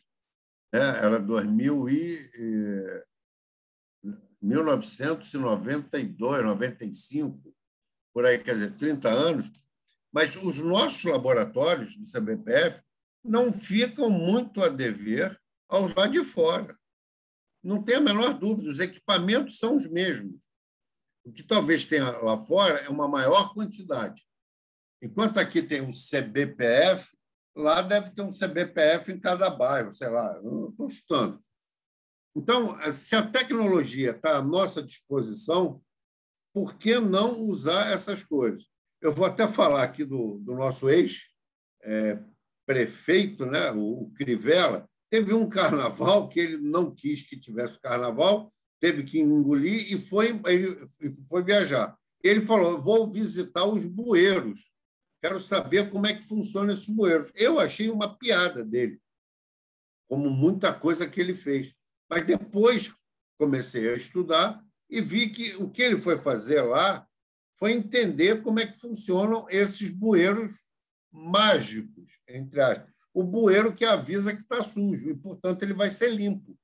né? era 2000 e, 1992, 95, por aí, quer dizer, 30 anos. Mas os nossos laboratórios do CBPF não ficam muito a dever aos lá de fora. Não tem a menor dúvida, os equipamentos são os mesmos. O que talvez tenha lá fora é uma maior quantidade. Enquanto aqui tem um CBPF, lá deve ter um CBPF em cada bairro, sei lá, estou chutando. Então, se a tecnologia está à nossa disposição, por que não usar essas coisas? Eu vou até falar aqui do, do nosso ex-prefeito, é, né, o Crivella, teve um carnaval que ele não quis que tivesse carnaval, teve que engolir e foi, ele foi viajar. Ele falou: vou visitar os bueiros Quero saber como é que funciona esses bueiros. Eu achei uma piada dele, como muita coisa que ele fez. Mas depois comecei a estudar e vi que o que ele foi fazer lá foi entender como é que funcionam esses bueiros mágicos, entre aspas. O bueiro que avisa que está sujo e, portanto, ele vai ser limpo.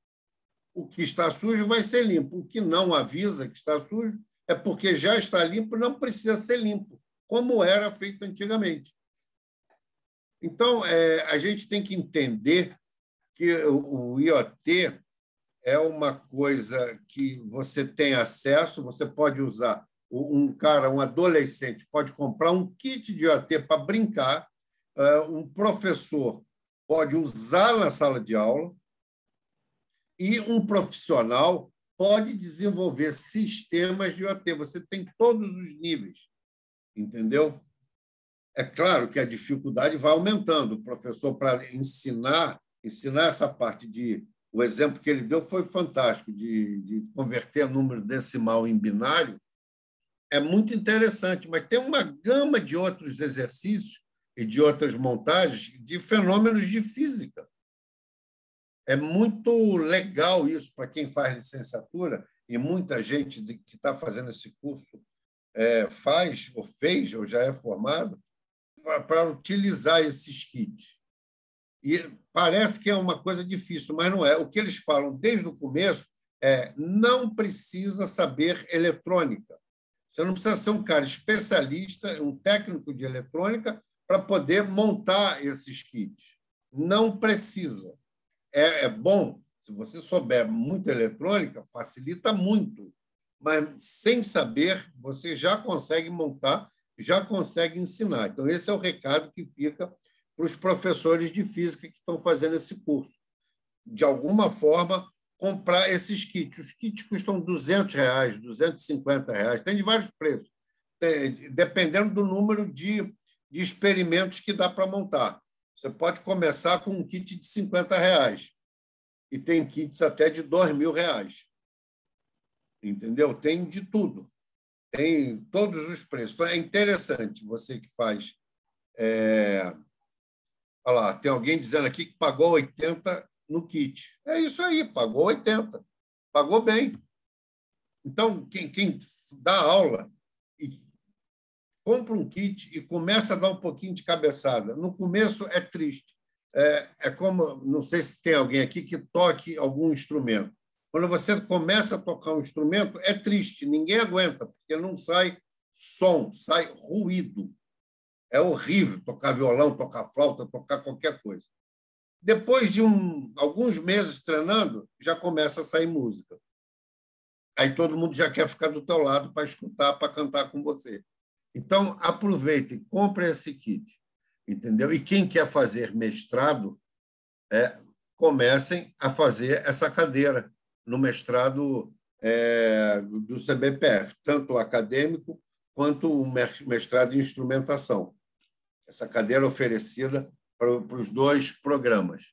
O que está sujo vai ser limpo. O que não avisa que está sujo é porque já está limpo, não precisa ser limpo como era feito antigamente. Então, é, a gente tem que entender que o IoT é uma coisa que você tem acesso, você pode usar. Um cara, um adolescente, pode comprar um kit de IoT para brincar, é, um professor pode usar na sala de aula, e um profissional pode desenvolver sistemas de IoT. Você tem todos os níveis entendeu? É claro que a dificuldade vai aumentando. O professor, para ensinar, ensinar essa parte de. O exemplo que ele deu foi fantástico, de, de converter número decimal em binário. É muito interessante, mas tem uma gama de outros exercícios e de outras montagens de fenômenos de física. É muito legal isso para quem faz licenciatura e muita gente que está fazendo esse curso é, faz, ou fez, ou já é formado, para utilizar esses kits. E parece que é uma coisa difícil, mas não é. O que eles falam desde o começo é não precisa saber eletrônica. Você não precisa ser um cara especialista, um técnico de eletrônica, para poder montar esses kits. Não precisa. É, é bom, se você souber muito eletrônica, facilita muito mas sem saber, você já consegue montar, já consegue ensinar. Então, esse é o recado que fica para os professores de física que estão fazendo esse curso. De alguma forma, comprar esses kits. Os kits custam 200 reais, 250 reais, tem de vários preços, dependendo do número de, de experimentos que dá para montar. Você pode começar com um kit de 50 reais e tem kits até de 2 mil reais entendeu? Tem de tudo, tem todos os preços. Então, é interessante você que faz. É... Olha lá, tem alguém dizendo aqui que pagou 80 no kit. É isso aí, pagou 80, pagou bem. Então, quem, quem dá aula e compra um kit e começa a dar um pouquinho de cabeçada, no começo é triste. É, é como, não sei se tem alguém aqui que toque algum instrumento. Quando você começa a tocar um instrumento, é triste, ninguém aguenta, porque não sai som, sai ruído. É horrível tocar violão, tocar flauta, tocar qualquer coisa. Depois de um, alguns meses treinando, já começa a sair música. Aí todo mundo já quer ficar do teu lado para escutar, para cantar com você. Então, aproveitem, compre esse kit, entendeu? E quem quer fazer mestrado, é, comecem a fazer essa cadeira no mestrado é, do CBPF, tanto acadêmico quanto o mestrado em instrumentação. Essa cadeira oferecida para, para os dois programas,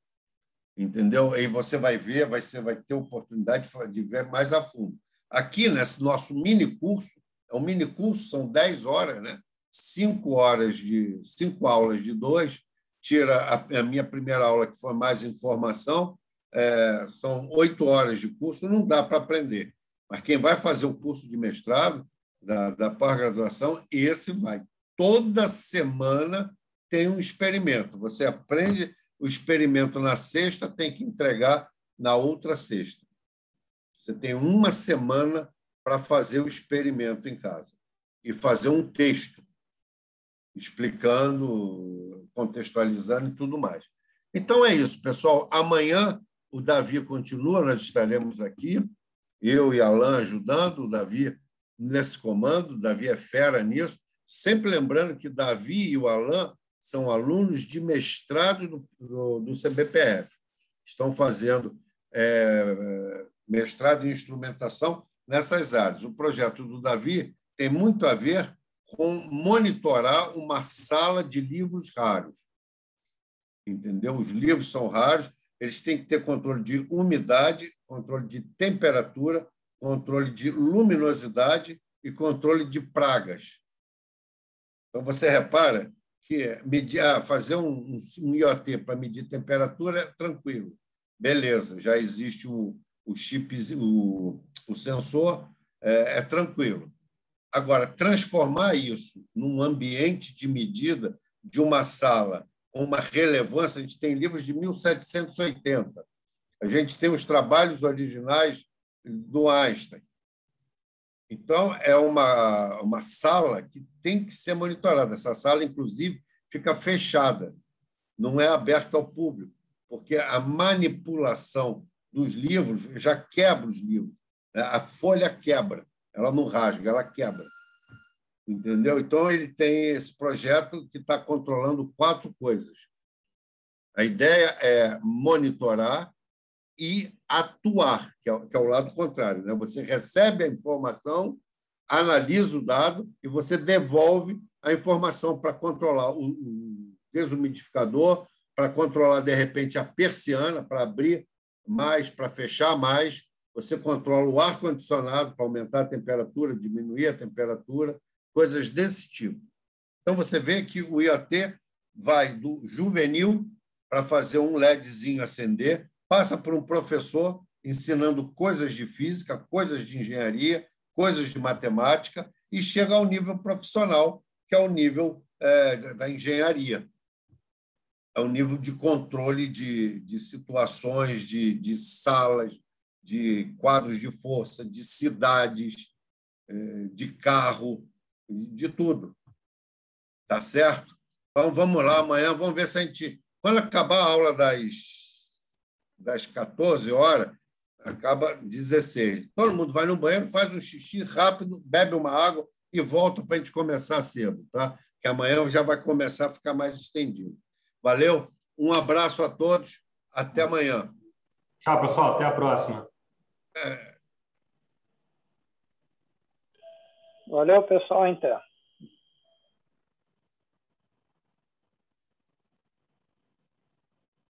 entendeu? Aí você vai ver, vai, vai ter oportunidade de ver mais a fundo. Aqui, nesse nosso mini curso, é um mini curso, são 10 horas, né? cinco horas de cinco aulas de dois, tira a, a minha primeira aula, que foi mais informação, é, são oito horas de curso, não dá para aprender. Mas quem vai fazer o curso de mestrado, da, da pós-graduação, esse vai. Toda semana tem um experimento. Você aprende o experimento na sexta, tem que entregar na outra sexta. Você tem uma semana para fazer o experimento em casa e fazer um texto explicando, contextualizando e tudo mais. Então é isso, pessoal. Amanhã o Davi continua, nós estaremos aqui, eu e Alain ajudando o Davi nesse comando, o Davi é fera nisso, sempre lembrando que Davi e o Alain são alunos de mestrado do, do, do CBPF, estão fazendo é, mestrado em instrumentação nessas áreas. O projeto do Davi tem muito a ver com monitorar uma sala de livros raros. Entendeu? Os livros são raros, eles têm que ter controle de umidade, controle de temperatura, controle de luminosidade e controle de pragas. Então, você repara que medir, ah, fazer um, um IoT para medir temperatura é tranquilo. Beleza, já existe o, o chip, o, o sensor, é, é tranquilo. Agora, transformar isso num ambiente de medida de uma sala uma relevância, a gente tem livros de 1780. A gente tem os trabalhos originais do Einstein. Então, é uma, uma sala que tem que ser monitorada. Essa sala, inclusive, fica fechada, não é aberta ao público, porque a manipulação dos livros já quebra os livros. Né? A folha quebra. Ela não rasga, ela quebra. Entendeu? Então, ele tem esse projeto que está controlando quatro coisas. A ideia é monitorar e atuar, que é, que é o lado contrário. Né? Você recebe a informação, analisa o dado e você devolve a informação para controlar o, o desumidificador, para controlar, de repente, a persiana, para abrir mais, para fechar mais, você controla o ar-condicionado para aumentar a temperatura, diminuir a temperatura, coisas desse tipo. Então, você vê que o IoT vai do juvenil para fazer um LEDzinho acender, passa por um professor ensinando coisas de física, coisas de engenharia, coisas de matemática, e chega ao nível profissional, que é o nível é, da engenharia. É o nível de controle de, de situações, de, de salas, de quadros de força, de cidades, é, de carro, de tudo. Tá certo? Então vamos lá amanhã, vamos ver se a gente. Quando acabar a aula das, das 14 horas, acaba 16. Todo mundo vai no banheiro, faz um xixi rápido, bebe uma água e volta para a gente começar cedo, tá? Que amanhã já vai começar a ficar mais estendido. Valeu? Um abraço a todos. Até amanhã. Tchau, pessoal. Até a próxima. Valeu, pessoal, então.